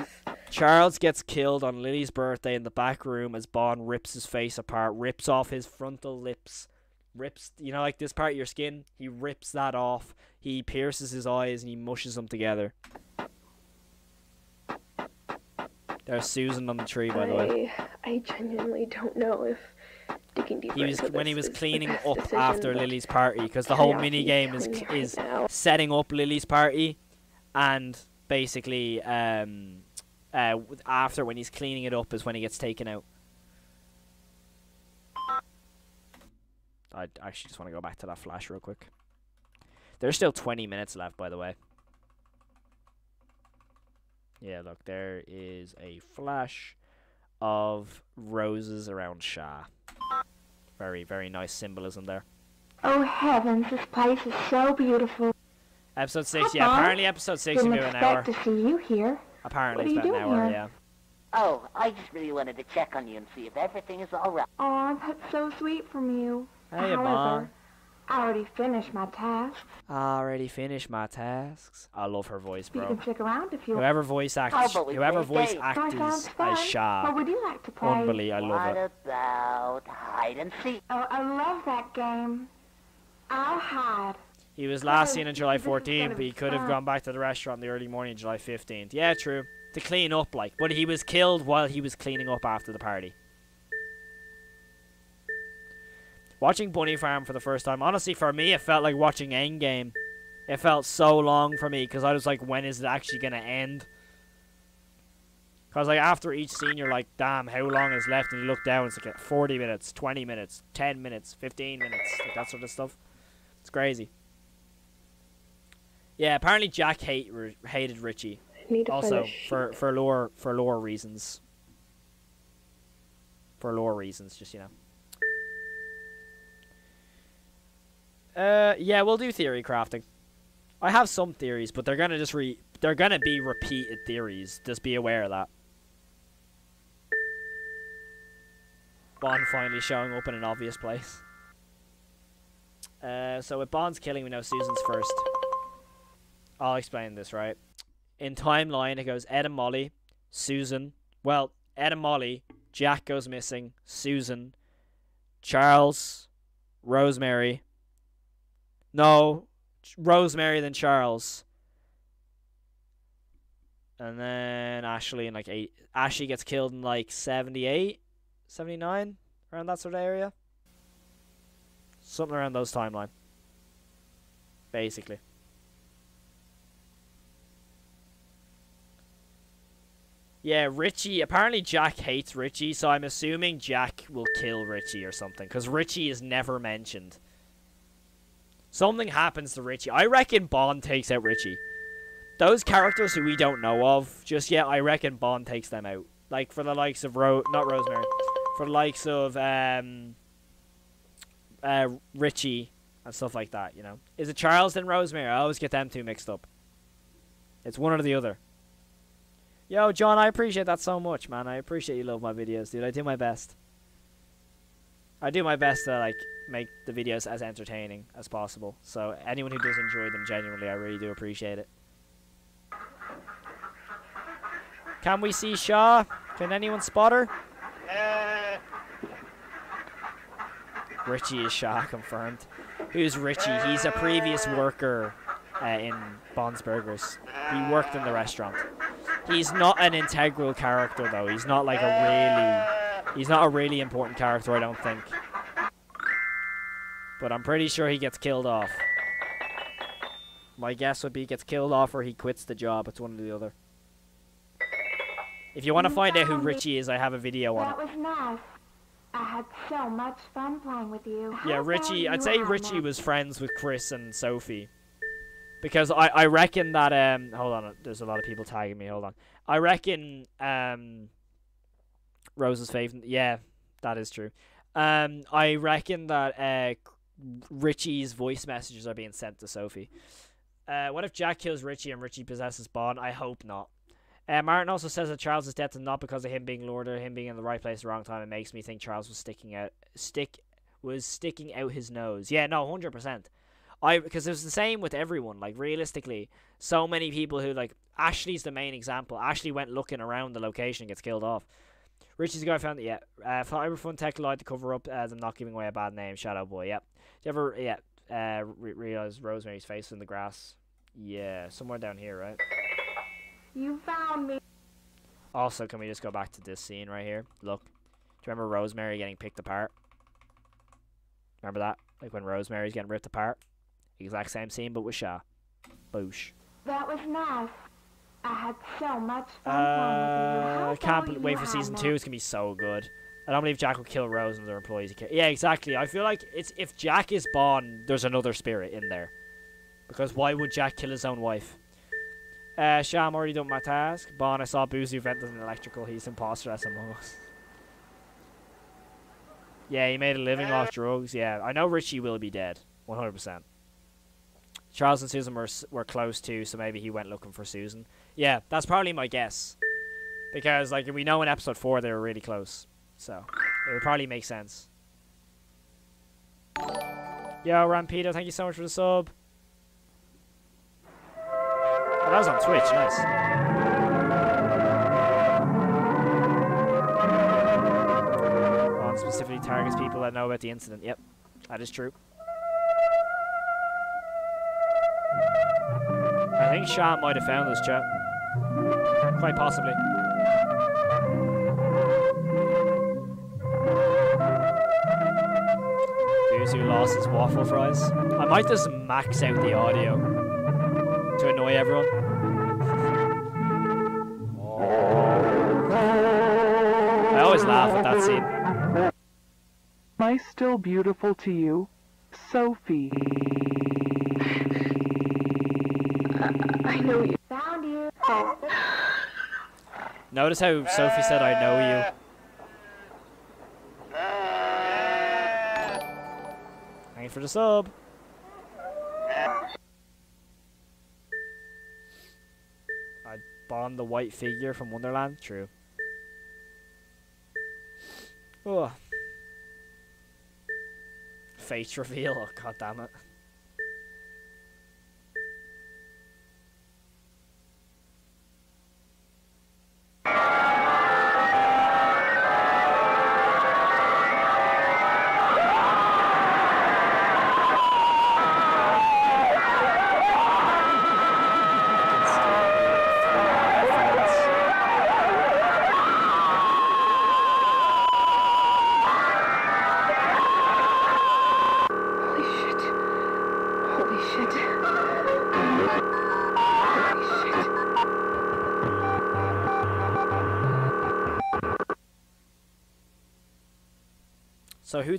Charles gets killed on Lily's birthday in the back room as Bon rips his face apart, rips off his frontal lips, rips you know like this part of your skin. He rips that off. He pierces his eyes and he mushes them together. There's Susan on the tree, by the way. I, I genuinely don't know if digging deeper He was when he was cleaning up decision, after Lily's party because the whole mini game is right is now. setting up Lily's party, and basically um uh after when he's cleaning it up is when he gets taken out. I actually just want to go back to that flash real quick. There's still 20 minutes left, by the way. Yeah, look, there is a flash of roses around Sha. Very, very nice symbolism there. Oh heavens, this place is so beautiful. Episode 6, Hi, yeah, Bob. apparently episode 6 will Didn't be about an hour. expect to see you here. Apparently What it's are about you an hour, here? yeah. Oh, I just really wanted to check on you and see if everything is all right. Aw, that's so sweet from you. Hey, However, Mom. I already finished my task. Already finished my tasks. I love her voice, bro. You bro. can stick around if you Whoever voice acts, about whoever voice game? actors That sounds fun. What would you like to play? unbelievable. I love what it. about hide and seek? Oh, I love that game. I'll hide. He was last Oh, seen on July this 14th, but he could have gone back to the restaurant in the early morning, July 15th. Yeah, true. To clean up, like, but he was killed while he was cleaning up after the party. Watching Bunny Farm for the first time, honestly, for me, it felt like watching Endgame. It felt so long for me because I was like, when is it actually gonna end? Because like after each scene, you're like, damn, how long is left? And you look down, it's like 40 minutes, 20 minutes, 10 minutes, 15 minutes, like that sort of stuff. It's crazy. Yeah, apparently Jack hate hated Richie. to Also for for lore for lore reasons. For lore reasons, just you know. Uh, yeah, we'll do theory crafting. I have some theories, but they're gonna just re they're gonna be repeated theories. Just be aware of that. Bon finally showing up in an obvious place. Uh, so with Bon's killing, we know Susan's first. I'll explain this, right? In timeline, it goes Ed and Molly, Susan. Well, Ed and Molly, Jack goes missing, Susan, Charles, Rosemary. No, Rosemary, then Charles. And then Ashley in like eight. Ashley gets killed in like 78, 79, around that sort of area. Something around those timeline. Basically. Yeah, Richie. Apparently, Jack hates Richie, so I'm assuming Jack will kill Richie or something, because Richie is never mentioned. Something happens to Richie. I reckon Bon takes out Richie. Those characters who we don't know of just yet, I reckon Bon takes them out. Like for the likes of Ro, not Rosemary, for the likes of um, uh, Richie and stuff like that. You know, is it Charles and Rosemary? I always get them two mixed up. It's one or the other. Yo, John, I appreciate that so much, man. I appreciate you love my videos, dude. I do my best. I do my best to like make the videos as entertaining as possible. So anyone who does enjoy them, genuinely, I really do appreciate it. Can we see Sha? Can anyone spot her? Uh. Richie is Sha confirmed. Who's Richie? He's a previous uh. worker uh, in Bon's Burgers. He uh. worked in the restaurant. He's not an integral character though. He's not like a really, he's not a really important character. I don't think. But I'm pretty sure he gets killed off. My guess would be he gets killed off or he quits the job. It's one or the other. If you want to find out who Richie is, I have a video on it. That was nice. I had so much fun playing with you. Yeah, Richie. I'd say Richie was friends with Chris and Sophie. Because I, I reckon that um hold on there's a lot of people tagging me hold on I reckon um Rose's favorite yeah that is true um I reckon that uh Richie's voice messages are being sent to Sophie uh what if Jack kills Richie and Richie possesses Bon I hope not uh, Martin also says that Charles' death is not because of him being Lord or him being in the right place at the wrong time. It makes me think Charles was sticking out, stick was sticking out his nose. Yeah, no, hundred percent. I because it was the same with everyone. Like realistically, so many people who like Ashley's the main example. Ashley went looking around the location, and gets killed off. Richie's the guy found it. Yeah, uh, Cyberfun Tech lied to cover up uh, them not giving away a bad name. Shadow Boy. Yep. Do you ever yeah uh, re- realize Rosemary's face in the grass? Yeah, somewhere down here, right? You found me. Also, can we just go back to this scene right here? Look, do you remember Rosemary getting picked apart? Remember that? Like when Rosemary's getting ripped apart? Exact same scene, but with Sha. Boosh. That was nice. I had so much fun Uh, I playing with you. How can't wait for season two. It's gonna be so good. I don't believe Jack will kill Rose and their employees. Yeah, exactly. I feel like it's if Jack is Bon, there's another spirit in there. Because why would Jack kill his own wife? Uh, Sham already done my task. Bon, I saw Boozoo vent as an electrical. He's imposter as Among Us. Yeah, he made a living off drugs. Yeah, I know Richie will be dead, 100%. Charles and Susan were were close too, so maybe he went looking for Susan. Yeah, that's probably my guess. Because like we know in episode four they were really close, so it would probably make sense. Yo, Rampedo, thank you so much for the sub. Oh, that was on Twitch, nice. Specifically targets people that know about the incident. Yep, that is true. I think Sean might have found this chat. Quite possibly. Boozoo lost his waffle fries. I might just max out the audio to annoy everyone. I always laugh at that scene. Am I still beautiful to you? Sophie. I know you. Found you. Notice how Sophie said, I know you. For the sub. I bond the white figure from Wonderland. True. Oh. Face reveal. Oh, God damn it.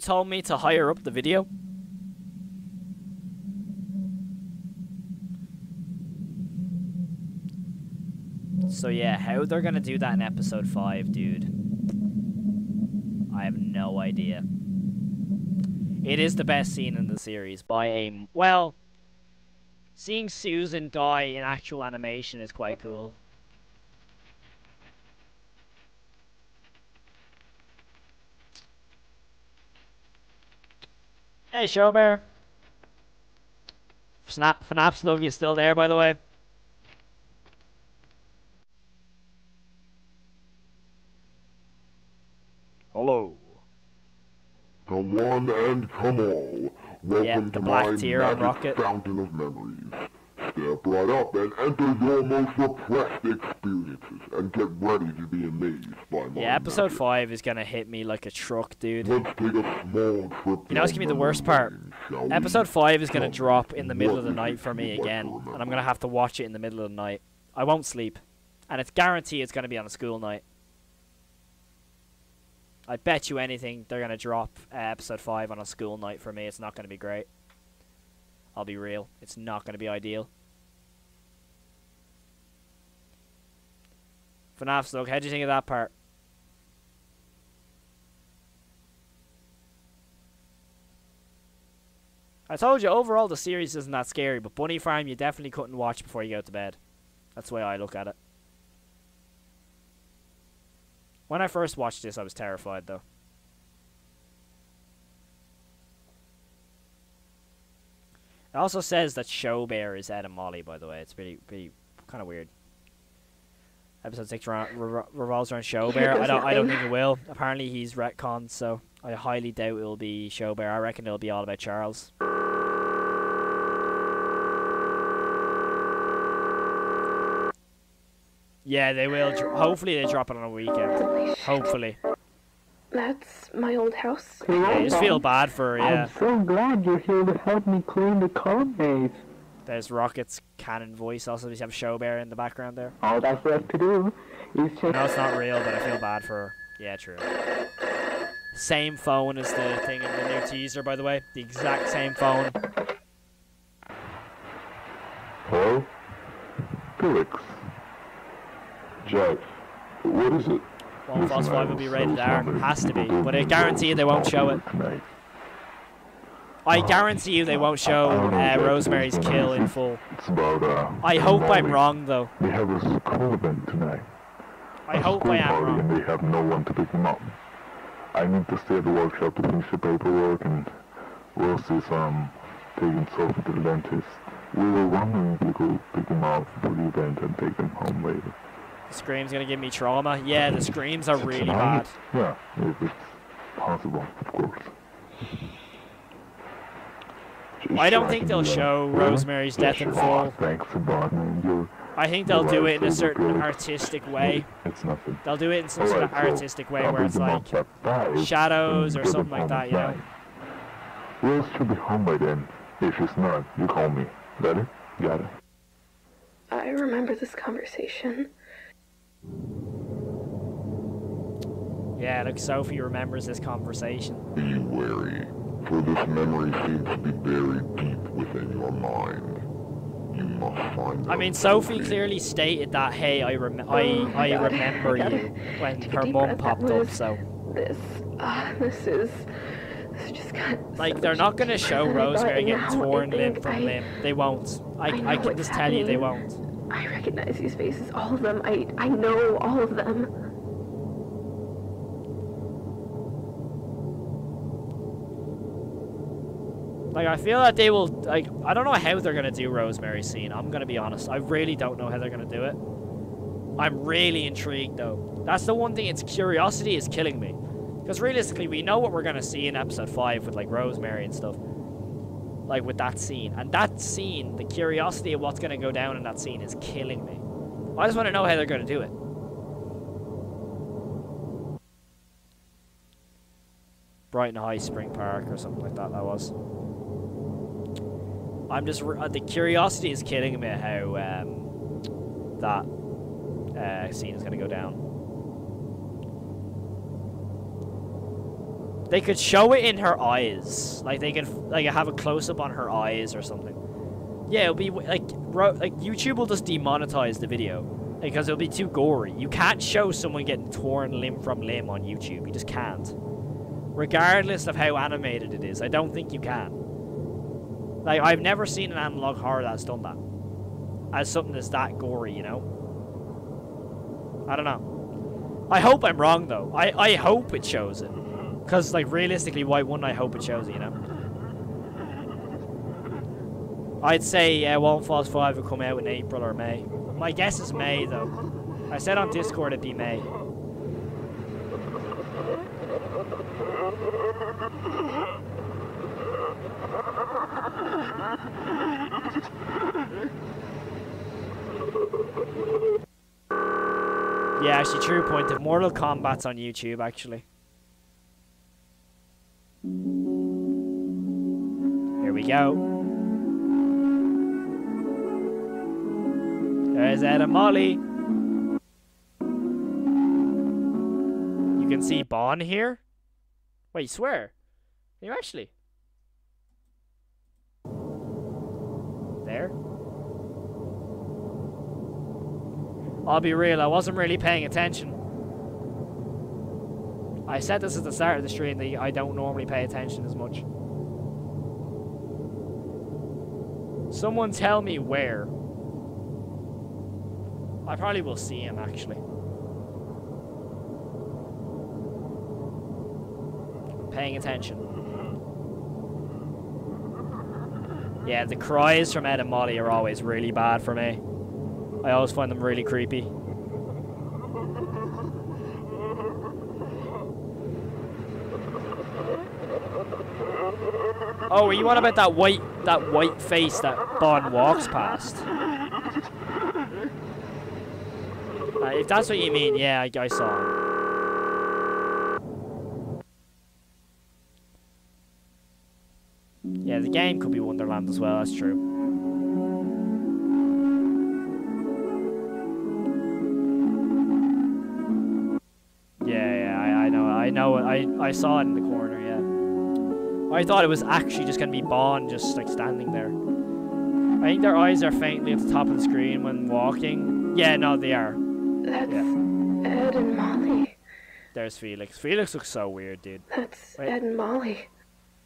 Told me to hire up the video? So yeah, how they're gonna do that in episode five, dude. I have no idea. It is the best scene in the series by a well. Seeing Susan die in actual animation is quite cool. Hey, Showbear. Snap, FNAF Slug is still there, by the way. Hello. Come one and come all. Welcome Yep, the to black my tear on magic Rocket. fountain of memories. Right up and enter your most repressed experiences and get ready to be amazed by my Yeah, episode magic. five is gonna hit me like a truck, dude. Let's take a small trip You know what's gonna be the worst part? Episode five is gonna drop in the middle of the night for me again, and I'm gonna have to watch it in the middle of the night. I won't sleep, and it's guaranteed it's gonna be on a school night. I bet you anything they're gonna drop uh, episode five on a school night for me. It's not gonna be great. I'll be real. It's not gonna be ideal. FNAF Slug, how do you think of that part? I told you, overall the series isn't that scary, but Bunny Farm you definitely couldn't watch before you go to bed. That's the way I look at it. When I first watched this, I was terrified, though. It also says that Showbear is Ed and Molly, by the way. It's pretty, pretty, kind of weird. Episode six re- re- revolves around Showbear. I don't, I don't think it will. Apparently, he's retconned, so I highly doubt it'll be Showbear. I reckon it'll be all about Charles. Yeah, they will. Dr- hopefully, they drop it on a weekend. Hopefully. That's my old house. Yeah, I just feel bad for yeah. I'm so glad you're here to help me clean the code base. There's Rocket's canon voice. Also, we have Showbear in the background there. All that's left to do is I just... know it's not real, but I feel bad for her. Yeah, true. Same phone as the thing in the new teaser, by the way. The exact same phone. Hello? Felix. Jeff. What is it? One False Listen, 5 will be was rated R. Has to be. But I guarantee you they won't show it. I guarantee you they won't show I don't know uh, Rosemary's Kill in full. It's about, uh... I hope I'm wrong, though. They have a school event tonight. I hope I am party wrong. and they have no one to pick them up. I need to stay at the workshop to finish the paperwork and Rosie's um taking Sophie to the dentist. We were wondering if you could pick them up for the event and take them home later. The scream's gonna give me trauma. Yeah, the screams are really bad. Yeah, if it's possible, of course. Just I don't think they'll show Rosemary's Death in full. Thanks for bothering you. I think they'll do it in a certain artistic way. They'll do it in some sort of artistic way where it's like up at five shadows or something like that, you know? nine. Rose should be home by then. If she's not, you call me. Got it? Got it. I remember this conversation. Yeah, look, Sophie remembers this conversation. Be wary, for this memory seems to be buried deep within your mind. You must find I mean, Sophie to- clearly stated that, hey, I rem- I, Oh my I remember I you when her deep mum popped up, so. This, ah, this is, this just got. Like, so they're not gonna show than I thought, Rosemary getting torn limb from I- limb. They won't. I, I I, can what's just tell you they won't. I recognize these faces, all of them. I, I know all of them. Like, I feel that they will, like, I don't know how they're gonna do Rosemary's scene. I'm gonna be honest. I really don't know how they're gonna do it. I'm really intrigued, though. That's the one thing, it's curiosity is killing me. Because realistically, we know what we're gonna see in episode 5 with, like, Rosemary and stuff. Like, with that scene. And that scene, the curiosity of what's gonna go down in that scene is killing me. I just wanna know how they're gonna do it. Brighton High Spring Park or something like that, that was. I'm just uh, the curiosity is killing me how um, that uh, scene is gonna go down. They could show it in her eyes. Like they could like have a close up on her eyes or something. Yeah, it'll be like like YouTube will just demonetize the video because it'll be too gory. You can't show someone getting torn limb from limb on YouTube. You just can't. Regardless of how animated it is, I don't think you can. Like I've never seen an analog horror that's done that. As something that's that gory, you know. I don't know. I hope I'm wrong though. I I hope it shows it. Cause like realistically, why wouldn't I hope it shows it? You know. I'd say uh, Won't Falls 5 will come out in April or May. My guess is May, though. I said on Discord it'd be May. Yeah, actually, true point. If Mortal Kombat's on YouTube, actually. Here we go. There's Ed and Molly. You can see Bon here. Wait, swear. Can you actually? There. I'll be real, I wasn't really paying attention. I said this at the start of the stream that I don't normally pay attention as much. Someone tell me where. I probably will see him actually. Paying attention. Yeah, the cries from Ed and Molly are always really bad for me. I always find them really creepy. Oh, are you on about that white that white face that Bon walks past? Uh, if that's what you mean, yeah, I, I saw. Yeah, the game could be Wonderland as well, that's true. Know, I I, saw it in the corner, yeah. I thought it was actually just gonna be Bon just like standing there. I think their eyes are faintly at the top of the screen when walking. Yeah, no, they are. That's Yeah. Ed and Molly. There's Felix. Felix looks so weird, dude. That's Wait. Ed and Molly.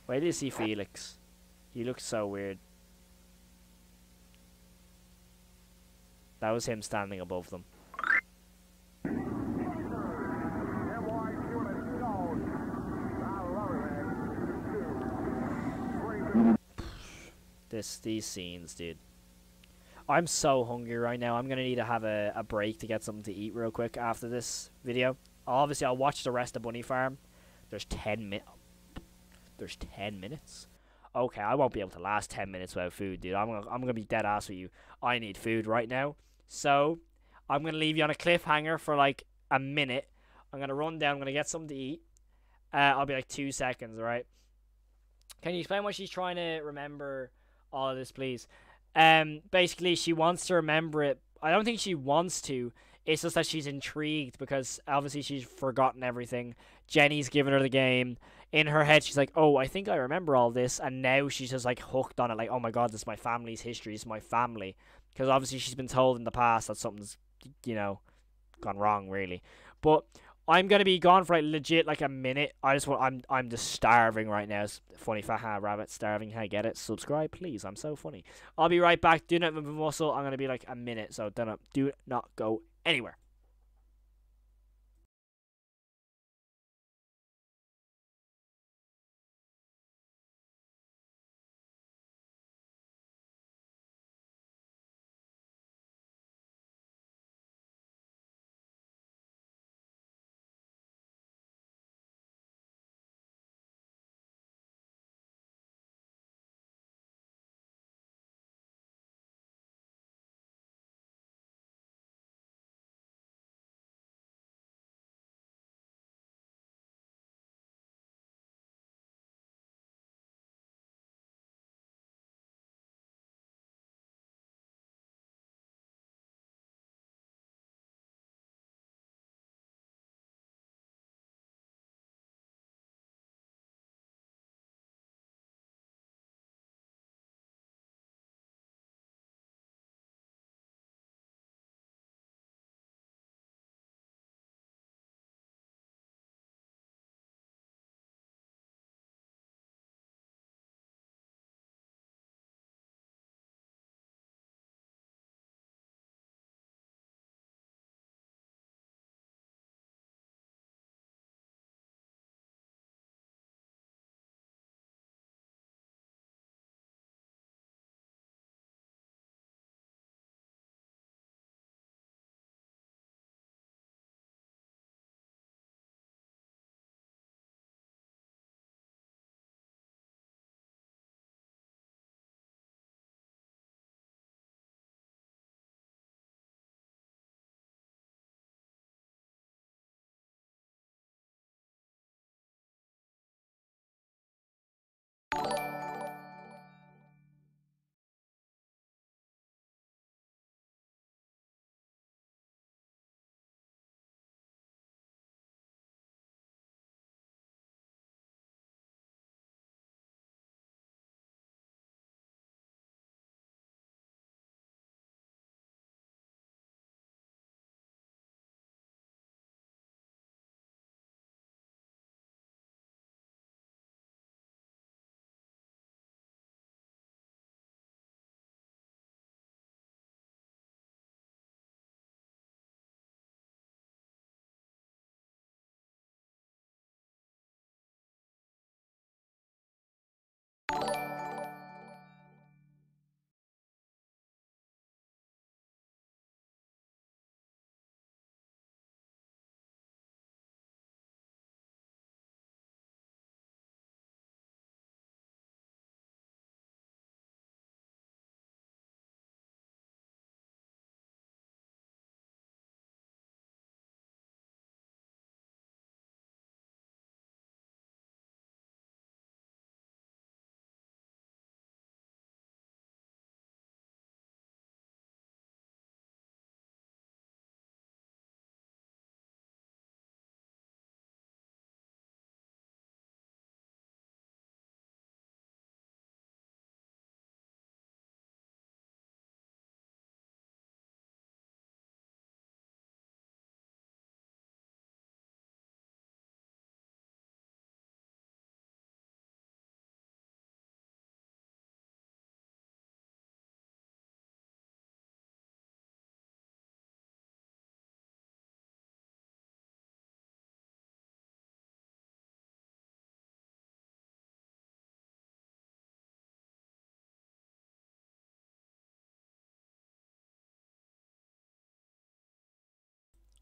Wait till you see Felix. He looks so weird. That was him standing above them. This these scenes, dude. I'm so hungry right now. I'm gonna need to have a, a break to get something to eat real quick after this video. Obviously, I'll watch the rest of Bunny Farm. There's ten minutes. There's ten minutes. Okay, I won't be able to last ten minutes without food, dude. I'm gonna, I'm gonna be dead ass with you. I need food right now. So I'm gonna leave you on a cliffhanger for like a minute. I'm gonna run down. I'm gonna get something to eat. Uh, I'll be like two seconds, right? Can you explain what she's trying to remember all of this, please? Um, basically, she wants to remember it. I don't think she wants to. It's just that she's intrigued because obviously she's forgotten everything. Jenny's given her the game. In her head, she's like, "Oh, I think I remember all this," and now she's just like hooked on it. Like, "Oh my god, this is my family's history. This is my family." Because obviously she's been told in the past that something's, you know, gone wrong, really. But I'm gonna be gone for like legit like a minute. I just want. I'm I'm just starving right now. It's funny, haha, rabbit starving. Hey, get it? Subscribe, please. I'm so funny. I'll be right back. Do not move a muscle. I'm gonna be like a minute. So do not do not go anywhere.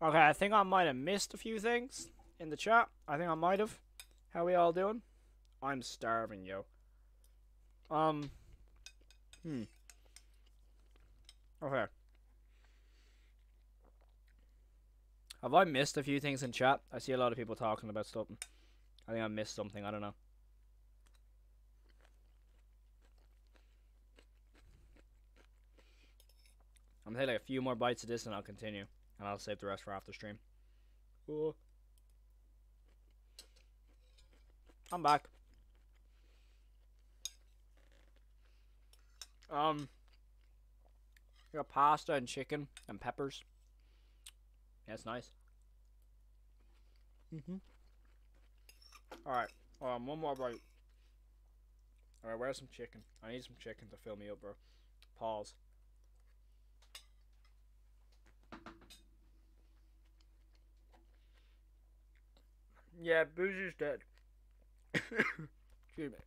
Okay, I think I might have missed a few things in the chat. I think I might have. How we all doing? I'm starving, yo. Um. Hmm. Okay. Have I missed a few things in chat? I see a lot of people talking about stuff. I think I missed something. I don't know. I'm gonna take like a few more bites of this and I'll continue. And I'll save the rest for after stream. Ooh. I'm back. Um, I got pasta and chicken and peppers. Yeah, it's nice. Mhm. All right. Um, one more bite. All right, where's some chicken? I need some chicken to fill me up, bro. Pause. Yeah, Boozoo's dead. Excuse me.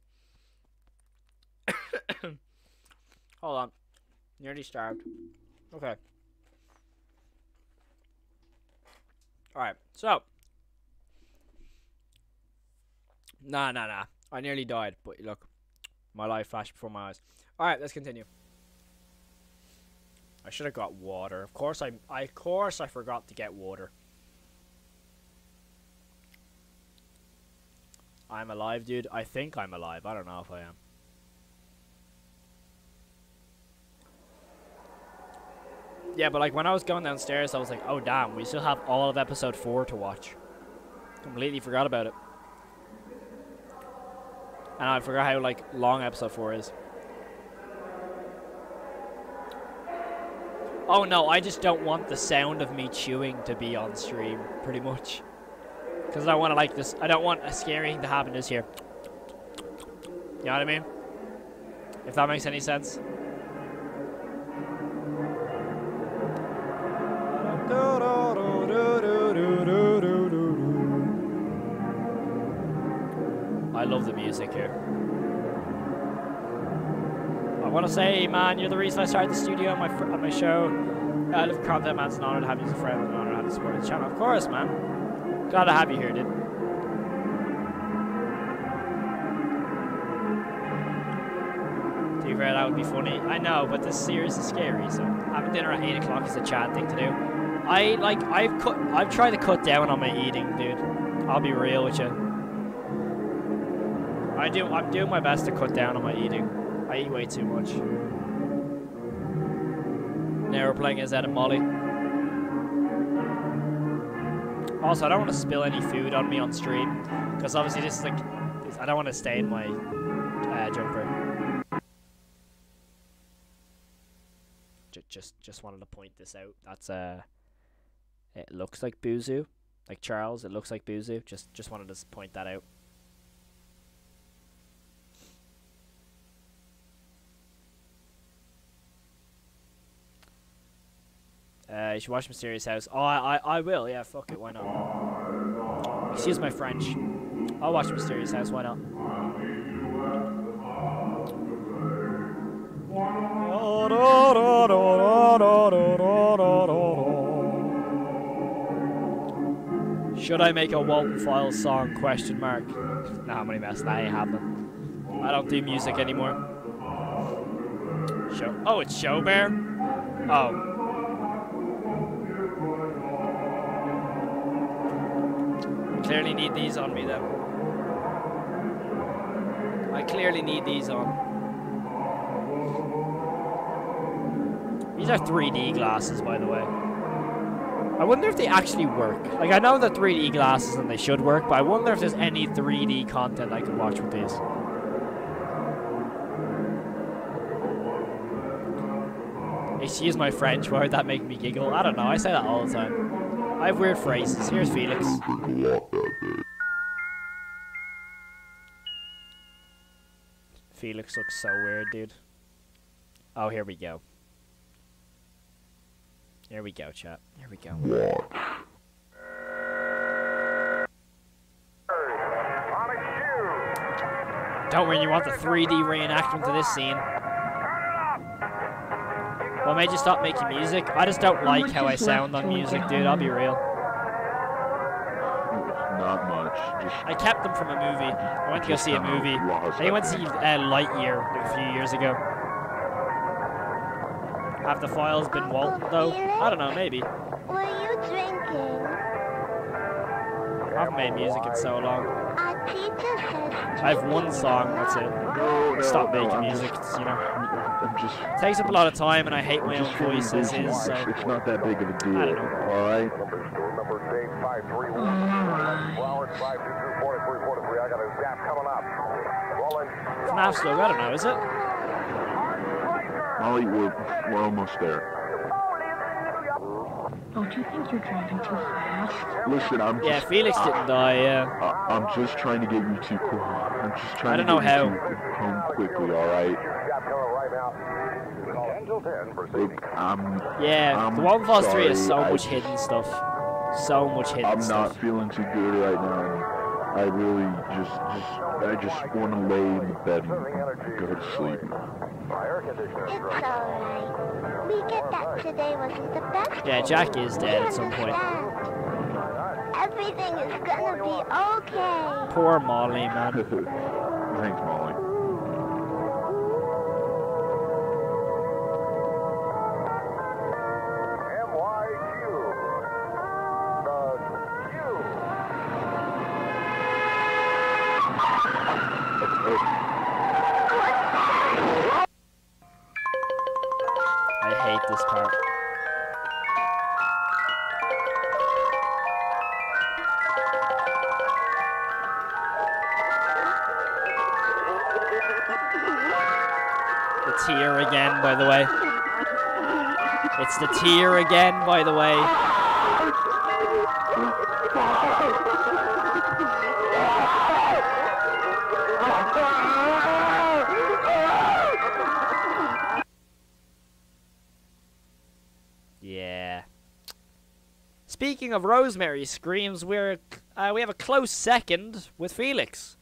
Hold on. Nearly starved. Okay. Alright, so. Nah, nah, nah. I nearly died, but look. My life flashed before my eyes. Alright, let's continue. I should have got water. Of course I, I of course I forgot to get water. I'm alive, dude. I think I'm alive. I don't know if I am. Yeah, but like when I was going downstairs, I was like, oh damn, we still have all of episode 4 to watch. Completely forgot about it. And I forgot how like long episode 4 is. Oh no, I just don't want the sound of me chewing to be on stream, pretty much. Because I want to like this. I don't want a scary thing to happen this here. You know what I mean? If that makes any sense. I love the music here. I want to say, man, you're the reason I started the studio on my my show. I love content, man. It's an honor to have you as a friend. It's an honor to have you support the channel. Of course, man. To have you here, dude. Fair, that would be funny. I know, but this series is scary, so having dinner at 8 o'clock is a Chad thing to do. I, like, I've cut, I've tried to cut down on my eating, dude. I'll be real with you. I do, I'm doing my best to cut down on my eating. I eat way too much. Now we're playing as and Molly. Also, I don't want to spill any food on me on stream, because obviously this is like, I don't want to stay in my uh, jumper. J just, just wanted to point this out. That's uh, it looks like Boozoo, like Charles. It looks like Boozoo. Just, just wanted to point that out. Uh, you should watch Mysterious House. Oh, I, I, I will. Yeah, fuck it. Why not? Excuse my French. I'll watch Mysterious House. Why not? Should I make a Walten Files song? Question mark. Nah, many mess that ain't happening. I don't do music anymore. Show. Oh, it's Show Bear. Oh. I clearly need these on me then. I clearly need these on. These are 3D glasses, by the way. I wonder if they actually work. Like, I know they're 3D glasses and they should work, but I wonder if there's any 3D content I could watch with these. Excuse my French, why would that make me giggle? I don't know, I say that all the time. I have weird phrases. Here's Felix. Felix looks so weird, dude. Oh, here we go. Here we go, chat. Here we go. Don't worry, you want the 3D reenactment of this scene. What made you stop making music? I just don't like how I sound on music, dude. I'll be real. Not much. Just I kept them from a movie. I went to go see a movie. I went to see uh, Lightyear like a few years ago. Have the files been Walton though? I don't know, maybe. What are you drinking? I haven't made music in so long. Our teacher says I have one song, that's it. Stop making music, it's, you know. It takes up a lot of time and I hate my own voice as is, so. It's not that big of a deal. I don't know. All right. FNAF's logo, I don't know, is it? Molly, we're we're almost there. Oh, don't you think you're driving too fast? Listen, I'm Yeah, just. Felix didn't die, yeah. I, I'm just trying to get you to. co- I'm just trying I don't to know get how. you to home quickly. All right. Look, I'm. Yeah, I'm the One Falls 3 has so I much just- hidden stuff. So much hidden I'm stuff. not feeling too good right now. I really just, just, I just want to lay in the bed and go to sleep. it's alright. We get that today wasn't the best. Yeah, Jack is dead at some point. Everything is gonna be okay. Poor Molly, man. Thanks, Molly. The tear again, by the way. Yeah. Speaking of Rosemary screams, we're uh, we have a close second with Felix.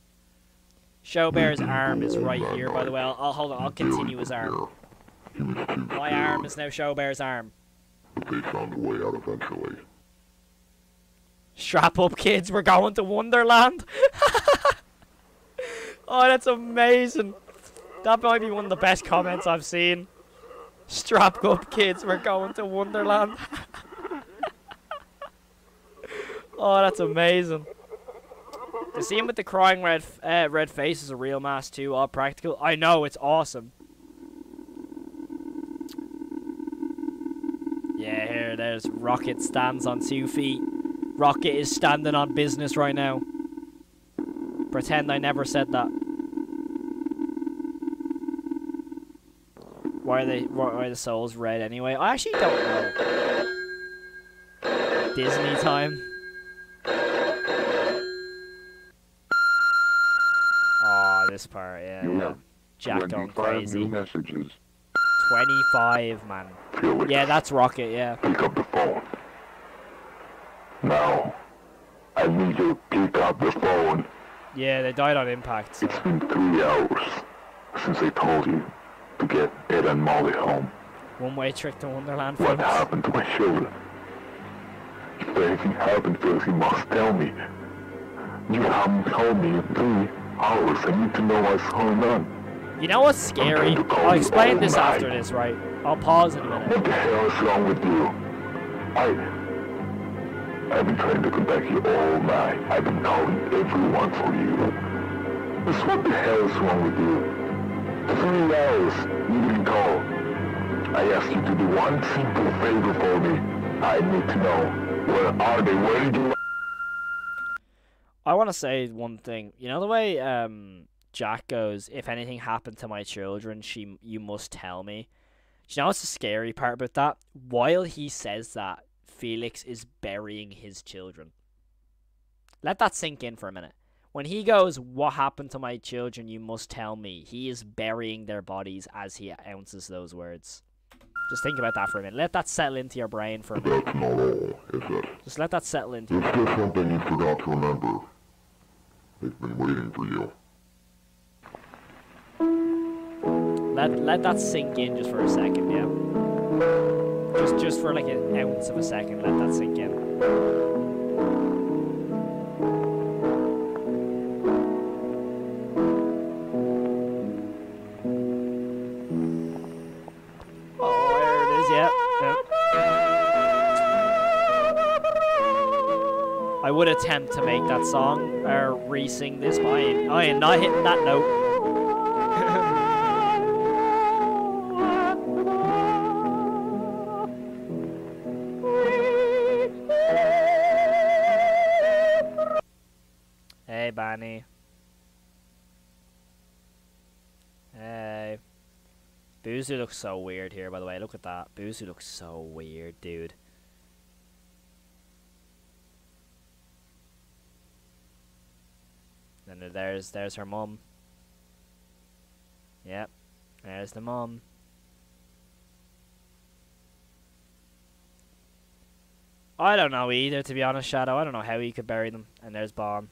Showbear's arm is right here, by the way. I'll, I'll hold on. I'll continue his arm. My arm is now Showbear's arm. But They found a way out eventually. Strap up, kids. We're going to Wonderland. oh, that's amazing. That might be one of the best comments I've seen. Strap up, kids. We're going to Wonderland. oh, that's amazing. The scene with the crying red uh, red face is a real mask too, all practical. I know, it's awesome. Yeah, here, there's Rocket stands on two feet. Rocket is standing on business right now. Pretend I never said that. Why are they? Why are the souls red anyway? I actually don't know. Disney time. Oh, this part, yeah. You yeah. Jack 25 crazy. new messages. 25, man. Yeah, that's Rocket, yeah. pick up the phone. Now, I need you to pick up the phone. Yeah, they died on impact. So. It's been three hours since I told you to get Ed and Molly home. One way trick to Wonderland What happened to my children? If anything happened, Felix, you must tell me. You haven't told me in three hours. I need to know what's going on. You know what's scary? I'll explain this after this, right? I'll pause in a minute. What the hell is wrong with you? I... I've been trying to contact you all night. I've been calling everyone for you. Just what the hell is wrong with you? Three hours, you didn't call. I asked you to do one simple favor for me. I need to know, where are they? Where you... I want to say one thing. You know the way um Jack goes, "If anything happened to my children, she you must tell me." Do you know what's the scary part about that? While he says that, Felix is burying his children. Let that sink in for a minute. When he goes, "What happened to my children? You must tell me." He is burying their bodies as he ounces those words. Just think about that for a minute. Let that settle into your brain for a minute. That's not all, is it? Just let that settle into. There's still something you forgot to remember. They've been waiting for you. Let let that sink in just for a second, yeah. Just just for like an ounce of a second, let that sink in. Oh, would attempt to make that song or re-sing this, but I I ain't not hitting that note. Boozoo looks so weird here, by the way. Look at that. Boozoo looks so weird, dude. And there's there's her mum. Yep. There's the mum. I don't know either, to be honest, Shadow. I don't know how he could bury them. And there's Bon.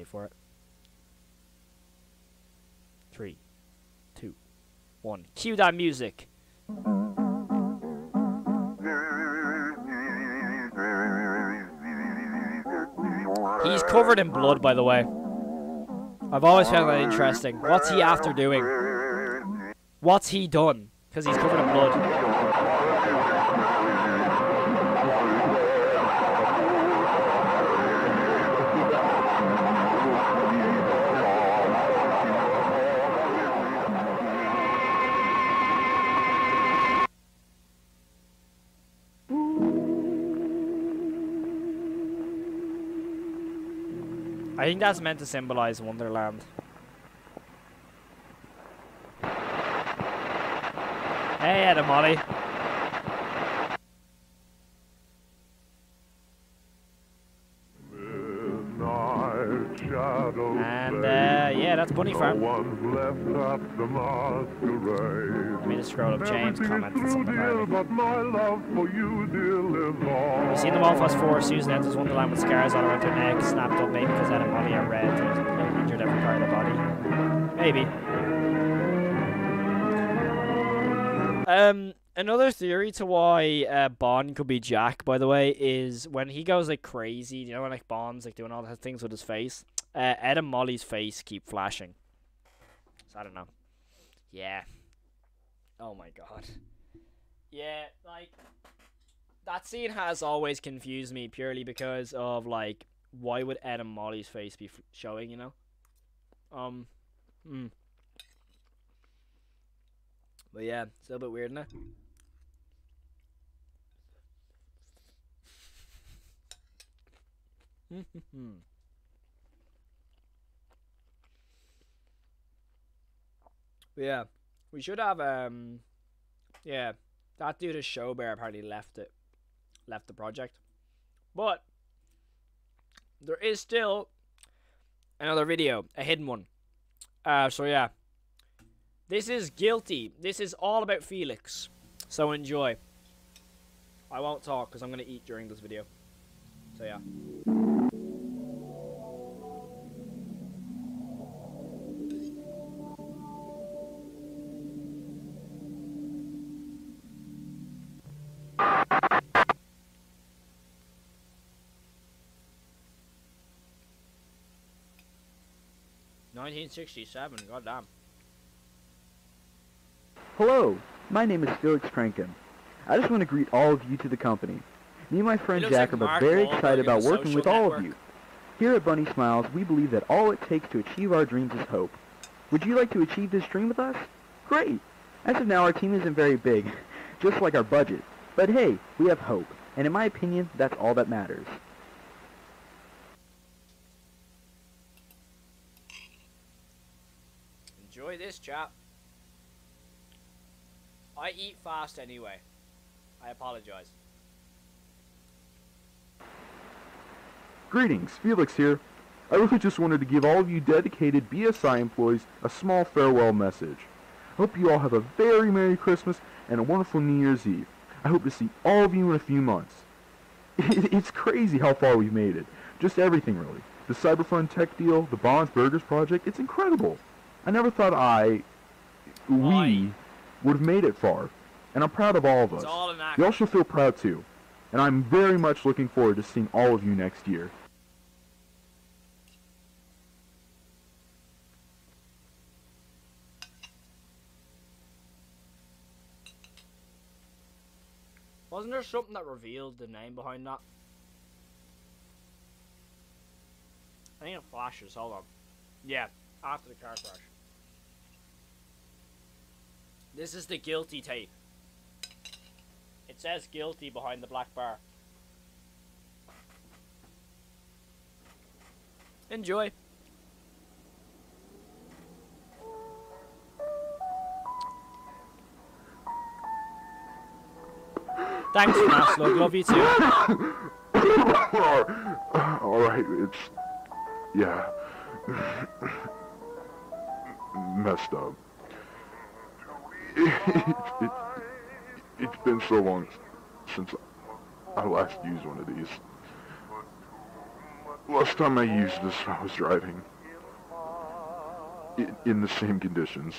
Wait for it. Three, two, one. Cue that music. He's covered in blood, by the way. I've always found that interesting. What's he after doing? What's he done? Because he's covered in blood. Think that's meant to symbolize Wonderland. Hey, Ed and Molly. And uh, yeah, that's Bunny Farm. Let me just scroll up. James commented something about me. We've seen the Wolf 4, Susan enters Wonderland with scars all around her neck, snapped up maybe because Ed and Molly are red, and injured every part of the body. Maybe. Um, another theory to why uh, Bon could be Jack, by the way, is when he goes like crazy. You know, when like Bon's like doing all the things with his face. Uh, Ed and Molly's face keep flashing. So I don't know. Yeah. Oh my god. Yeah, like that scene has always confused me purely because of like why would Ed and Molly's face be showing? You know. Um. Hmm. But yeah, it's a little bit weird, isn't it? But yeah, we should have um, yeah, that dude is show bear apparently left it, left the project, but there is still another video, a hidden one. Uh, so yeah, this is guilty. This is all about Felix. So enjoy. I won't talk because I'm gonna eat during this video. So yeah. Nineteen sixty-seven. Goddamn. Hello, my name is Felix Kranken. I just want to greet all of you to the company. Me and my friend Jack like are very Wahlberg excited about working with Social all of you. Here at Bunny Smiles, we believe that all it takes to achieve our dreams is hope. Would you like to achieve this dream with us? Great! As of now, our team isn't very big, just like our budget. But hey, we have hope, and in my opinion, that's all that matters. Enjoy this, chap. I eat fast anyway. I apologize. Greetings, Felix here. I really just wanted to give all of you dedicated BSI employees a small farewell message. I Hope you all have a very Merry Christmas and a wonderful New Year's Eve. I hope to see all of you in a few months. It's crazy how far we've made it. Just everything, really. the Cyberfun tech deal, the Bon's Burgers project, it's incredible. I never thought I, we, would have made it far. And I'm proud of all of us. all an act. Y'all should feel proud too. And I'm very much looking forward to seeing all of you next year. Wasn't there something that revealed the name behind that? I think it flashes. Hold on. Yeah, after the car crash. This is the guilty tape. It says guilty behind the black bar. Enjoy. Thanks, Maslug. Love you too. Alright, it's. Yeah. Messed up. It, it, it's been so long since I last used one of these. Last time I used this, I was driving. In, in the same conditions.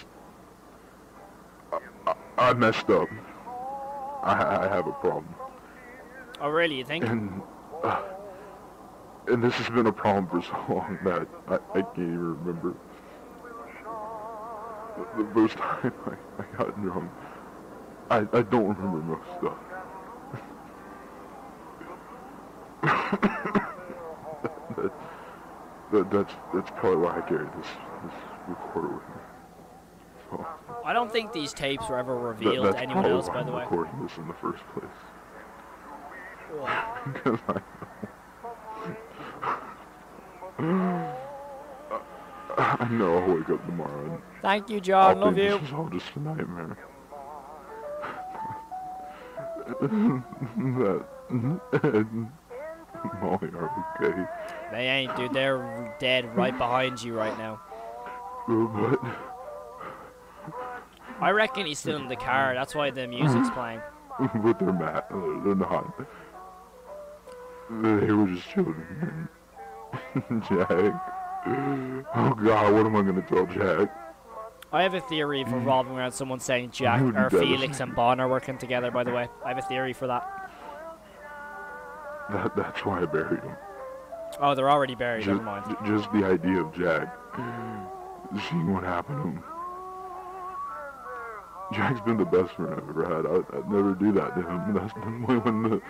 I, I, I messed up. I, I have a problem. Oh, really? You think? And, uh, and this has been a problem for so long that I, I can't even remember. The, the first time I, I got drunk, I, I don't remember most stuff. that, that, that's, that's probably why I carry this, this recorder with me. So, I don't think these tapes were ever revealed that's to anyone probably else, why by I'm the way. recording this in the first place. Because I know. I know I'll wake up tomorrow and Thank you, John. I'll Love think you. This is all just a nightmare. that Molly are okay. They ain't, dude. They're dead right behind you right now. But I reckon he's still in the car. That's why the music's playing. but they're mad. They're not. They were just children. Jack. Oh God, what am I gonna tell Jack? I have a theory revolving mm. around someone saying Jack would or Felix and Bon are working together. By the way, I have a theory for that. That that's why I buried him. Oh, they're already buried. Just, Never mind. just the idea of Jack mm. seeing what happened to him. Jack's been the best friend I've ever had. I, I'd never do that to him. That's when when the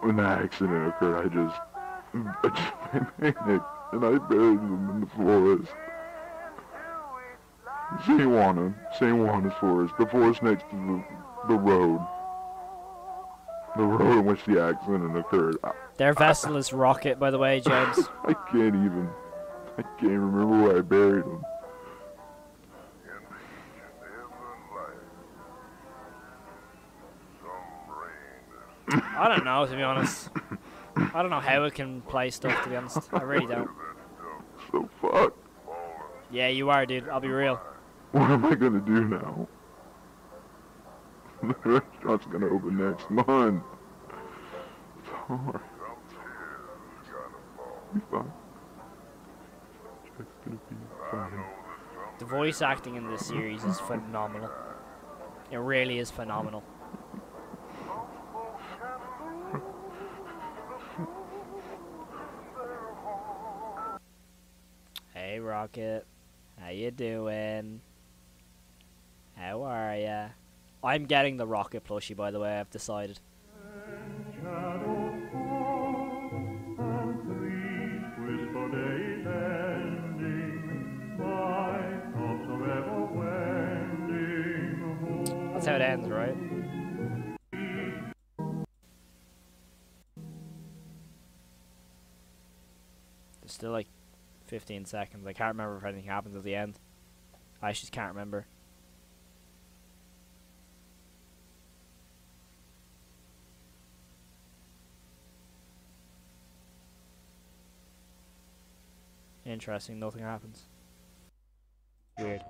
when the accident occurred. I just I just went panic and I buried them in the forest. St. Juana, St. Juana's forest, the forest next to the the road, the road in which the accident occurred. Their vessel is Rocket, by the way, James. I can't even. I can't remember where I buried them. I don't know, to be honest. I don't know how it can play stuff, to be honest. I really don't. So fuck. Yeah, you are, dude. I'll be real. What am I gonna do now? The restaurant's gonna open next month. Sorry. Be fine. Jack's gonna be fine. The voice acting in this series is phenomenal. It really is phenomenal. Rocket, how you doing? How are ya? I'm getting the Rocket plushie by the way, I've decided. 15 seconds. I can't remember if anything happens at the end. I just can't remember. Interesting, nothing happens. Weird.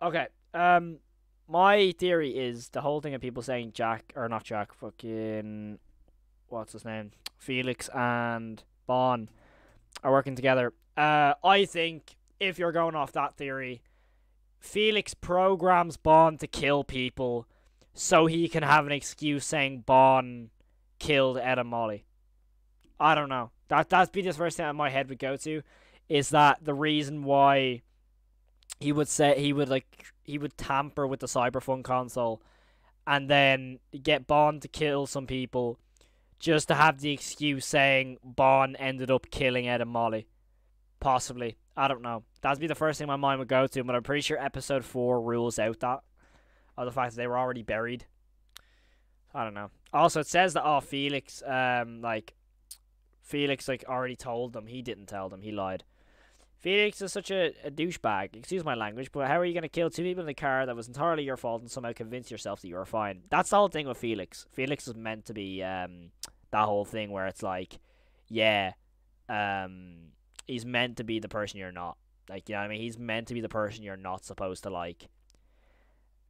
Okay, um, my theory is the whole thing of people saying Jack, or not Jack, fucking, what's his name? Felix and Bon are working together. Uh, I think if you're going off that theory, Felix programs Bon to kill people so he can have an excuse saying Bon killed Ed and Molly. I don't know. That that'd be the first thing that my head would go to, is that the reason why he would say he would like he would tamper with the Cyberfun console, and then get Bon to kill some people, just to have the excuse saying Bon ended up killing Ed and Molly. Possibly. I don't know. That'd be the first thing my mind would go to, but I'm pretty sure episode four rules out that. Or the fact that they were already buried. I don't know. Also, it says that oh Felix, um, like Felix like already told them. He didn't tell them. He lied. Felix is such a, a douchebag. Excuse my language, but how are you going to kill two people in a car that was entirely your fault and somehow convince yourself that you were fine? That's the whole thing with Felix. Felix is meant to be um that whole thing where it's like, yeah, um, he's meant to be the person you're not. Like, you know what I mean? He's meant to be the person you're not supposed to like.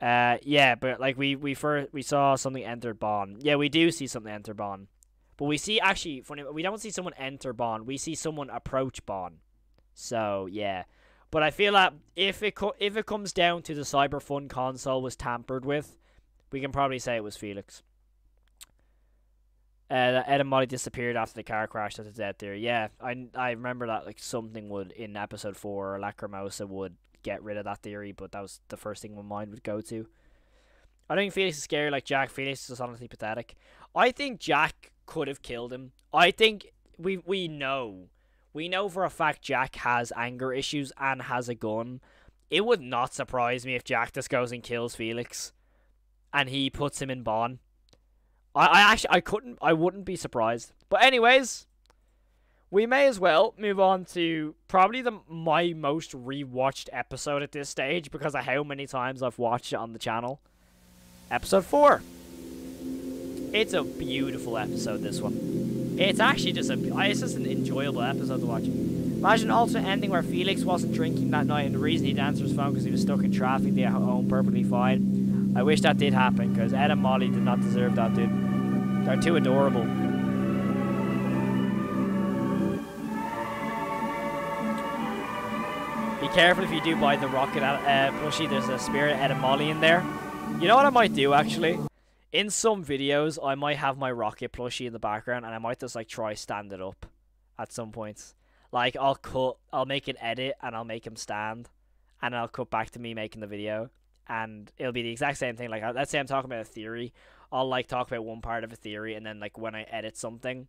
Uh, yeah, but like we we first we saw something enter Bon. Yeah, we do see something enter Bon, but we see actually funny. We don't see someone enter Bon. We see someone approach Bon. So yeah, but I feel that if it if it comes down to the Cyberfun console was tampered with, we can probably say it was Felix. Uh, that Molly disappeared after the car crash. That's dead there. Yeah, I I remember that like something would in episode four, Lacrimosa would get rid of that theory, but that was the first thing my mind would go to. I don't think Felix is scary like Jack. Felix is honestly pathetic. I think Jack could have killed him. I think we we know. We know for a fact Jack has anger issues and has a gun. It would not surprise me if Jack just goes and kills Felix and he puts him in Bon. I, I actually I couldn't I wouldn't be surprised. But anyways, we may as well move on to probably the my most rewatched episode at this stage because of how many times I've watched it on the channel. Episode 4. It's a beautiful episode this one. It's actually just a it's just an enjoyable episode to watch. Imagine also ending where Felix wasn't drinking that night and the reason he'd answer his phone because he was stuck in traffic, they at home perfectly fine. I wish that did happen because Ed and Molly did not deserve that, dude. They're too adorable. Be careful if you do buy the rocket uh, plushie. There's a spirit Ed and Molly in there. You know what I might do actually? In some videos, I might have my rocket plushie in the background, and I might just like try stand it up at some points. Like I'll cut, I'll make an edit, and I'll make him stand, and I'll cut back to me making the video, and it'll be the exact same thing. Like let's say I'm talking about a theory, I'll like talk about one part of a theory, and then like when I edit something,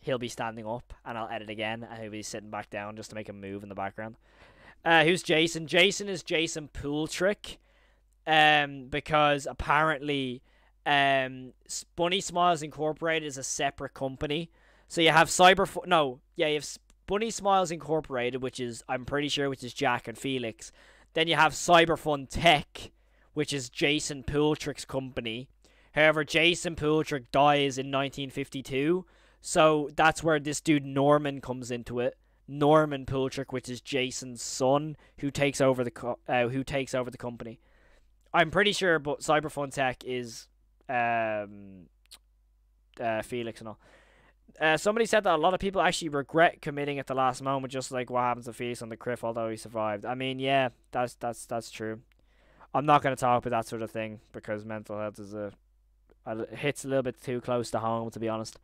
he'll be standing up, and I'll edit again, and he'll be sitting back down just to make him move in the background. Uh, who's Jason? Jason is Jason Pooltrick, um, because apparently, um, Bunny Smiles Incorporated is a separate company. So you have Cyber, no, yeah, you have Bunny Smiles Incorporated, which is I'm pretty sure, which is Jack and Felix. Then you have Cyberfun Tech, which is Jason Pooltrick's company. However, Jason Pooltrick dies in 1952, so that's where this dude Norman comes into it. Norman Pooltrick, which is Jason's son, who takes over the co- uh, who takes over the company. I'm pretty sure, but Cyberfun Tech is um, uh, Felix and all. Uh, somebody said that a lot of people actually regret committing at the last moment, just like what happens to Felix on the cliff, although he survived. I mean, yeah, that's that's that's true. I'm not going to talk about that sort of thing because mental health is a, a hits a little bit too close to home, to be honest.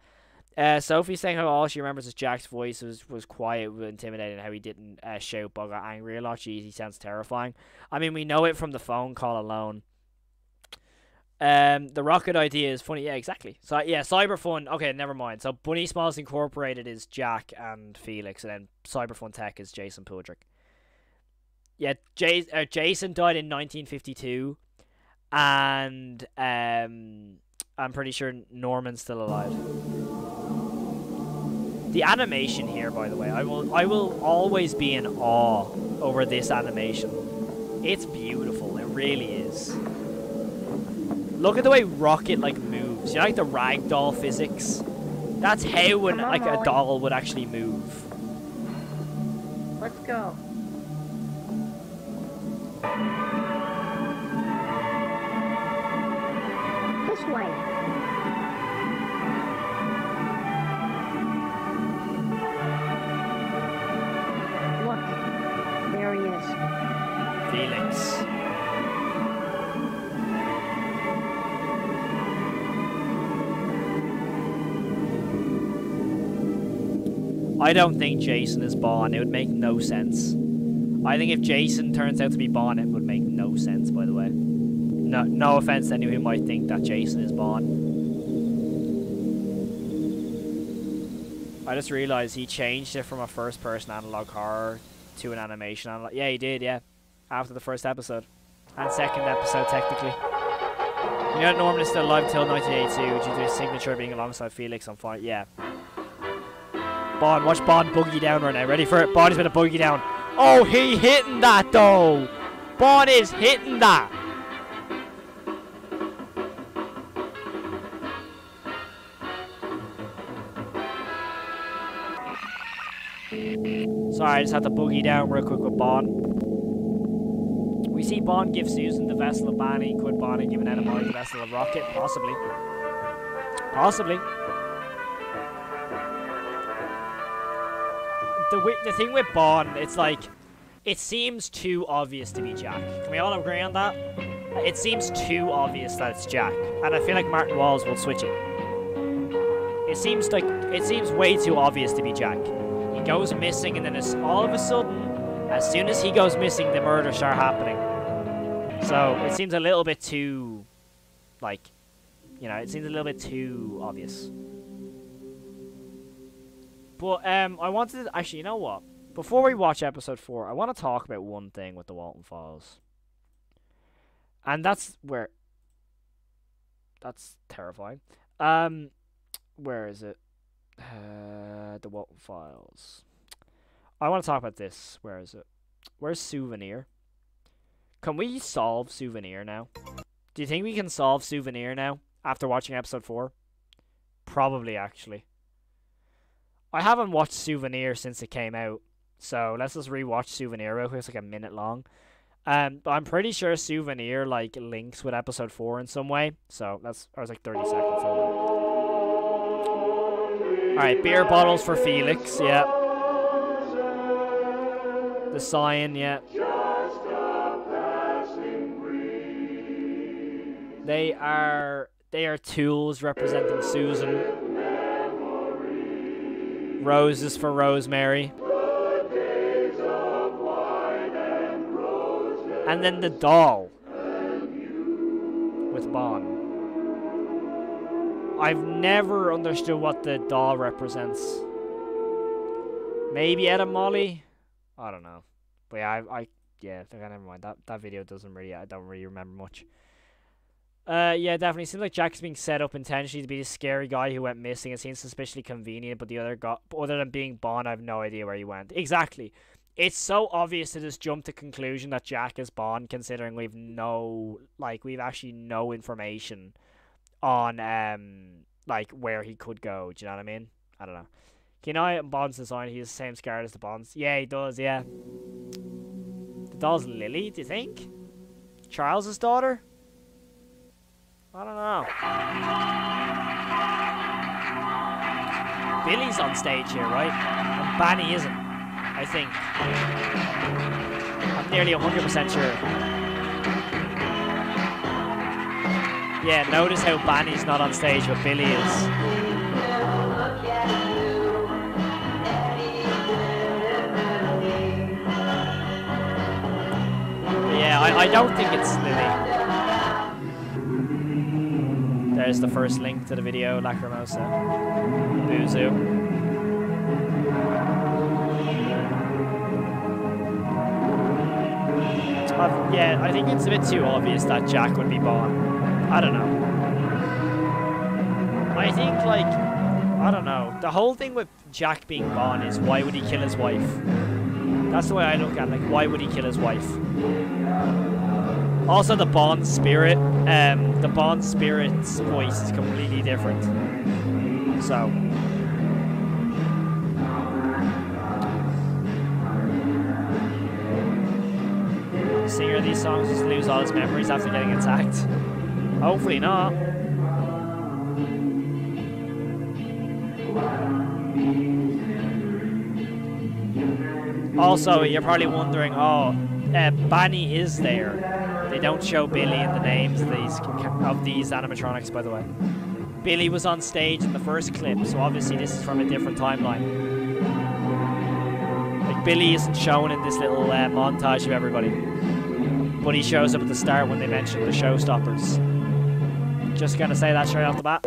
Uh, Sophie saying how all she remembers is Jack's voice was, was quiet, intimidating, how he didn't uh, shout but got angry a lot. Jeez, he sounds terrifying. I mean, we know it from the phone call alone. Um, the rocket idea is funny. Yeah, exactly. So yeah, Cyberfun. Okay, never mind. So Bunny Smiles Incorporated is Jack and Felix, and then Cyberfun Tech is Jason Poodrick. Yeah, Jay, uh, Jason died in 1952, and um, I'm pretty sure Norman's still alive. The animation here, by the way, I will I will always be in awe over this animation. It's beautiful. It really is. Look at the way Rocket like moves. You know, like the ragdoll physics. That's how an, like a doll would actually move. Let's go. I don't think Jason is Bon. It would make no sense. I think if Jason turns out to be Bon, it would make no sense, by the way. No, no offense to anyone who might think that Jason is Bon. I just realized he changed it from a first-person analog horror to an animation analog. Yeah, he did, yeah. After the first episode. And second episode, technically. You know, Norman is still alive till 1982 due to his signature being alongside Felix on fire. Yeah. Bon, watch Bon boogie down right now. Ready for it? Bon going to boogie down. Oh, he hitting that though. Bon is hitting that. Sorry, I just had to boogie down real quick with Bon. We see Bon give Susan the vessel of Banny. Could Bon give an Ed and Molly the vessel of Rocket? Possibly. Possibly. The, the thing with Bon, it's like, it seems too obvious to be Jack. Can we all agree on that? It seems too obvious that it's Jack. And I feel like Martin Walls will switch it. It seems like, it seems way too obvious to be Jack. He goes missing and then it's all of a sudden, as soon as he goes missing, the murders start happening. So, it seems a little bit too, like, you know, it seems a little bit too obvious. But um, I wanted to, actually, you know what? Before we watch episode four, I want to talk about one thing with the Walten Files, and that's where. That's terrifying. Um, where is it? Uh, the Walten Files. I want to talk about this. Where is it? Where's Souvenir? Can we solve Souvenir now? Do you think we can solve Souvenir now after watching episode four? Probably, actually. I haven't watched Souvenir since it came out, so let's just rewatch Souvenir real quick. It's like a minute long. Um, but I'm pretty sure Souvenir like links with episode four in some way. So that's I was like 30 seconds. All right, beer bottles for Felix. Yeah. The sign. Yeah. They are they are tools representing Susan. Roses for Rosemary. And then the doll with Bon. I've never understood what the doll represents. Maybe Ed and Molly? I don't know. But yeah, I, I yeah, never mind. That that video doesn't really I don't really remember much. Uh, yeah, definitely. It Seems like Jack's being set up intentionally to be the scary guy who went missing. It seems suspiciously convenient, but the other guy, other than being Bon, I have no idea where he went. Exactly. It's so obvious to just jump to conclusion that Jack is Bon, considering we've no, like, we've actually no information on, um, like, where he could go. Do you know what I mean? I don't know. You know, Bon's design, He's the same scar as the Bonds. Yeah, he does, yeah. The doll's Lily, do you think? Charles's daughter? I don't know. Billy's on stage here, right? And Banny isn't, I think. I'm nearly 100% sure. Yeah, notice how Banny's not on stage, but Billy is. Yeah, I, I don't think it's Lily. There's the first link to the video, Lacrimosa. Boozoo. I've, yeah, I think it's a bit too obvious that Jack would be Bon. I don't know. I think, like, I don't know. The whole thing with Jack being Bon is why would he kill his wife? That's the way I look at it. Like, why would he kill his wife? Also, the Bon spirit, um, the Bon spirit's voice is completely different. So, singer of these songs just lose all his memories after getting attacked. Hopefully not. Also, you're probably wondering, oh, uh, Banny is there. They don't show Billy in the names of these of these animatronics, by the way. Billy was on stage in the first clip, so obviously this is from a different timeline. Like Billy isn't shown in this little uh, montage of everybody, but he shows up at the start when they mention the showstoppers. Just gonna say that straight off the bat.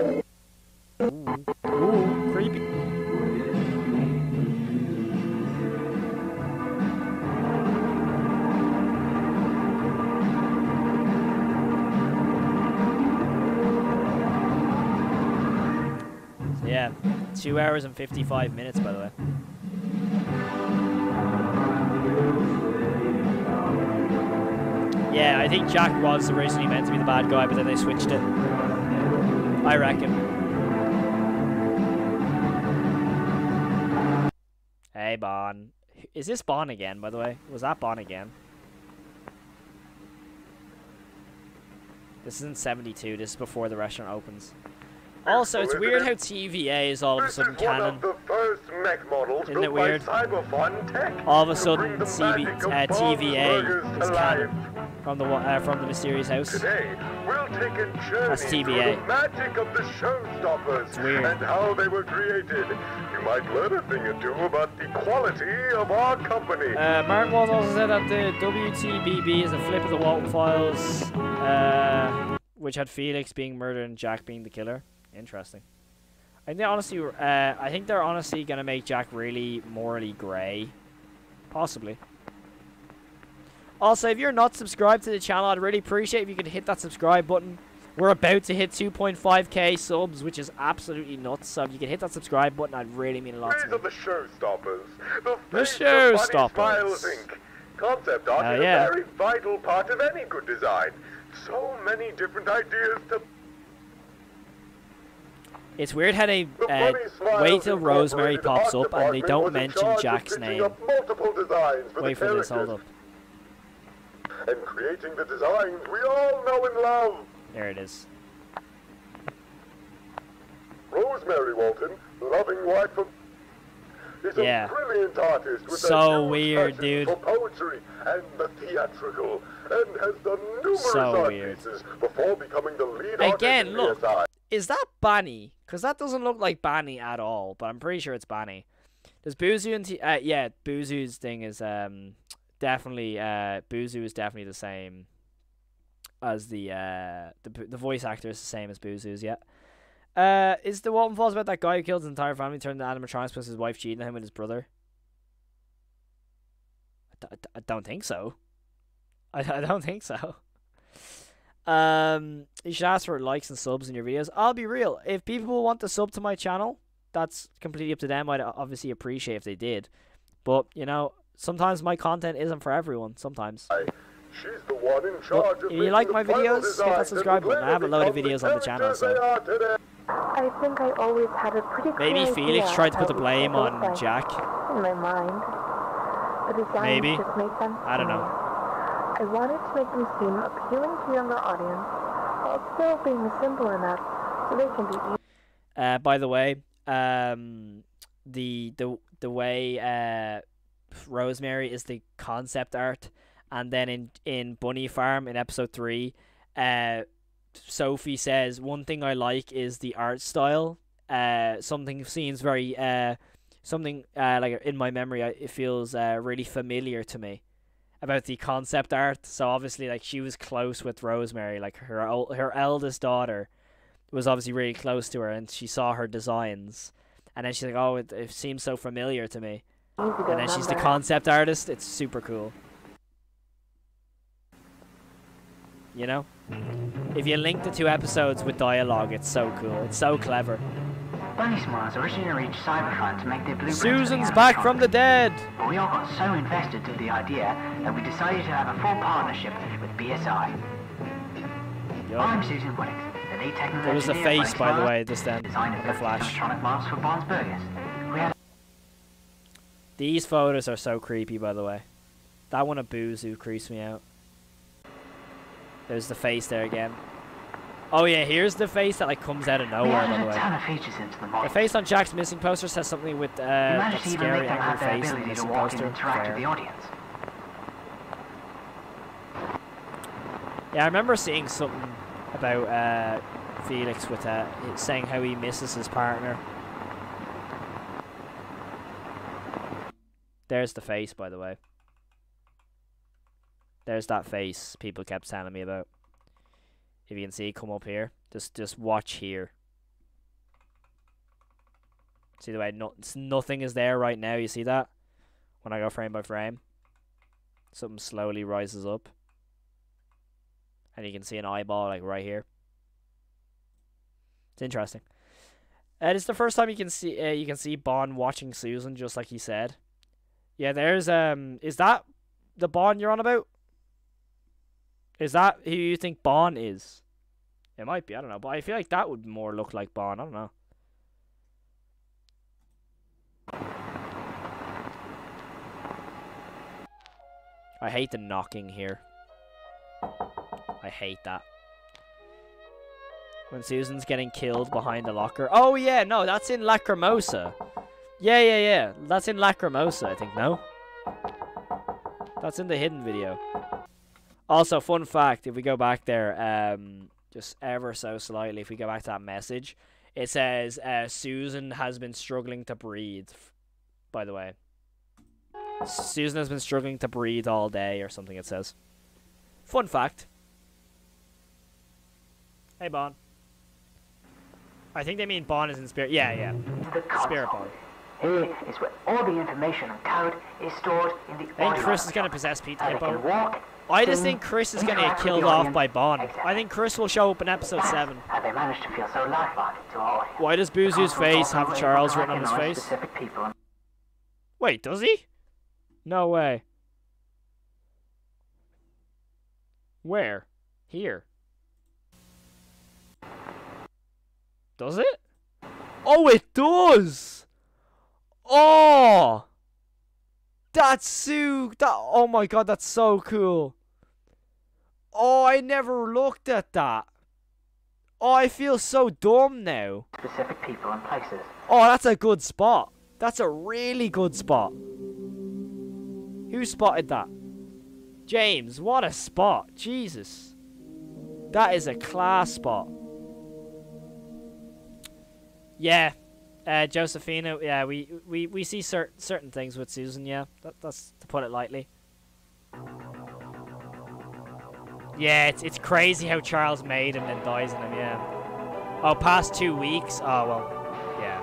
Ooh, Ooh creepy. Yeah, two hours and 55 minutes, by the way. Yeah, I think Jack was originally meant to be the bad guy, but then they switched it. I reckon. Hey, Bon. Is this Bon again, by the way? Was that Bon again? This isn't 72, this is before the restaurant opens. Also, it's weird how TVA is all of a sudden canon. First mech models Isn't it weird? All of a sudden, CB, uh, TVA is canon from the uh, from the mysterious house. Today, we'll take a journey That's TVA. the magic of the showstoppers It's weird. and how they were created. You might learn a thing or two about the quality of our company. Uh, Martin Walls also said that the WTBB is a flip of the Walten Files, uh, which had Felix being murdered and Jack being the killer. Interesting. I think they honestly, uh, I think they're honestly gonna make Jack really morally grey, possibly. Also, if you're not subscribed to the channel, I'd really appreciate if you could hit that subscribe button. We're about to hit 2.5k subs, which is absolutely nuts. So if you could hit that subscribe button, I'd really mean a lot to me. the showstoppers. The, The Showstoppers. Concept art Oh, is yeah. a very vital part of any good design. So many different ideas to It's weird how they uh, wait till Rosemary pops up and they don't mention Jack's name. up multiple designs for Wait for this, hold up. and creating the designs we all know and love. There it is. Rosemary Walten, loving wife of is Yeah. a brilliant artist with So weird, dude. for poetry and the theatrical, and has done numerous So art weird. pieces before becoming the lead Again, look, is that Banny? Because that doesn't look like Banny at all, but I'm pretty sure it's Banny. Does Boozoo and T- uh, yeah, Boozoo's thing is um definitely uh Boozoo is definitely the same as the uh the the voice actor is the same as Boozoo's. Yeah. Uh, is the Walten Files about that guy who killed his entire family, turned the animatronics plus his wife cheating on him with his brother? I don't think so. I, I don't think so. Um, you should ask for likes and subs in your videos. I'll be real. If people want to sub to my channel, that's completely up to them. I'd obviously appreciate if they did. But, you know, sometimes my content isn't for everyone. Sometimes. She's the one in charge But of if you like my making the final videos, hit that subscribe button. I have a load of videos on the channel, so. I think I always had a pretty maybe Felix tried to put the blame on Jack. In my mind, the designs Maybe. just made sense I don't to know. I wanted to make them seem appealing to younger audience, while still being simple enough so they can be easy. Uh, by the way, um, the the the way uh, Rosemary is the concept art, and then in in Bunny Farm in episode three, uh, Sophie says one thing I like is the art style. Uh, something seems very uh, something uh, like in my memory, it feels uh, really familiar to me about the concept art. So obviously, like she was close with Rosemary, like her her eldest daughter was obviously really close to her, and she saw her designs, and then she's like, "Oh, it, it seems so familiar to me." And then she's the concept artist. It's super cool. You know, if you link the two episodes with dialogue, it's so cool. It's so clever. Bunny Smiles originally reached Cyberfront to make their blueprints for the Susan's back from the dead. But we all got so invested in the idea that we decided to have a full partnership with BSI. I'm Susan Winnings, the lead technical There was a face, by the way, this then, the flash. electronic for Bon's Burgers. These photos are so creepy, by the way. That one of Boozoo creeps me out. There's the face there again. Oh yeah, here's the face that like comes out of nowhere, by the way. the The face on Jack's missing poster says something with uh, that managed to even scary angry face in the missing poster. interact Fair. with the audience. Yeah, I remember seeing something about uh, Felix with uh, saying how he misses his partner. There's the face, by the way. There's that face people kept telling me about. If you can see, come up here. Just, just watch here. See the way no, nothing is there right now. You see that? When I go frame by frame, something slowly rises up, and you can see an eyeball like right here. It's interesting. And it's the first time you can see uh, you can see Bon watching Susan, just like he said. Yeah, there's um. Is that the Bon you're on about? Is that who you think Bon is? It might be. I don't know, but I feel like that would more look like Bon. I don't know. I hate the knocking here. I hate that. When Susan's getting killed behind the locker. Oh, yeah, no, that's in Lacrimosa. Yeah, yeah, yeah. That's in Lacrimosa, I think, no? That's in the hidden video. Also, fun fact, if we go back there, um, just ever so slightly, if we go back to that message, it says, uh, Susan has been struggling to breathe, by the way. Susan has been struggling to breathe all day, or something it says. Fun fact. Hey, Bon. I think they mean Bon is in spirit. Yeah, yeah. Spirit Bon. Here is where all the information and code is stored in the I think Chris is going to possess Pete they can walk, I just think Chris is going to get killed off by Bon. I think Chris will show up in episode 7. They managed to feel so lifelike to all. Why does Boozoo's face have Charles written on his face? Wait, does he? No way. Where? Here. Does it? Oh, it does! Oh! That's so... That, oh my god, that's so cool. Oh, I never looked at that. Oh, I feel so dumb now. Specific people and places. Oh, that's a good spot. That's a really good spot. Who spotted that? James, what a spot. Jesus. That is a class spot. Yeah. Uh, Josephina, yeah, we, we, we see cer- certain things with Susan, yeah. That, that's to put it lightly. Yeah, it's, it's crazy how Charles made him and then dies in him, yeah. Oh, past two weeks? Oh, well, yeah.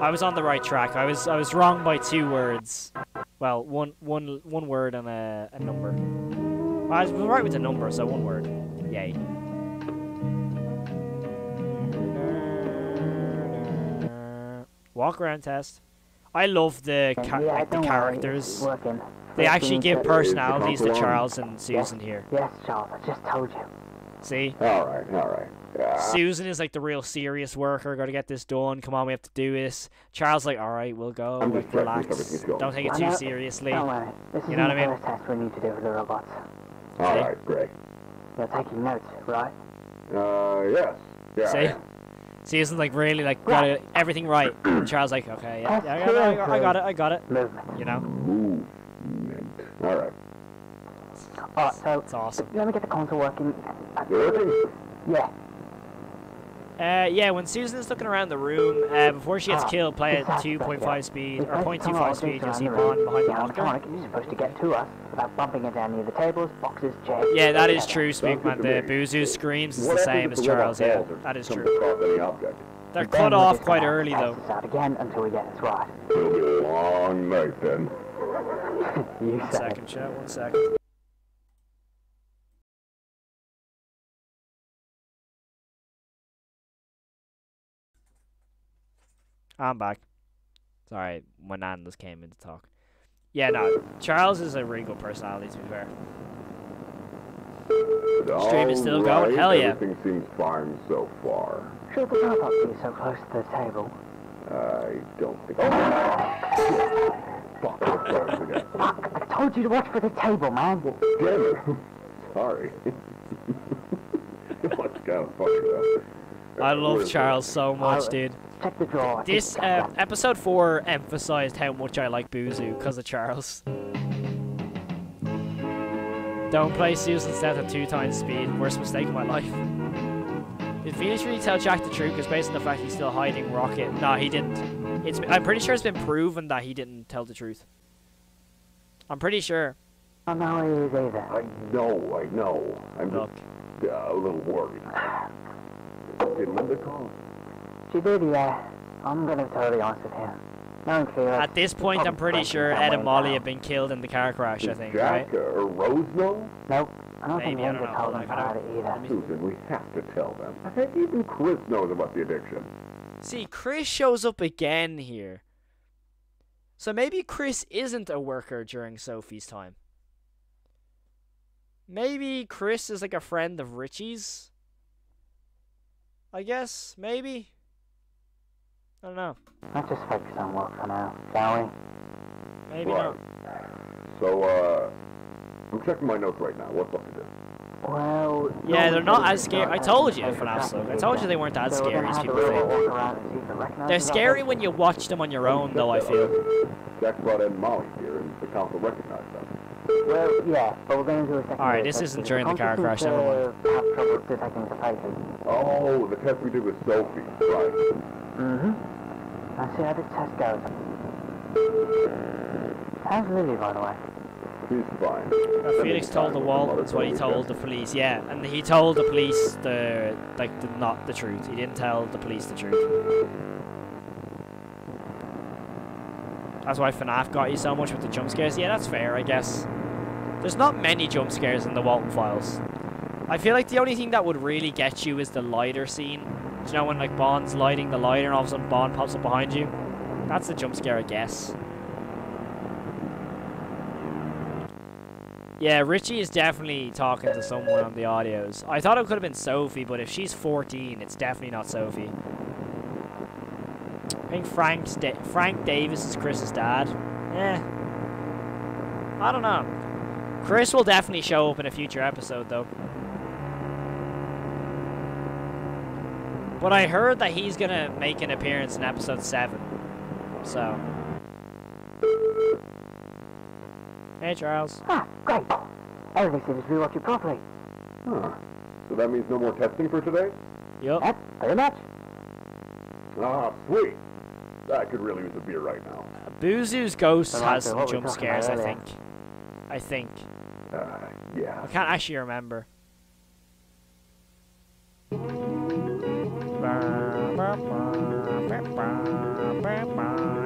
I was on the right track. I was I was wrong by two words. Well, one one one word and a, a number. I was right with a number, so one word. Yay. Walk around test. I love the ca- Yeah, like the characters. They actually give personalities to Charles and Susan here. Yes, Charles, I just told you. See? All right, all right. Yeah. Susan is like the real serious worker. Got to get this done. Come on, we have to do this. Charles like, all right, we'll go. I'm like, just relax. Don't take it too know- seriously. Don't worry. This You know what the I mean? first test we need to do with the robots. All right, great. You're taking notes, right? Uh, yes. Yeah. I See? Am. Susan's like really like got it, everything right. And Charles like, okay, yeah, yeah, I got it, I got it, I got it. Movement. You know? Movement. All right. Alright, so It's awesome. let me get the console working. Really? Yeah. Uh, yeah, when Susan's looking around the room, uh, before she gets Ah, killed, play at 2.5 speed, or there's 0.25 speed, you'll see the Bon behind the the locker. animatronic supposed to get to us without bumping into any of the tables, boxes, chairs. Yeah, that is true, Speakman. The Boozoo screams is the same as Charles, yeah. That is true. They're cut off quite early, though. this out again until we get this right. It'll be a long night then. You One said second, chat, one second. I'm back. Sorry, my nan just came in to talk. Yeah, no, Charles is a regal personality, to be fair. Stream is still All going? right, Hell yeah. Everything seems fine so far. Should the robot be so close to the table? I don't think. Oh. Fuck, let's start this again. Fuck, I told you to watch for the table, man. Damn it. Sorry. What's kind of funny though? I love Charles so much, oh. dude. Check the drawer. This uh, episode four emphasized how much I like Boozoo because of Charles. Don't play Susan's death at two times speed. Worst mistake of my life. Did Felix really tell Jack the truth? Because based on the fact he's still hiding Rocket. No, he didn't. It's. I'm pretty sure it's been proven that he didn't tell the truth. I'm pretty sure. I don't know how he is either. I know, I know. I'm Look. just uh, a little worried. Did Linda call? She did, yeah. Uh, I'm gonna be totally honest with him. No one. At this point, I'm pretty sure Ed and Molly have been killed in the car crash. I think, Jack right? or Rose know? Nope. I don't think Maybe, I Linda don't know. told him about it either. Susan, we have to tell them. I think even Chris knows about the addiction. See, Chris shows up again here. So maybe Chris isn't a worker during Sophie's time. Maybe Chris is like a friend of Richie's. I guess, maybe. I don't know. Let's just focus on work for now, shall we? Maybe right. not. So, uh, I'm checking my notes right now. What's up to do? Well, Yeah, they're not as scary. I told you, for FNAF Slug. I told you they weren't as scary as people think. walk around and see if they recognize They're scary when you watch them on your own, though, I feel. Jack brought in Molly here, and the council recognized them. Well, yeah, but we're gonna do a second. Alright, this isn't during the car crash, never mind. Have trouble detecting the faces. Oh, the test we did with Sophie. Right. Mm-hmm. Let's see how the test goes. How's Lily, by the way? He's fine. Uh, Felix told the wall. That's what he told the police, yeah, and he told the police the like the not the truth. He didn't tell the police the truth. That's why FNAF got you so much with the jump scares. Yeah, that's fair, I guess. There's not many jump scares in the Walten Files. I feel like the only thing that would really get you is the lighter scene. Do you know when like Bon's lighting the lighter and all of a sudden Bon pops up behind you? That's the jump scare, I guess. Yeah, Richie is definitely talking to someone on the audios. I thought it could have been Sophie, but if she's 14, it's definitely not Sophie. I think Frank's da Frank Davis is Chris's dad. Eh. I don't know. Chris will definitely show up in a future episode, though. But I heard that he's gonna make an appearance in episode 7. So. Hey, Charles. Ah, great. Everything seems to be working properly. Huh. So that means no more testing for today? Yep. Yep, pretty much. Ah, sweet. I could really use a beer right now. Boozoo's ghost So like has some jump scares, I think. I think. Uh, yeah. I can't actually remember.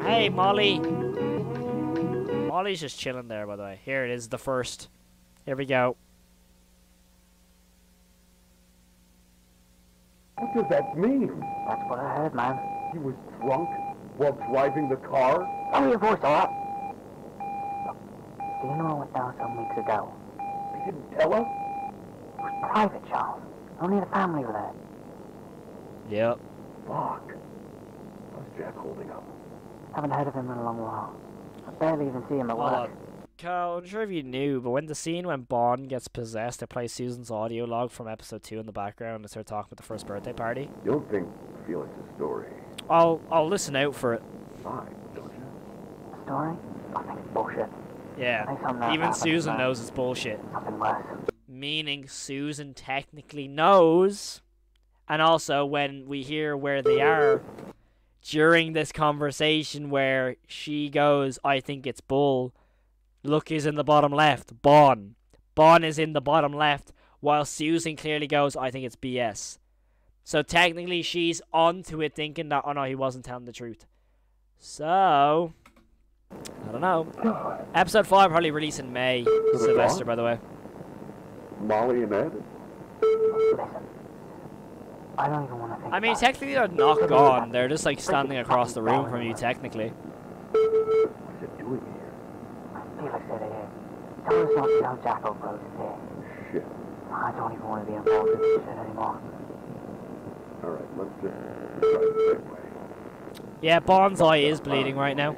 Hey, Molly. Molly's just chilling there, by the way. Here it is, the first. Here we go. What does that mean? That's what I heard, man. He was drunk while driving the car? Lower your voice, alright? Do you know what went down some weeks ago? He didn't tell us? It was private, Charles. Only the family were there. Yep. Fuck. How's Jack holding up? Haven't heard of him in a long while. I barely even see him at Hold work. on. Carl, I'm sure if you knew, but when the scene when Bond gets possessed, they play Susan's audio log from episode 2 in the background and start talking about the first birthday party. You don't think Felix's story I'll, I'll listen out for it. fine. Story? I think it's bullshit. Yeah. I think something else Even Susan knows it's bullshit. Something worse. Meaning Susan technically knows. And also when we hear where they are during this conversation where she goes, I think it's bull. Look is in the bottom left. Bon. Bon is in the bottom left. While Susan clearly goes, I think it's BS. So technically she's onto it thinking that, oh no, he wasn't telling the truth. So, I don't know. Episode 5 probably release in May. it Sylvester, by the way. Molly and Ed? I don't even want to think I mean, about technically they're not gone. They're just like standing across the room from you, technically. What's it doing here? it. Felix said it is. He told us not to tell Jack Oak Rose is here. Shit. I don't even want to be involved in this shit anymore. Alright, let's just try the same way. Yeah, Bon's eye is bleeding right now.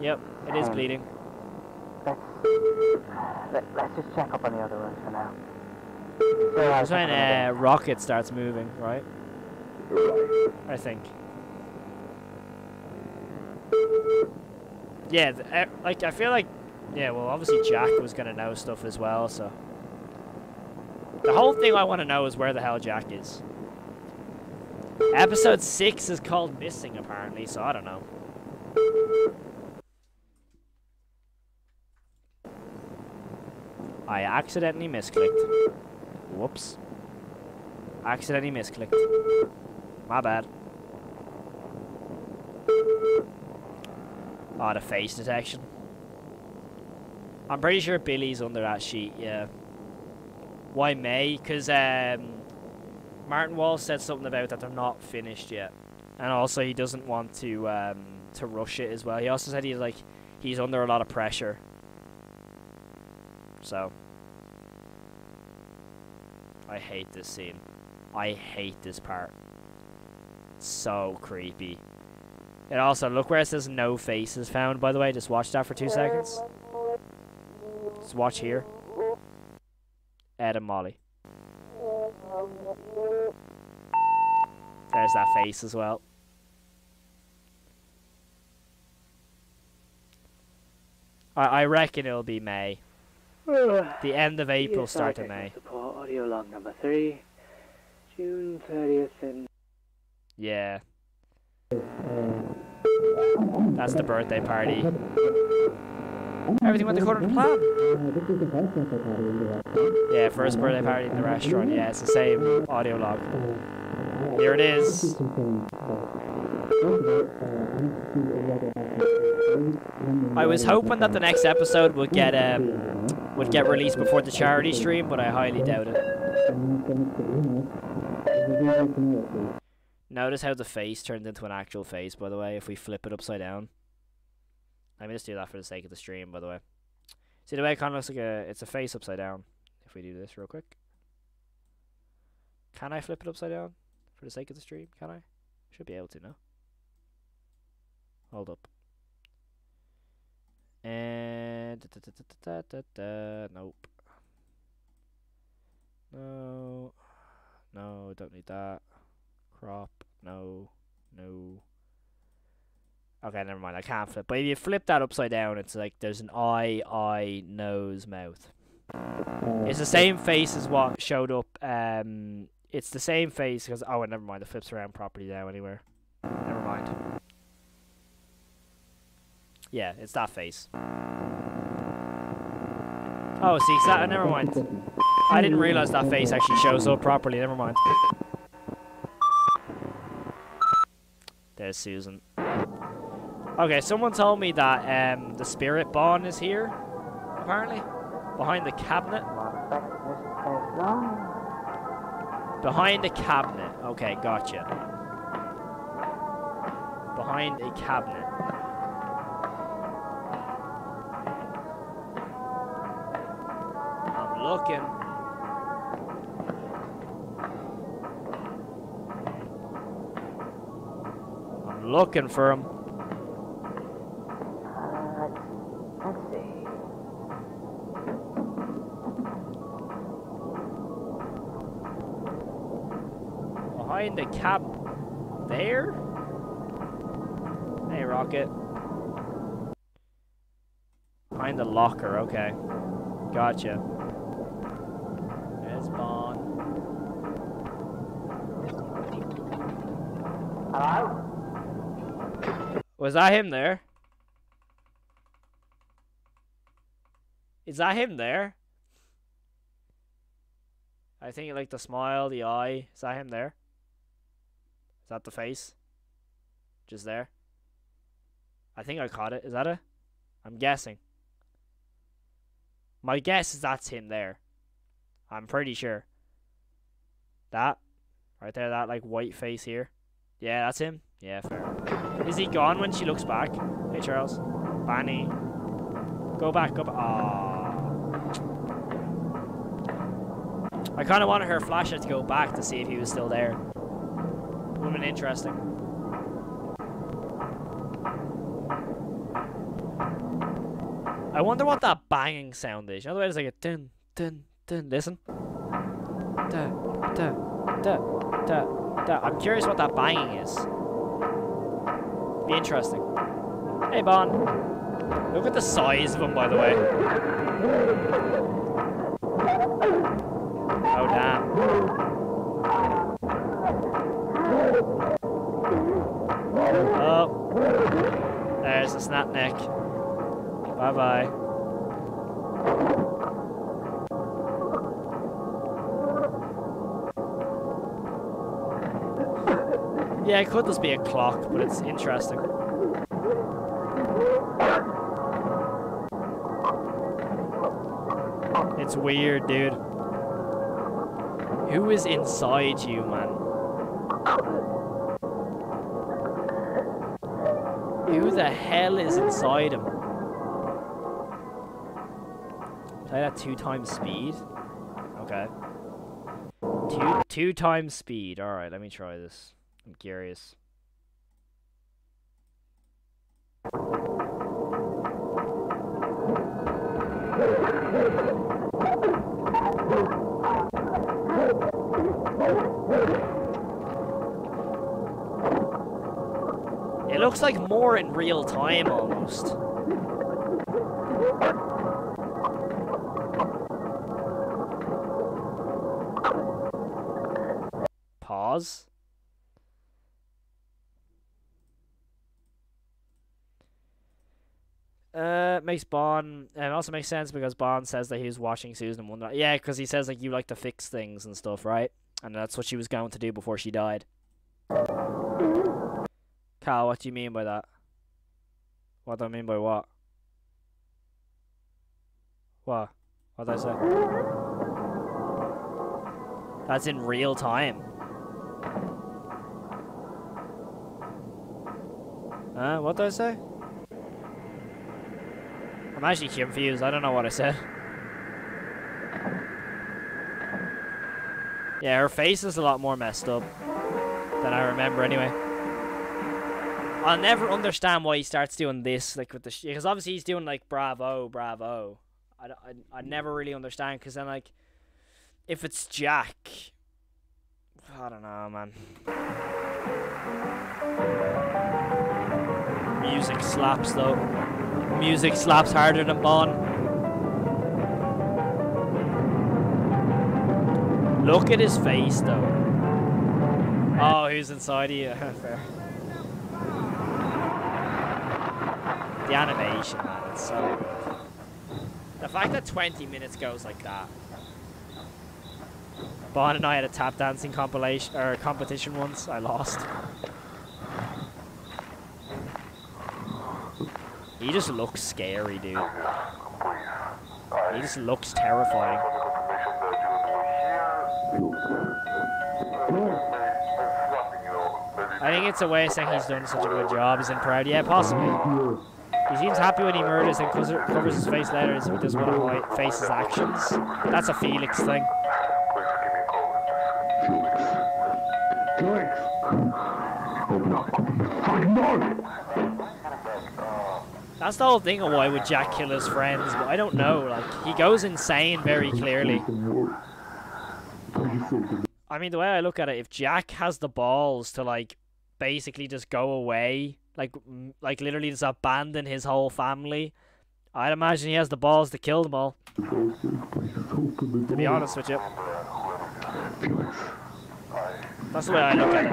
Yep, it is Um, bleeding. Let's, let, let's just check up on the other ones for now. So, That's when uh, Rocket starts moving, right? Right. I think. Yeah, uh, like I feel like Yeah, well, obviously Jack was gonna know stuff as well, so. The whole thing I want to know is where the hell Jack is. Episode 6 is called Missing, apparently, so I don't know. I accidentally misclicked. Whoops. Accidentally misclicked. My bad. Oh, the face detection. I'm pretty sure Billy's under that sheet, yeah. Why May? Because um, Martin Wall said something about that they're not finished yet. And also he doesn't want to um, to rush it as well. He also said he's like he's under a lot of pressure. So I hate this scene. I hate this part. It's So creepy. And also, look where it says no faces found, by the way. Just watch that for two seconds. Just watch here. Ed and Molly. There's that face as well. I, I reckon it'll be May. The end of April, start of May. Support audio log number three, June 30th and Yeah. That's the birthday party. Everything went according to plan. Yeah, first birthday party in the restaurant. Yeah, it's the same audio log. Here it is. I was hoping that the next episode would get um would get released before the charity stream, but I highly doubt it. Notice how the face turns into an actual face, by the way, if we flip it upside down. Let me just do that for the sake of the stream, by the way. See the way it kind of looks like a it's a face upside down. If we do this real quick. Can I flip it upside down for the sake of the stream? Can I? Should be able to, no? Hold up. And da, da, da, da, nope. No. No, don't need that. Crop. No. No. Okay, never mind. I can't flip. But if you flip that upside down, it's like there's an eye, eye, nose, mouth. It's the same face as what showed up. Um, it's the same face because oh, never mind. It flips around properly now. Anywhere. Never mind. Yeah, it's that face. Oh, see, that, never mind. I didn't realize that face actually shows up properly. Never mind. There's Susan. Okay, someone told me that um, the spirit Bon is here, apparently, behind the cabinet. Behind the cabinet. Okay, gotcha. Behind a cabinet. I'm looking. I'm looking for him. The cab. There? Hey, Rocket. Behind the locker, okay. Gotcha. There's Bon. Hello? Was that him there? Is that him there? I think you like the smile, the eye. Is that him there? Is that the face? Just there? I think I caught it. Is that it? I'm guessing. My guess is that's him there. I'm pretty sure. That? Right there, that like white face here. Yeah, that's him. Yeah, fair. Is he gone when she looks back? Hey, Charles. Bunny. Go back, go back. Aww. I kind of wanted her flashlight to go back to see if he was still there. Would have been interesting. I wonder what that banging sound is. Otherwise, it's like a dun dun dun. Listen. Da da da da da. I'm curious what that banging is. Be interesting. Hey, Bon. Look at the size of him, by the way. There's the snap neck. Bye-bye. Yeah, it could just be a clock, but it's interesting. It's weird, dude. Who is inside you, man? Who the hell is inside him? Play that two times speed? Okay. Two two times speed. Alright, let me try this. I'm curious. Looks like more in real time almost. Pause. Uh, makes Bon, and also makes sense because Bon says that he was watching Susan and wonder. Yeah, because he says like you like to fix things and stuff, right? And that's what she was going to do before she died. Carl, what do you mean by that? What do I mean by what? What? What did I say? That's in real time. Huh? What did I say? I'm actually confused. I don't know what I said. Yeah, her face is a lot more messed up than I remember anyway. I'll never understand why he starts doing this, like with the because obviously he's doing like bravo, bravo. I, I, I never really understand because then like if it's Jack, I don't know, man. Music slaps though. Music slaps harder than Bon. Look at his face though. Oh, who's inside you? The animation, man, it's so. The fact that 20 minutes goes like that. Bon and I had a tap dancing compilation or competition once. I lost. He just looks scary, dude. He just looks terrifying. I think it's a way of saying he's done such a good job. He's in proud. Yeah, possibly. He seems happy when he murders and covers, his face later as he doesn't want to hide- face his actions. That's a Felix thing. Felix! Open up, open fucking door! That's the whole thing of why would Jack kill his friends, but I don't know. Like he goes insane very clearly. I mean, the way I look at it, if Jack has the balls to like basically just go away, like like literally just abandon his whole family, I'd imagine he has the balls to kill them all. To be honest with you, that's the way I look at it.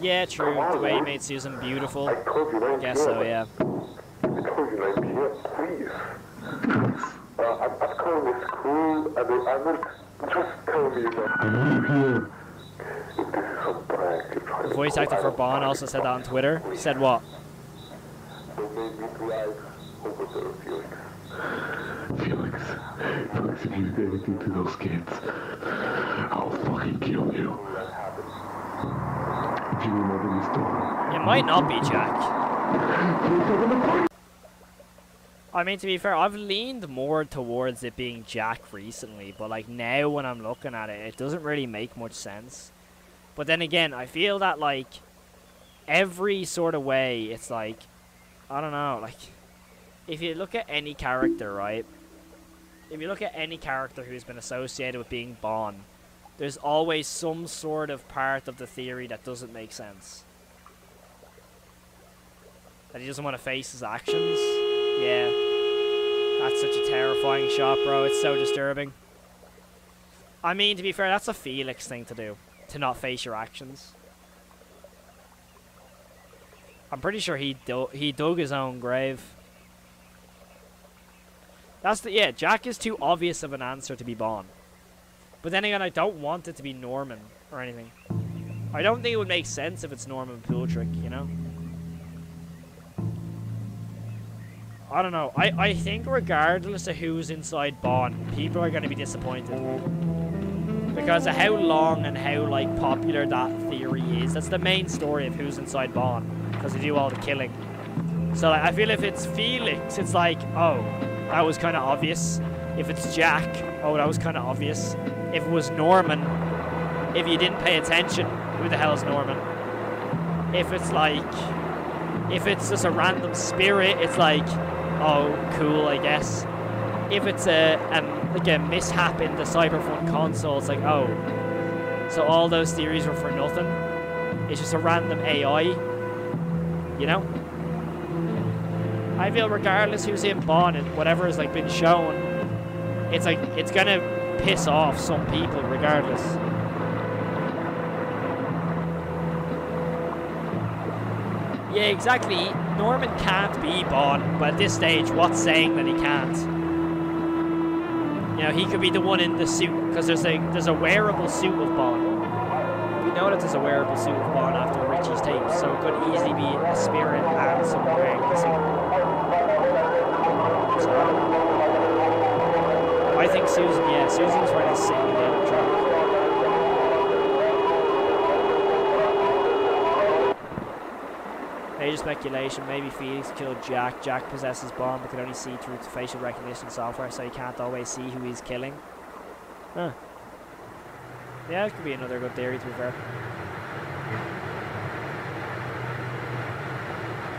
Yeah, true. The way he made Susan beautiful. I guess so. Yeah. I told you 9 p.m., please. Uh, I'm, I'm calling this cool, and I- I'm not just telling you that. I'm here. This is a prank. You're trying The voice actor for Bon also said that on Twitter. He said what? Don't make me drive over there, Felix. Felix, Felix, if you do anything to those kids, I'll fucking kill you. If you remember this door, It might not be Jack. I mean, to be fair, I've leaned more towards it being Jack recently, but like now when I'm looking at it, it doesn't really make much sense. But then again, I feel that like every sort of way, it's like I don't know, like if you look at any character, right? If you look at any character who's been associated with being Bon, there's always some sort of part of the theory that doesn't make sense. That he doesn't want to face his actions. Yeah. That's such a terrifying shot, bro. It's so disturbing. I mean, to be fair, that's a Felix thing to do. To not face your actions. I'm pretty sure he do he dug his own grave. That's the yeah. Jack is too obvious of an answer to be Bon. But then again, I don't want it to be Norman or anything. I don't think it would make sense if it's Norman Pultrick, you know. I don't know. I, I think regardless of who's inside Bon, people are going to be disappointed. Because of how long and how, like, popular that theory is. That's the main story of who's inside Bon. Because they do all the killing. So, like, I feel if it's Felix, it's like, oh, that was kind of obvious. If it's Jack, oh, that was kind of obvious. If it was Norman, if you didn't pay attention, who the hell is Norman? If it's like, if it's just a random spirit, it's like, oh, cool, I guess. If it's a, um, like a mishap in the Cyberfun console, it's like, oh, so all those theories were for nothing. It's just a random AI, you know? I feel regardless who's in Bon and whatever has like been shown, it's like it's gonna piss off some people regardless. Yeah, exactly. Norman can't be Bon, but at this stage, what's saying that he can't? You know, he could be the one in the suit because there's a there's a wearable suit of Bon. We know that there's a wearable suit of Bon after Richie's tape, so it could easily be a spirit and someone wearing the suit. So, I think Susan, yeah, Susan's right to sit in. Major speculation, maybe Felix killed Jack. Jack possesses Bon but can only see through facial recognition software, so he can't always see who he's killing. Huh. Yeah, it could be another good theory, to be fair.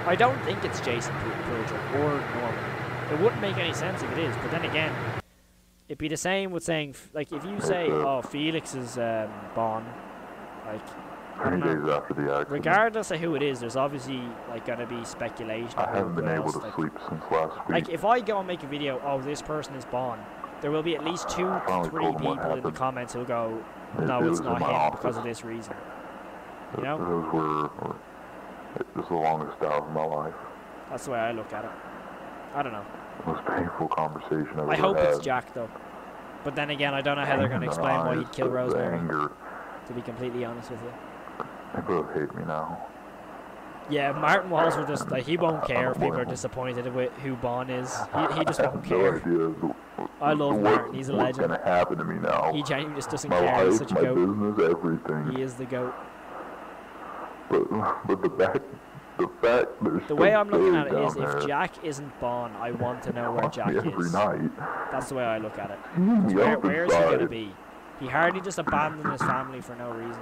I don't think it's Jason Pulcher or Norman. It wouldn't make any sense if it is, but then again, it'd be the same with saying, like, if you say, oh, Felix is um, Bon, like, Three days after the accident, regardless of who it is, there's obviously, like, gonna be speculation. I haven't been able to like, sleep since last week. like, if I go and make a video, oh, this person is Bon, there will be at least two, three told him what people in the comments who'll go, no, it it's not him office. because of this reason. You know? Those were, were it was the longest hour of my life. That's the way I look at it. I don't know. Most painful conversation I've I ever hope had. it's Jack, though. But then again, I don't know how they're going to explain why he'd kill Rosemary. Anger. To be completely honest with you. Both hate me now. Yeah, Martin Walls will just, like, he won't care if people are disappointed with who Bon is. He, he just won't no care. idea I love Martin, he's a what's legend. gonna happen to me now. He genuinely just doesn't my care. life, He's such a my goat. business, everything. He is the goat. But but the fact the fact there's The way I'm looking at it is, down if Jack isn't Bon, I want to know where Jack every is. night. That's the way I look at it. Where, where is he going to be? He hardly just abandoned his family for no reason.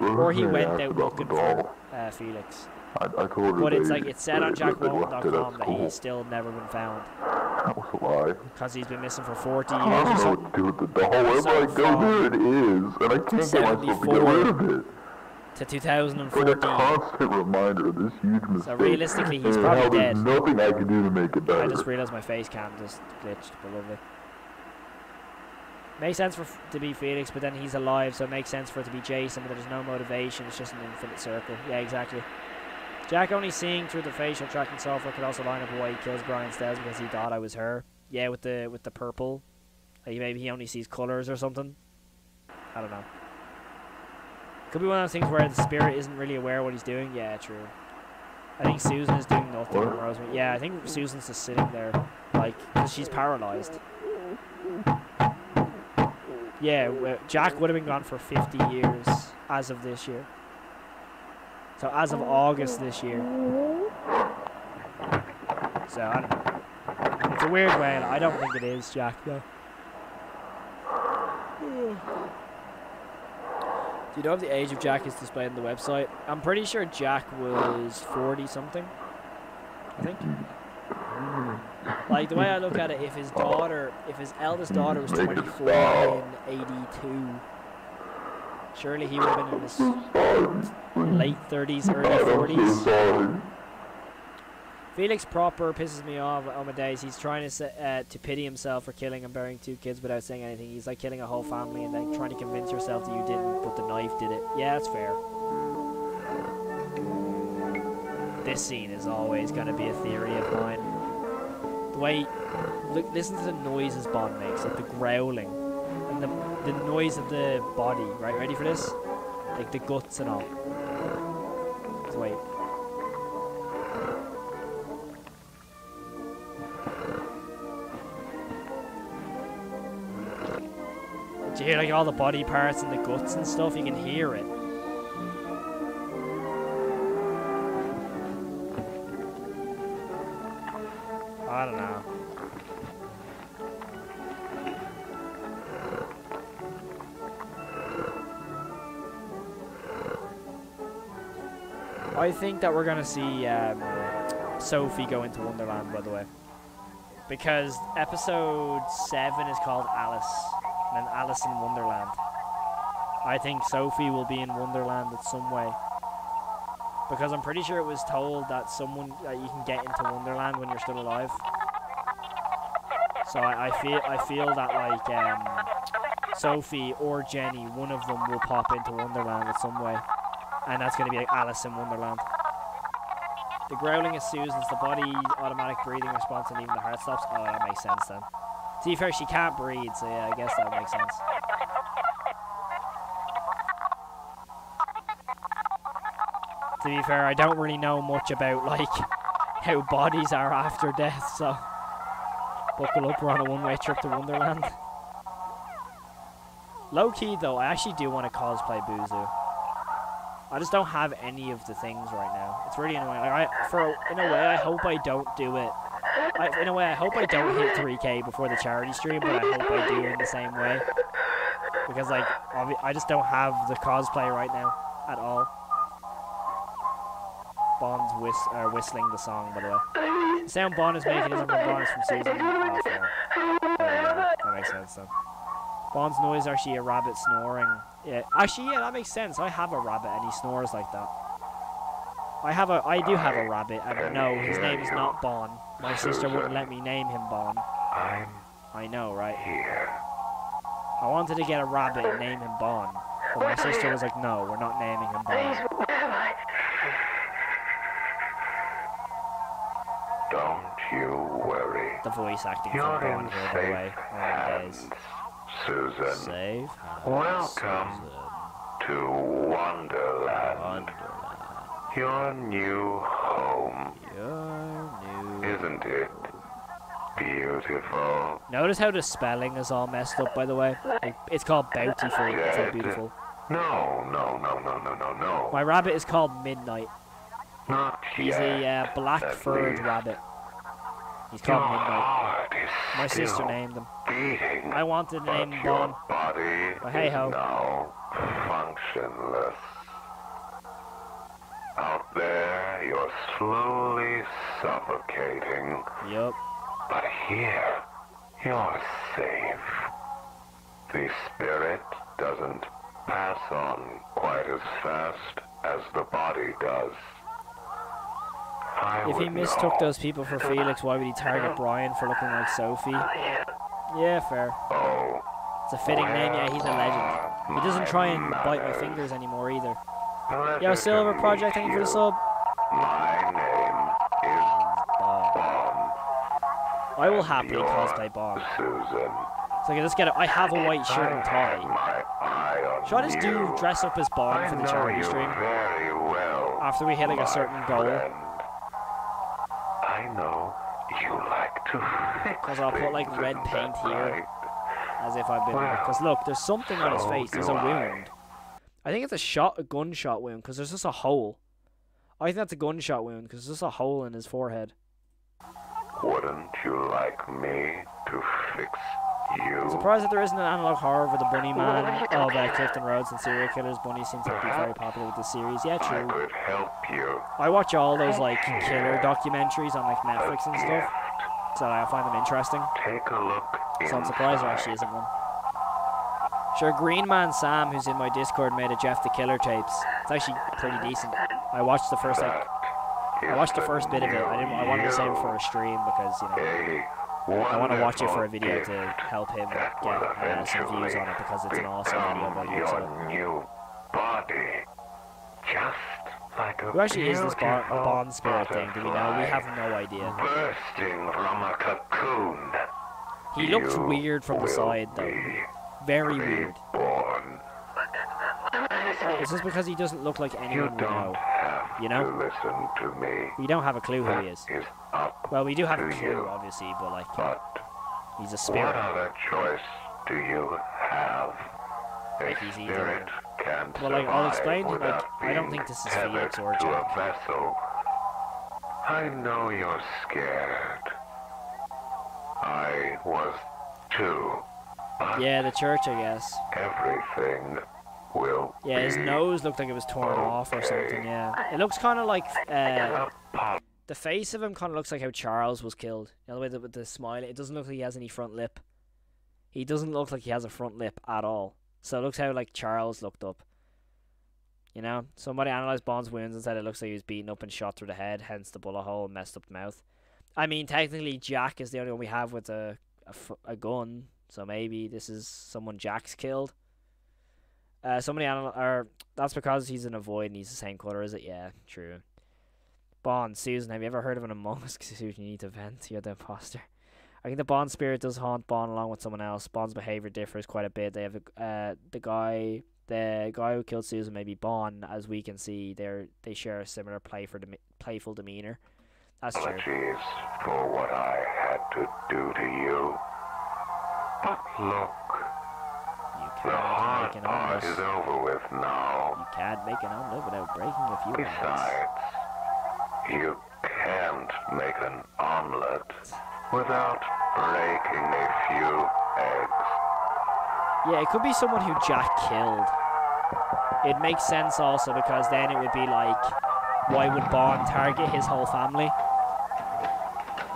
Or he went out the looking for uh, Felix. I, I told her But it's like, it's said on that they left it at jackwalten.com that he's still never been found. That was a lie. Because he's been missing for 40 I years or don't know something. to do the doll. Wherever So I go, there it is, and I can't get myself to get rid of it. To It's like a 2014. constant reminder of this huge mistake. So realistically, he's probably dead. There's nothing I can do to make it better. I just realised my face cam just glitched, but lovely. Makes sense for f- to be Felix, but then he's alive, so it makes sense for it to be Jason, but there's no motivation, it's just an infinite circle. Yeah, exactly. Jack only seeing through the facial tracking software could also line up why he kills Brian Stelz because he thought I was her. Yeah, with the with the purple. Like maybe he only sees colours or something. I don't know. Could be one of those things where the spirit isn't really aware what he's doing. Yeah, true. I think Susan is doing nothing. Rosemary. Yeah, I think Susan's just sitting there, like, because she's paralyzed. Yeah, Jack would have been gone for 50 years as of this year. So as of August this year. So I don't know. It's a weird way. I don't think it is Jack though. Do you know if the age of Jack is displayed on the website? I'm pretty sure Jack was 40 something. I think. Like the way I look at it, if his daughter, if his eldest daughter was 24 in 82, surely he would have been in his late 30s, early 40s. Felix proper pisses me off on my days. He's trying to uh, to pity himself for killing and burying two kids without saying anything. He's like killing a whole family and then trying to convince yourself that you didn't, but the knife did it. Yeah, that's fair. This scene is always going to be a theory of mine. The way, look, listen to the noises Bon makes, like the growling, and the the noise of the body. Right, ready for this? Like the guts and all. So wait. Do you hear like all the body parts and the guts and stuff? You can hear it. I think that we're gonna see um, Sophie go into Wonderland, by the way, because episode seven is called Alice, and then Alice in Wonderland. I think Sophie will be in Wonderland in some way, because I'm pretty sure it was told that someone that you can get into Wonderland when you're still alive. So I, I feel I feel that like um, Sophie or Jenny, one of them will pop into Wonderland in some way, and that's going to be like Alice in Wonderland. The growling is Susan's, the body automatic breathing response, and even the heart stops. Oh, that makes sense then. To be fair, she can't breathe, so yeah, I guess that makes sense. To be fair, I don't really know much about like how bodies are after death, so buckle up, we're on a one-way trip to Wonderland. Low key though, I actually do want to cosplay Boozoo. I just don't have any of the things right now. It's really annoying. Like I, for in a way, I hope I don't do it. I, in a way, I hope I don't hit 3k before the charity stream, but I hope I do in the same way. Because like, I just don't have the cosplay right now at all. Bon's whist- uh, whistling the song, by the way. The sound Bon is making isn't from Bon, it's from Susan. Oh. That makes sense then. Bon's noise is actually a rabbit snoring. Yeah, actually, yeah, that makes sense. I have a rabbit and he snores like that. I have a, I do have a rabbit, and no, his name is not Bon. My sister wouldn't let me name him Bon. I'm I know, right? here. I wanted to get a rabbit and name him Bon, but my sister was like, no, we're not naming him Bon. Don't you worry. The voice acting for You're Bon in here, by the way. safe One of these hands, Susan. Welcome to Wonderland. Your new home. Your new Isn't it beautiful? Notice how the spelling is all messed up, by the way. Like, it's called Bountiful instead of beautiful. No, no, no, no, no, no, no. My rabbit is called Midnight. Not He's yet. a uh, black furred least. rabbit. He's called Midnight. My sister named beating, I wanted to name your body But hey ho. now functionless. Out there, you're slowly suffocating. Yep. But here, you're safe. The spirit doesn't pass on quite as fast as the body does. If he mistook those people for Felix, why would he target Brian for looking like Sophie? Yeah, fair. It's a fitting name, yeah, he's a legend. He doesn't try and bite my fingers anymore either. Yo, Silver Project, thank you for the sub. My name is Bon. I will happily cosplay Bon. So I can just get it. I have a white shirt and tie. Should I just do dress up as Bon for the charity stream? After we hit like a certain goal. I you like to Because I'll put like red paint here. As if I've been. Because look, there's something on his face. There's a wound. I think it's a shot, a gunshot wound, because there's just a hole. I think that's a gunshot wound, because there's just a hole in his forehead. Wouldn't you like me to fix? I'm surprised that there isn't an analog horror for the Bunny Man of uh, Clifton Roads and serial killers. Bunnies seems to be very popular with the series. Yeah, I true. could help you. I watch all those like killer documentaries on like Netflix and stuff, so I find them interesting. Take a look So I'm surprised there actually isn't one. Sure, Green Man Sam, who's in my Discord, made a Jeff the Killer tapes. It's actually pretty decent. I watched the first like, I watched the first bit of it. I didn't. I wanted to save it for a stream because you know I want to watch it for a video to help him get uh, some views on it because it's an awesome video by your YouTube. new body. Just like a Who actually is this Bon, Bon spirit thing? Do we know? We have no idea. Bursting from a cocoon. He looks weird from the side though. Very weird. Is this because he doesn't look like You anyone we know? You know? to listen to me. We don't have a clue who he is. Is Well, we do have a clue, you. obviously, but like, But he's a spirit. what other choice do you have? A Like he's either- spirit can't Well, like, I'll explain, like, without I don't think this is Felix or to a vessel. I know you're scared. I was too. Yeah, the church, I guess. everything will Yeah, his nose looked like it was torn off or something. Yeah, it looks kind of like uh, the face of him kind of looks like how Charles was killed. You know, the way that with the smile, it doesn't look like he has any front lip. He doesn't look like he has a front lip at all. So it looks how like Charles looked up. You know, somebody analyzed Bon's wounds and said it looks like he was beaten up and shot through the head, hence the bullet hole and messed up the mouth. I mean, technically, Jack is the only one we have with a a gun, so maybe this is someone Jack's killed. Uh, so many animal or that's because he's in a void and he's the same color, is it? Yeah, true. Bon, Susan, have you ever heard of an Among Us Susan? You need to vent. You're the imposter. I think the Bon spirit does haunt Bon along with someone else. Bon's behavior differs quite a bit. They have a, uh, the guy, the guy who killed Susan, maybe Bon. As we can see, they they share a similar play for deme- playful demeanor. That's true. apologies for what I had to do to you. But look, the hard part is over with now. You can't make an omelet without breaking a few eggs. Besides, you can't make an omelet without breaking a few eggs. Yeah, it could be someone who Jack killed. It makes sense also because then it would be like, why would Bon target his whole family?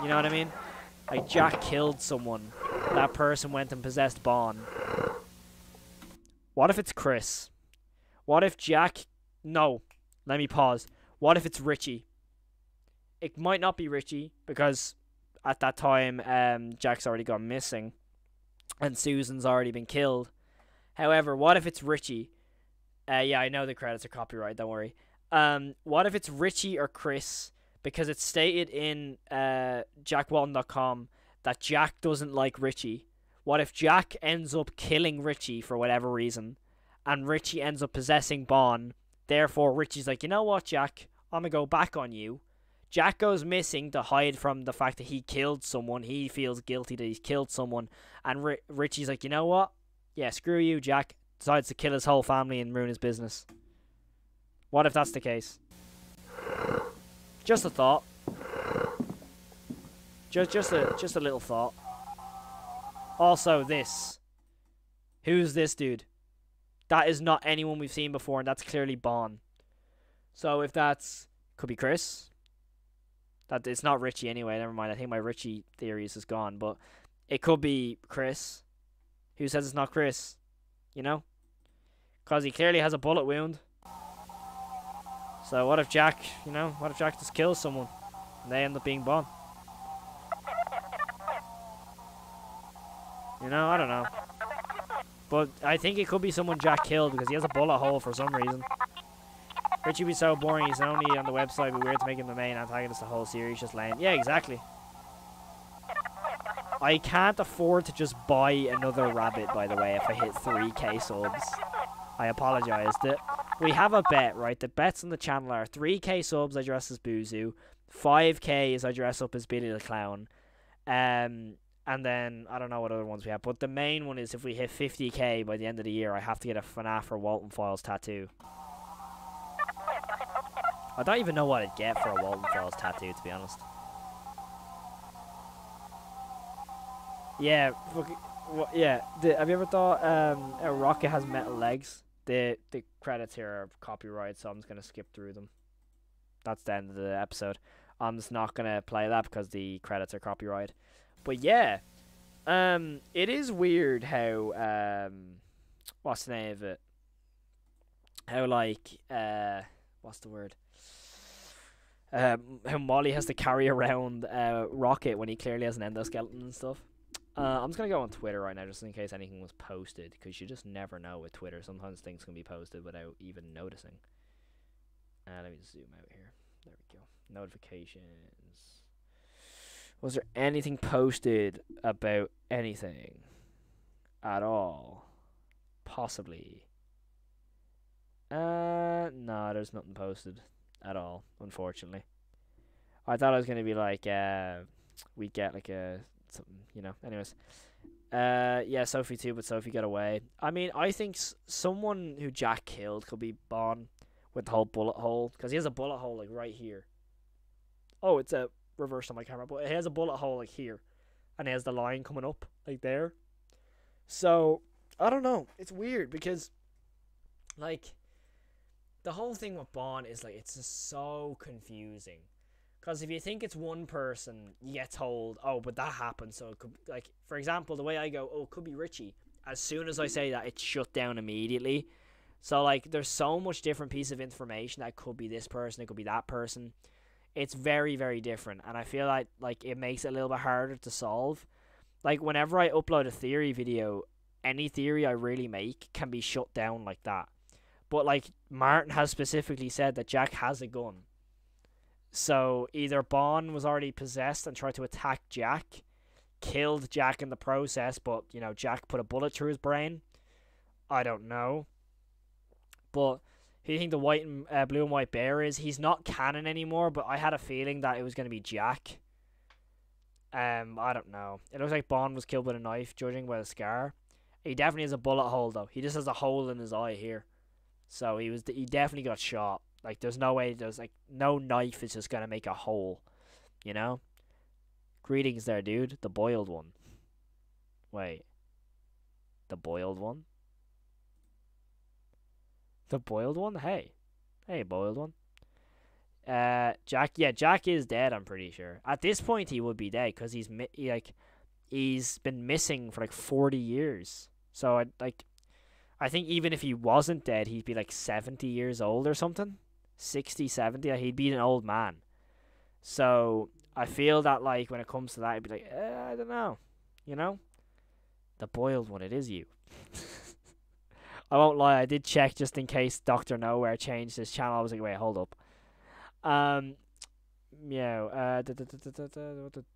You know what I mean? Like Jack killed someone. That person went and possessed Bon. What if it's Chris? What if Jack? No. Let me pause. What if it's Richie? It might not be Richie because at that time, um, Jack's already gone missing, and Susan's already been killed. However, what if it's Richie? Uh, yeah, I know the credits are copyright. Don't worry. Um, what if it's Richie or Chris? Because it's stated in uh jackwalten.com that Jack doesn't like Richie. What if Jack ends up killing Richie for whatever reason, and Richie ends up possessing Bon? Therefore, Richie's like, you know what, Jack? I'm gonna go back on you. Jack goes missing to hide from the fact that he killed someone. He feels guilty that he's killed someone, and Ri- Richie's like, you know what? Yeah, screw you, Jack. Decides to kill his whole family and ruin his business. What if that's the case? Just a thought. Just, just a, just a little thought. Also, this. Who's this dude? That is not anyone we've seen before, and that's clearly Bon. So if that's could be Chris. That it's not Richie anyway. Never mind. I think my Richie theories is gone, but it could be Chris. Who says it's not Chris? You know, because he clearly has a bullet wound. So what if Jack? You know, what if Jack just kills someone, and they end up being Bon? You know, I don't know. But I think it could be someone Jack killed because he has a bullet hole for some reason. Richie would be so boring, he's only on the website, but weird to make him the main antagonist of the whole series, just lame. Yeah, exactly. I can't afford to just buy another rabbit, by the way, if I hit 3k subs. I apologize. The, we have a bet, right? The bets on the channel are 3k subs, I dress as Boozoo. 5k is I dress up as Billy the Clown. Um, and then, I don't know what other ones we have, but the main one is if we hit 50k by the end of the year, I have to get a FNAF or Walten Files tattoo. I don't even know what I'd get for a Walten Files tattoo, to be honest. Yeah, wha- yeah. The, have you ever thought um, a rocket has metal legs? The the credits here are copyright, so I'm just gonna skip through them. that's the end of the episode. I'm just not gonna play that because the credits are copyright. But yeah, um, it is weird how um, what's the name of it? How like uh, what's the word? Um, how Molly has to carry around uh, Rocket when he clearly has an endoskeleton and stuff. Uh, I'm just gonna go on Twitter right now just in case anything was posted because you just never know with Twitter. Sometimes things can be posted without even noticing. Uh, let me zoom out here. There we go. Notifications. Was there anything posted about anything at all? Possibly. Uh, no, there's nothing posted at all, unfortunately. I thought it was gonna be like uh, we get like a something, you know. Anyways, uh, yeah, Sophie too, but Sophie got away. I mean, I think s- someone who Jack killed could be Bon with the whole bullet hole because he has a bullet hole like right here. Oh, it's a reverse on my camera, but it has a bullet hole like here, and it has the line coming up like there. So I don't know. It's weird because, like, the whole thing with Bon is like it's just so confusing. Because if you think it's one person, you get told, oh, but that happened, so it could like, for example, the way I go, oh, could be Richie. As soon as I say that, it's shut down immediately. So like, there's so much different piece of information that could be this person, it could be that person. It's very very different, and I feel like like it makes it a little bit harder to solve. Like whenever I upload a theory video, any theory I really make can be shut down like that. But like Martin has specifically said that Jack has a gun. So either Bon was already possessed and tried to attack Jack, killed Jack in the process, but you know Jack put a bullet through his brain. I don't know. But who you think the white and uh, blue and white bear is? He's not canon anymore, but I had a feeling that it was going to be Jack. Um, I don't know. It looks like Bon was killed with a knife, judging by the scar. He definitely has a bullet hole though. He just has a hole in his eye here. So he was he definitely got shot. Like there's no way there's like no knife is just gonna make a hole. You know? Greetings there, dude. The boiled one. Wait. The boiled one? The boiled one? Hey. Hey, boiled one. Uh, Jack. Yeah, Jack is dead. I'm pretty sure. At this point, he would be dead because he's mi- he, like, he's been missing for like 40 years. So I like, I think even if he wasn't dead, he'd be like 70 years old or something. 60, 70. He'd be an old man. So I feel that like when it comes to that, I'd be like, eh, I don't know, you know. The boiled one, it is you. I won't lie, I did check just in case Doctor Nowhere changed his channel. I was like, wait, hold up. Um, meow. Uh,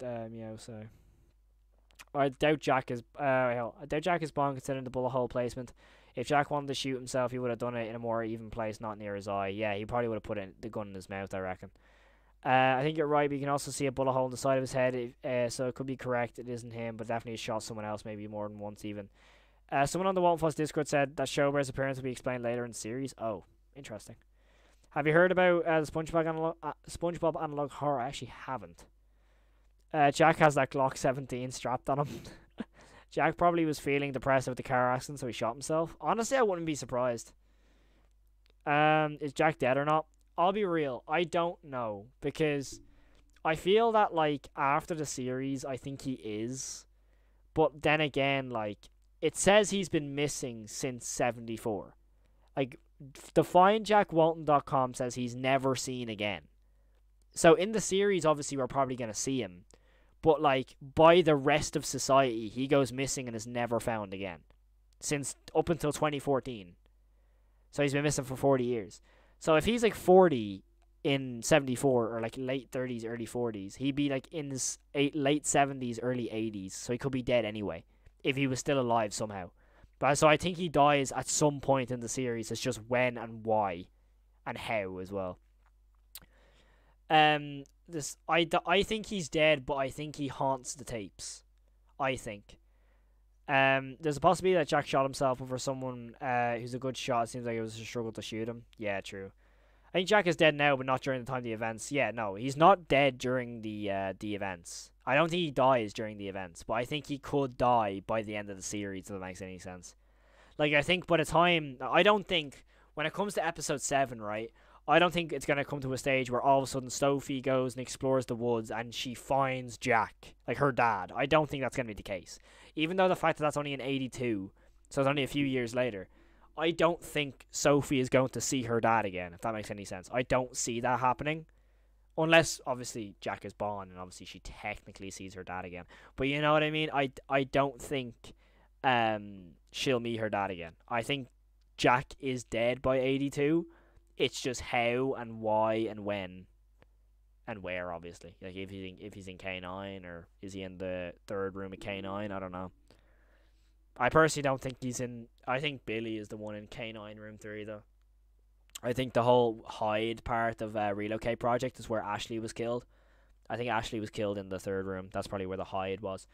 uh, meow. So, I doubt Jack is. Uh, I doubt Jack is Bon considering the bullet hole placement. If Jack wanted to shoot himself, he would have done it in a more even place, not near his eye. Yeah, he probably would have put it, the gun in his mouth. I reckon. Uh, I think you're right. But you can also see a bullet hole in the side of his head, uh, so it could be correct. It isn't him, but definitely shot someone else, maybe more than once even. Uh, someone on the Walten Files Discord said that Showbear's appearance will be explained later in series. Oh, interesting. Have you heard about uh, the SpongeBob analog, uh, SpongeBob analog horror? I actually haven't. Uh, Jack has that Glock 17 strapped on him. Jack probably was feeling depressed with the car accident, so he shot himself. Honestly, I wouldn't be surprised. Um, is Jack dead or not? I'll be real. I don't know because I feel that like after the series, I think he is, but then again, like it says he's been missing since '74. Like the findjackwalten.com says he's never seen again. So in the series, obviously, we're probably gonna see him, but like by the rest of society, he goes missing and is never found again, since up until 2014. So he's been missing for 40 years. So if he's like 40 in 74 or like late 30s, early 40s, he'd be like in his late 70s, early 80s. So he could be dead anyway if he was still alive somehow. But so I think he dies at some point in the series. It's just when and why and how as well. Um this I I think he's dead, but I think he haunts the tapes. I think. Um, there's a possibility that Jack shot himself, but for someone uh, who's a good shot, it seems like it was a struggle to shoot him. Yeah, true. I think Jack is dead now, but not during the time of the events. Yeah, no, he's not dead during the uh, the events. I don't think he dies during the events, but I think he could die by the end of the series. If that makes any sense. Like I think by the time I don't think when it comes to episode seven, right? I don't think it's gonna come to a stage where all of a sudden Sophie goes and explores the woods and she finds Jack, like her dad. I don't think that's gonna be the case. Even though the fact that that's only in '82, so it's only a few years later. I don't think Sophie is going to see her dad again, if that makes any sense. I don't see that happening. Unless, obviously, Jack is born and obviously she technically sees her dad again. But you know what I mean? I, I don't think um, she'll meet her dad again. I think Jack is dead by 82. It's just how and why and when and where, obviously. Like, if he's in, if he's in K9 or is he in the third room at K9, I don't know. I personally don't think he's in. I think Billy is the one in K9 room three though. I think the whole hide part of uh, relocate project is where Ashley was killed. I think Ashley was killed in the third room. That's probably where the hide was.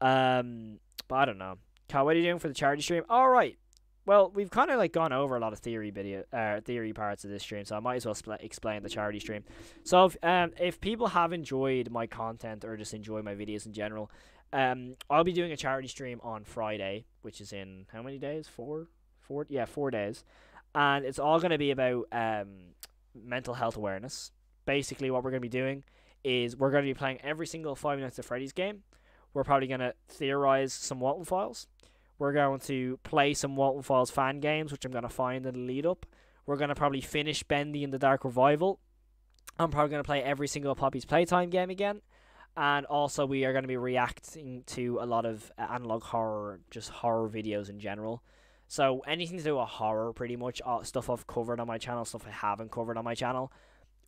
Um, but I don't know. Cal, what are you doing for the charity stream? All right. Well, we've kind of like gone over a lot of theory video, uh, theory parts of this stream, so I might as well spl- explain the charity stream. So, if, um, if people have enjoyed my content or just enjoy my videos in general, um, I'll be doing a charity stream on Friday, which is in how many days? Four, four, yeah, four days, and it's all going to be about um, mental health awareness. Basically, what we're going to be doing is we're going to be playing every single Five Nights at Freddy's game. We're probably going to theorize some Walten files. We're going to play some Walten Files fan games, which I'm going to find in the lead up. We're going to probably finish Bendy and the Dark Revival. I'm probably going to play every single Poppy's Playtime game again and also we are going to be reacting to a lot of uh, analog horror, just horror videos in general. So anything to do with horror, pretty much uh, stuff I've covered on my channel, stuff I haven't covered on my channel,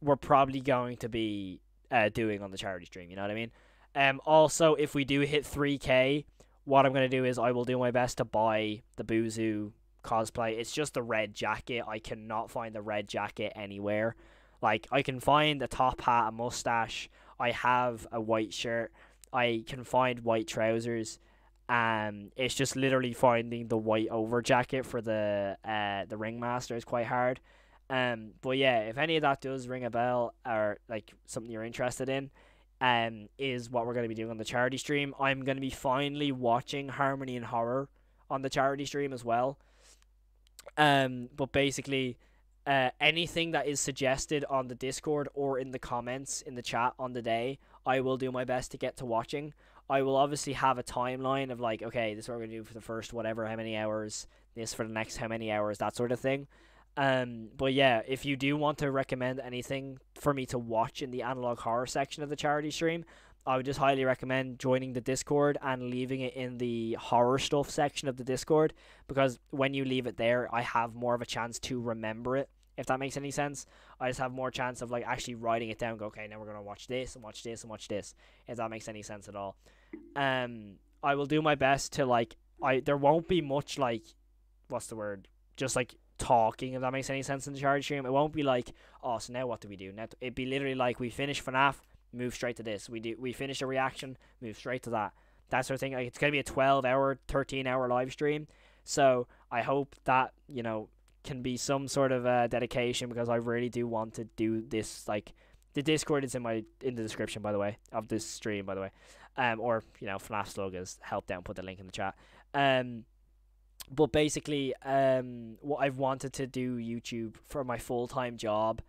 we're probably going to be uh, doing on the charity stream. You know what I mean? Um. Also, if we do hit 3k, what I'm gonna do is I will do my best to buy the Boozoo cosplay. It's just the red jacket. I cannot find the red jacket anywhere. Like I can find a top hat, a mustache. I have a white shirt. I can find white trousers. Um, it's just literally finding the white over jacket for the uh the ringmaster is quite hard. Um, but yeah, if any of that does ring a bell or like something you're interested in, um, is what we're gonna be doing on the charity stream. I'm gonna be finally watching Harmony and Horror on the charity stream as well. Um, but basically, uh, anything that is suggested on the Discord or in the comments in the chat on the day, I will do my best to get to watching. I will obviously have a timeline of like, okay, this is what we're gonna do for the first whatever how many hours, this for the next how many hours, that sort of thing. Um, but yeah, if you do want to recommend anything for me to watch in the analog horror section of the charity stream, I would just highly recommend joining the Discord and leaving it in the horror stuff section of the Discord because when you leave it there, I have more of a chance to remember it if that makes any sense. I just have more chance of like actually writing it down. Go okay, now we're gonna watch this and watch this and watch this. If that makes any sense at all. Um, I will do my best to like. I there won't be much like, what's the word? Just like talking. If that makes any sense in the charge stream, it won't be like, oh, so now what do we do? Now it'd be literally like we finish FNAF, move straight to this. We do we finish a reaction, move straight to that. That sort of thing. Like it's gonna be a twelve hour, thirteen hour live stream. So I hope that you know can be some sort of uh, dedication because I really do want to do this. Like the Discord is in my in the description, by the way, of this stream, by the way. Um, or you know, FNAF slug has helped out. Put the link in the chat. Um, but basically, um, what I've wanted to do YouTube for my full time job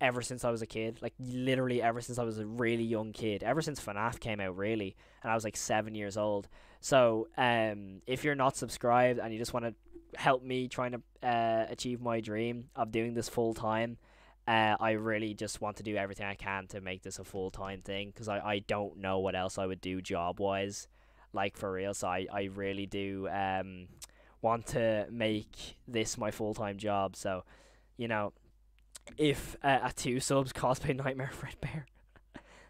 ever since I was a kid. Like literally ever since I was a really young kid. Ever since FNAF came out, really, and I was like seven years old. So, um, if you're not subscribed and you just want to help me trying to uh, achieve my dream of doing this full time. Uh, I really just want to do everything I can to make this a full time thing because I, I don't know what else I would do job wise, like for real. So I, I really do um want to make this my full time job. So, you know, if uh, two subs cosplay Nightmare Fredbear.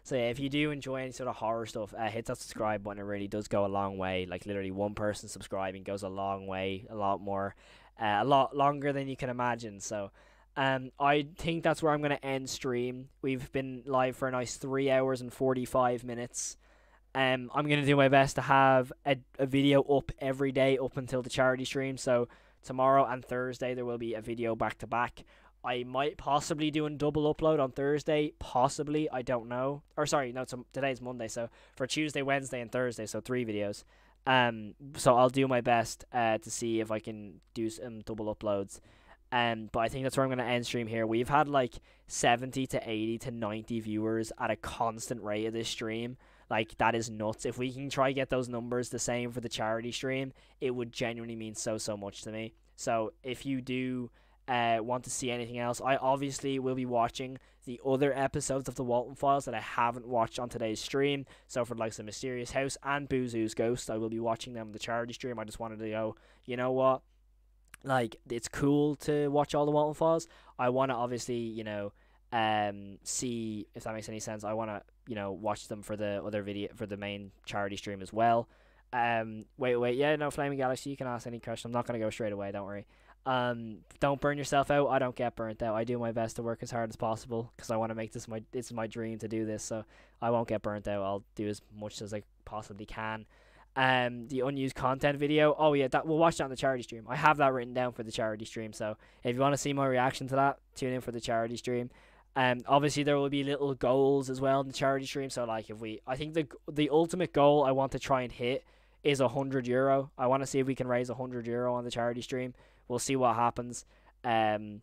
So yeah, if you do enjoy any sort of horror stuff, uh, hit that subscribe button. It really does go a long way. Like literally, one person subscribing goes a long way, a lot more, uh, a lot longer than you can imagine. So, um, I think that's where I'm gonna end stream. We've been live for a nice three hours and forty five minutes. Um, I'm gonna do my best to have a, a video up every day up until the charity stream. So tomorrow and Thursday there will be a video back to back. I might possibly do a double upload on Thursday. Possibly, I don't know. Or sorry, no, today's Monday, so for Tuesday, Wednesday, and Thursday, so three videos. Um, so I'll do my best uh, to see if I can do some double uploads. Um, but I think that's where I'm going to end stream here. We've had like 70 to 80 to 90 viewers at a constant rate of this stream. Like that is nuts. If we can try get those numbers the same for the charity stream, it would genuinely mean so so much to me. So if you do uh, want to see anything else, I obviously will be watching the other episodes of the Walten Files that I haven't watched on today's stream. So for like the Mysterious House and Boozoo's Ghost, I will be watching them on the charity stream. I just wanted to go, you know what? Like it's cool to watch all the waterfalls. I want to obviously, you know, um, see if that makes any sense. I want to, you know, watch them for the other video for the main charity stream as well. Um, wait, wait, yeah, no, Flaming Galaxy, you can ask any question. I'm not gonna go straight away. Don't worry. Um, don't burn yourself out. I don't get burnt out. I do my best to work as hard as possible because I want to make this my it's my dream to do this. So I won't get burnt out. I'll do as much as I possibly can. Um, the unused content video. Oh yeah, that we'll watch that on the charity stream. I have that written down for the charity stream. So if you want to see my reaction to that, tune in for the charity stream. Um, obviously there will be little goals as well in the charity stream. So like if we, I think the the ultimate goal I want to try and hit is a hundred euro. I want to see if we can raise a hundred euro on the charity stream. We'll see what happens. Um,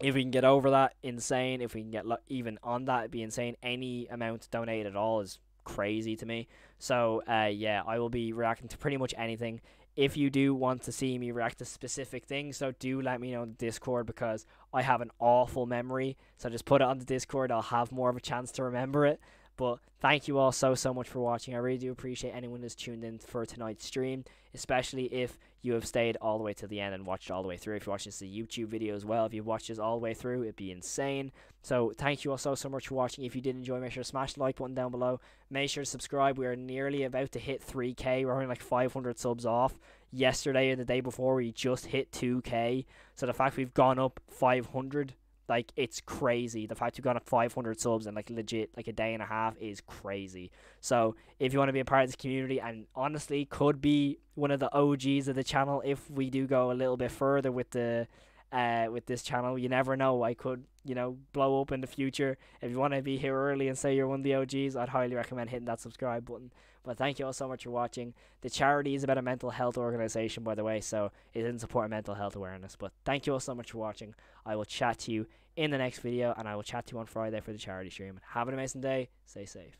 if we can get over that, insane. If we can get lo- even on that, it'd be insane. Any amount donated at all is crazy to me. So uh, yeah, I will be reacting to pretty much anything. If you do want to see me react to specific things, so do let me know in the Discord because I have an awful memory. So just put it on the Discord. I'll have more of a chance to remember it. But thank you all so so much for watching. I really do appreciate anyone who's tuned in for tonight's stream, especially if you have stayed all the way to the end and watched all the way through. If you watch this a YouTube video as well, if you watched this all the way through, it'd be insane. So thank you all so so much for watching. If you did enjoy, make sure to smash the like button down below. Make sure to subscribe. We are nearly about to hit 3k. We're only like 500 subs off. Yesterday or the day before, we just hit 2k. So the fact we've gone up 500 like it's crazy. The fact we've gone up 500 subs in like legit like a day and a half is crazy. So if you want to be a part of this community and honestly could be one of the OGs of the channel if we do go a little bit further with the uh with this channel, you never know. I could you know blow up in the future. If you want to be here early and say you're one of the OGs, I'd highly recommend hitting that subscribe button. But thank you all so much for watching. The charity is about a mental health organization, by the way, so it didn't support mental health awareness. But thank you all so much for watching. I will chat to you in the next video, and I will chat to you on Friday for the charity stream. Have an amazing day. Stay safe.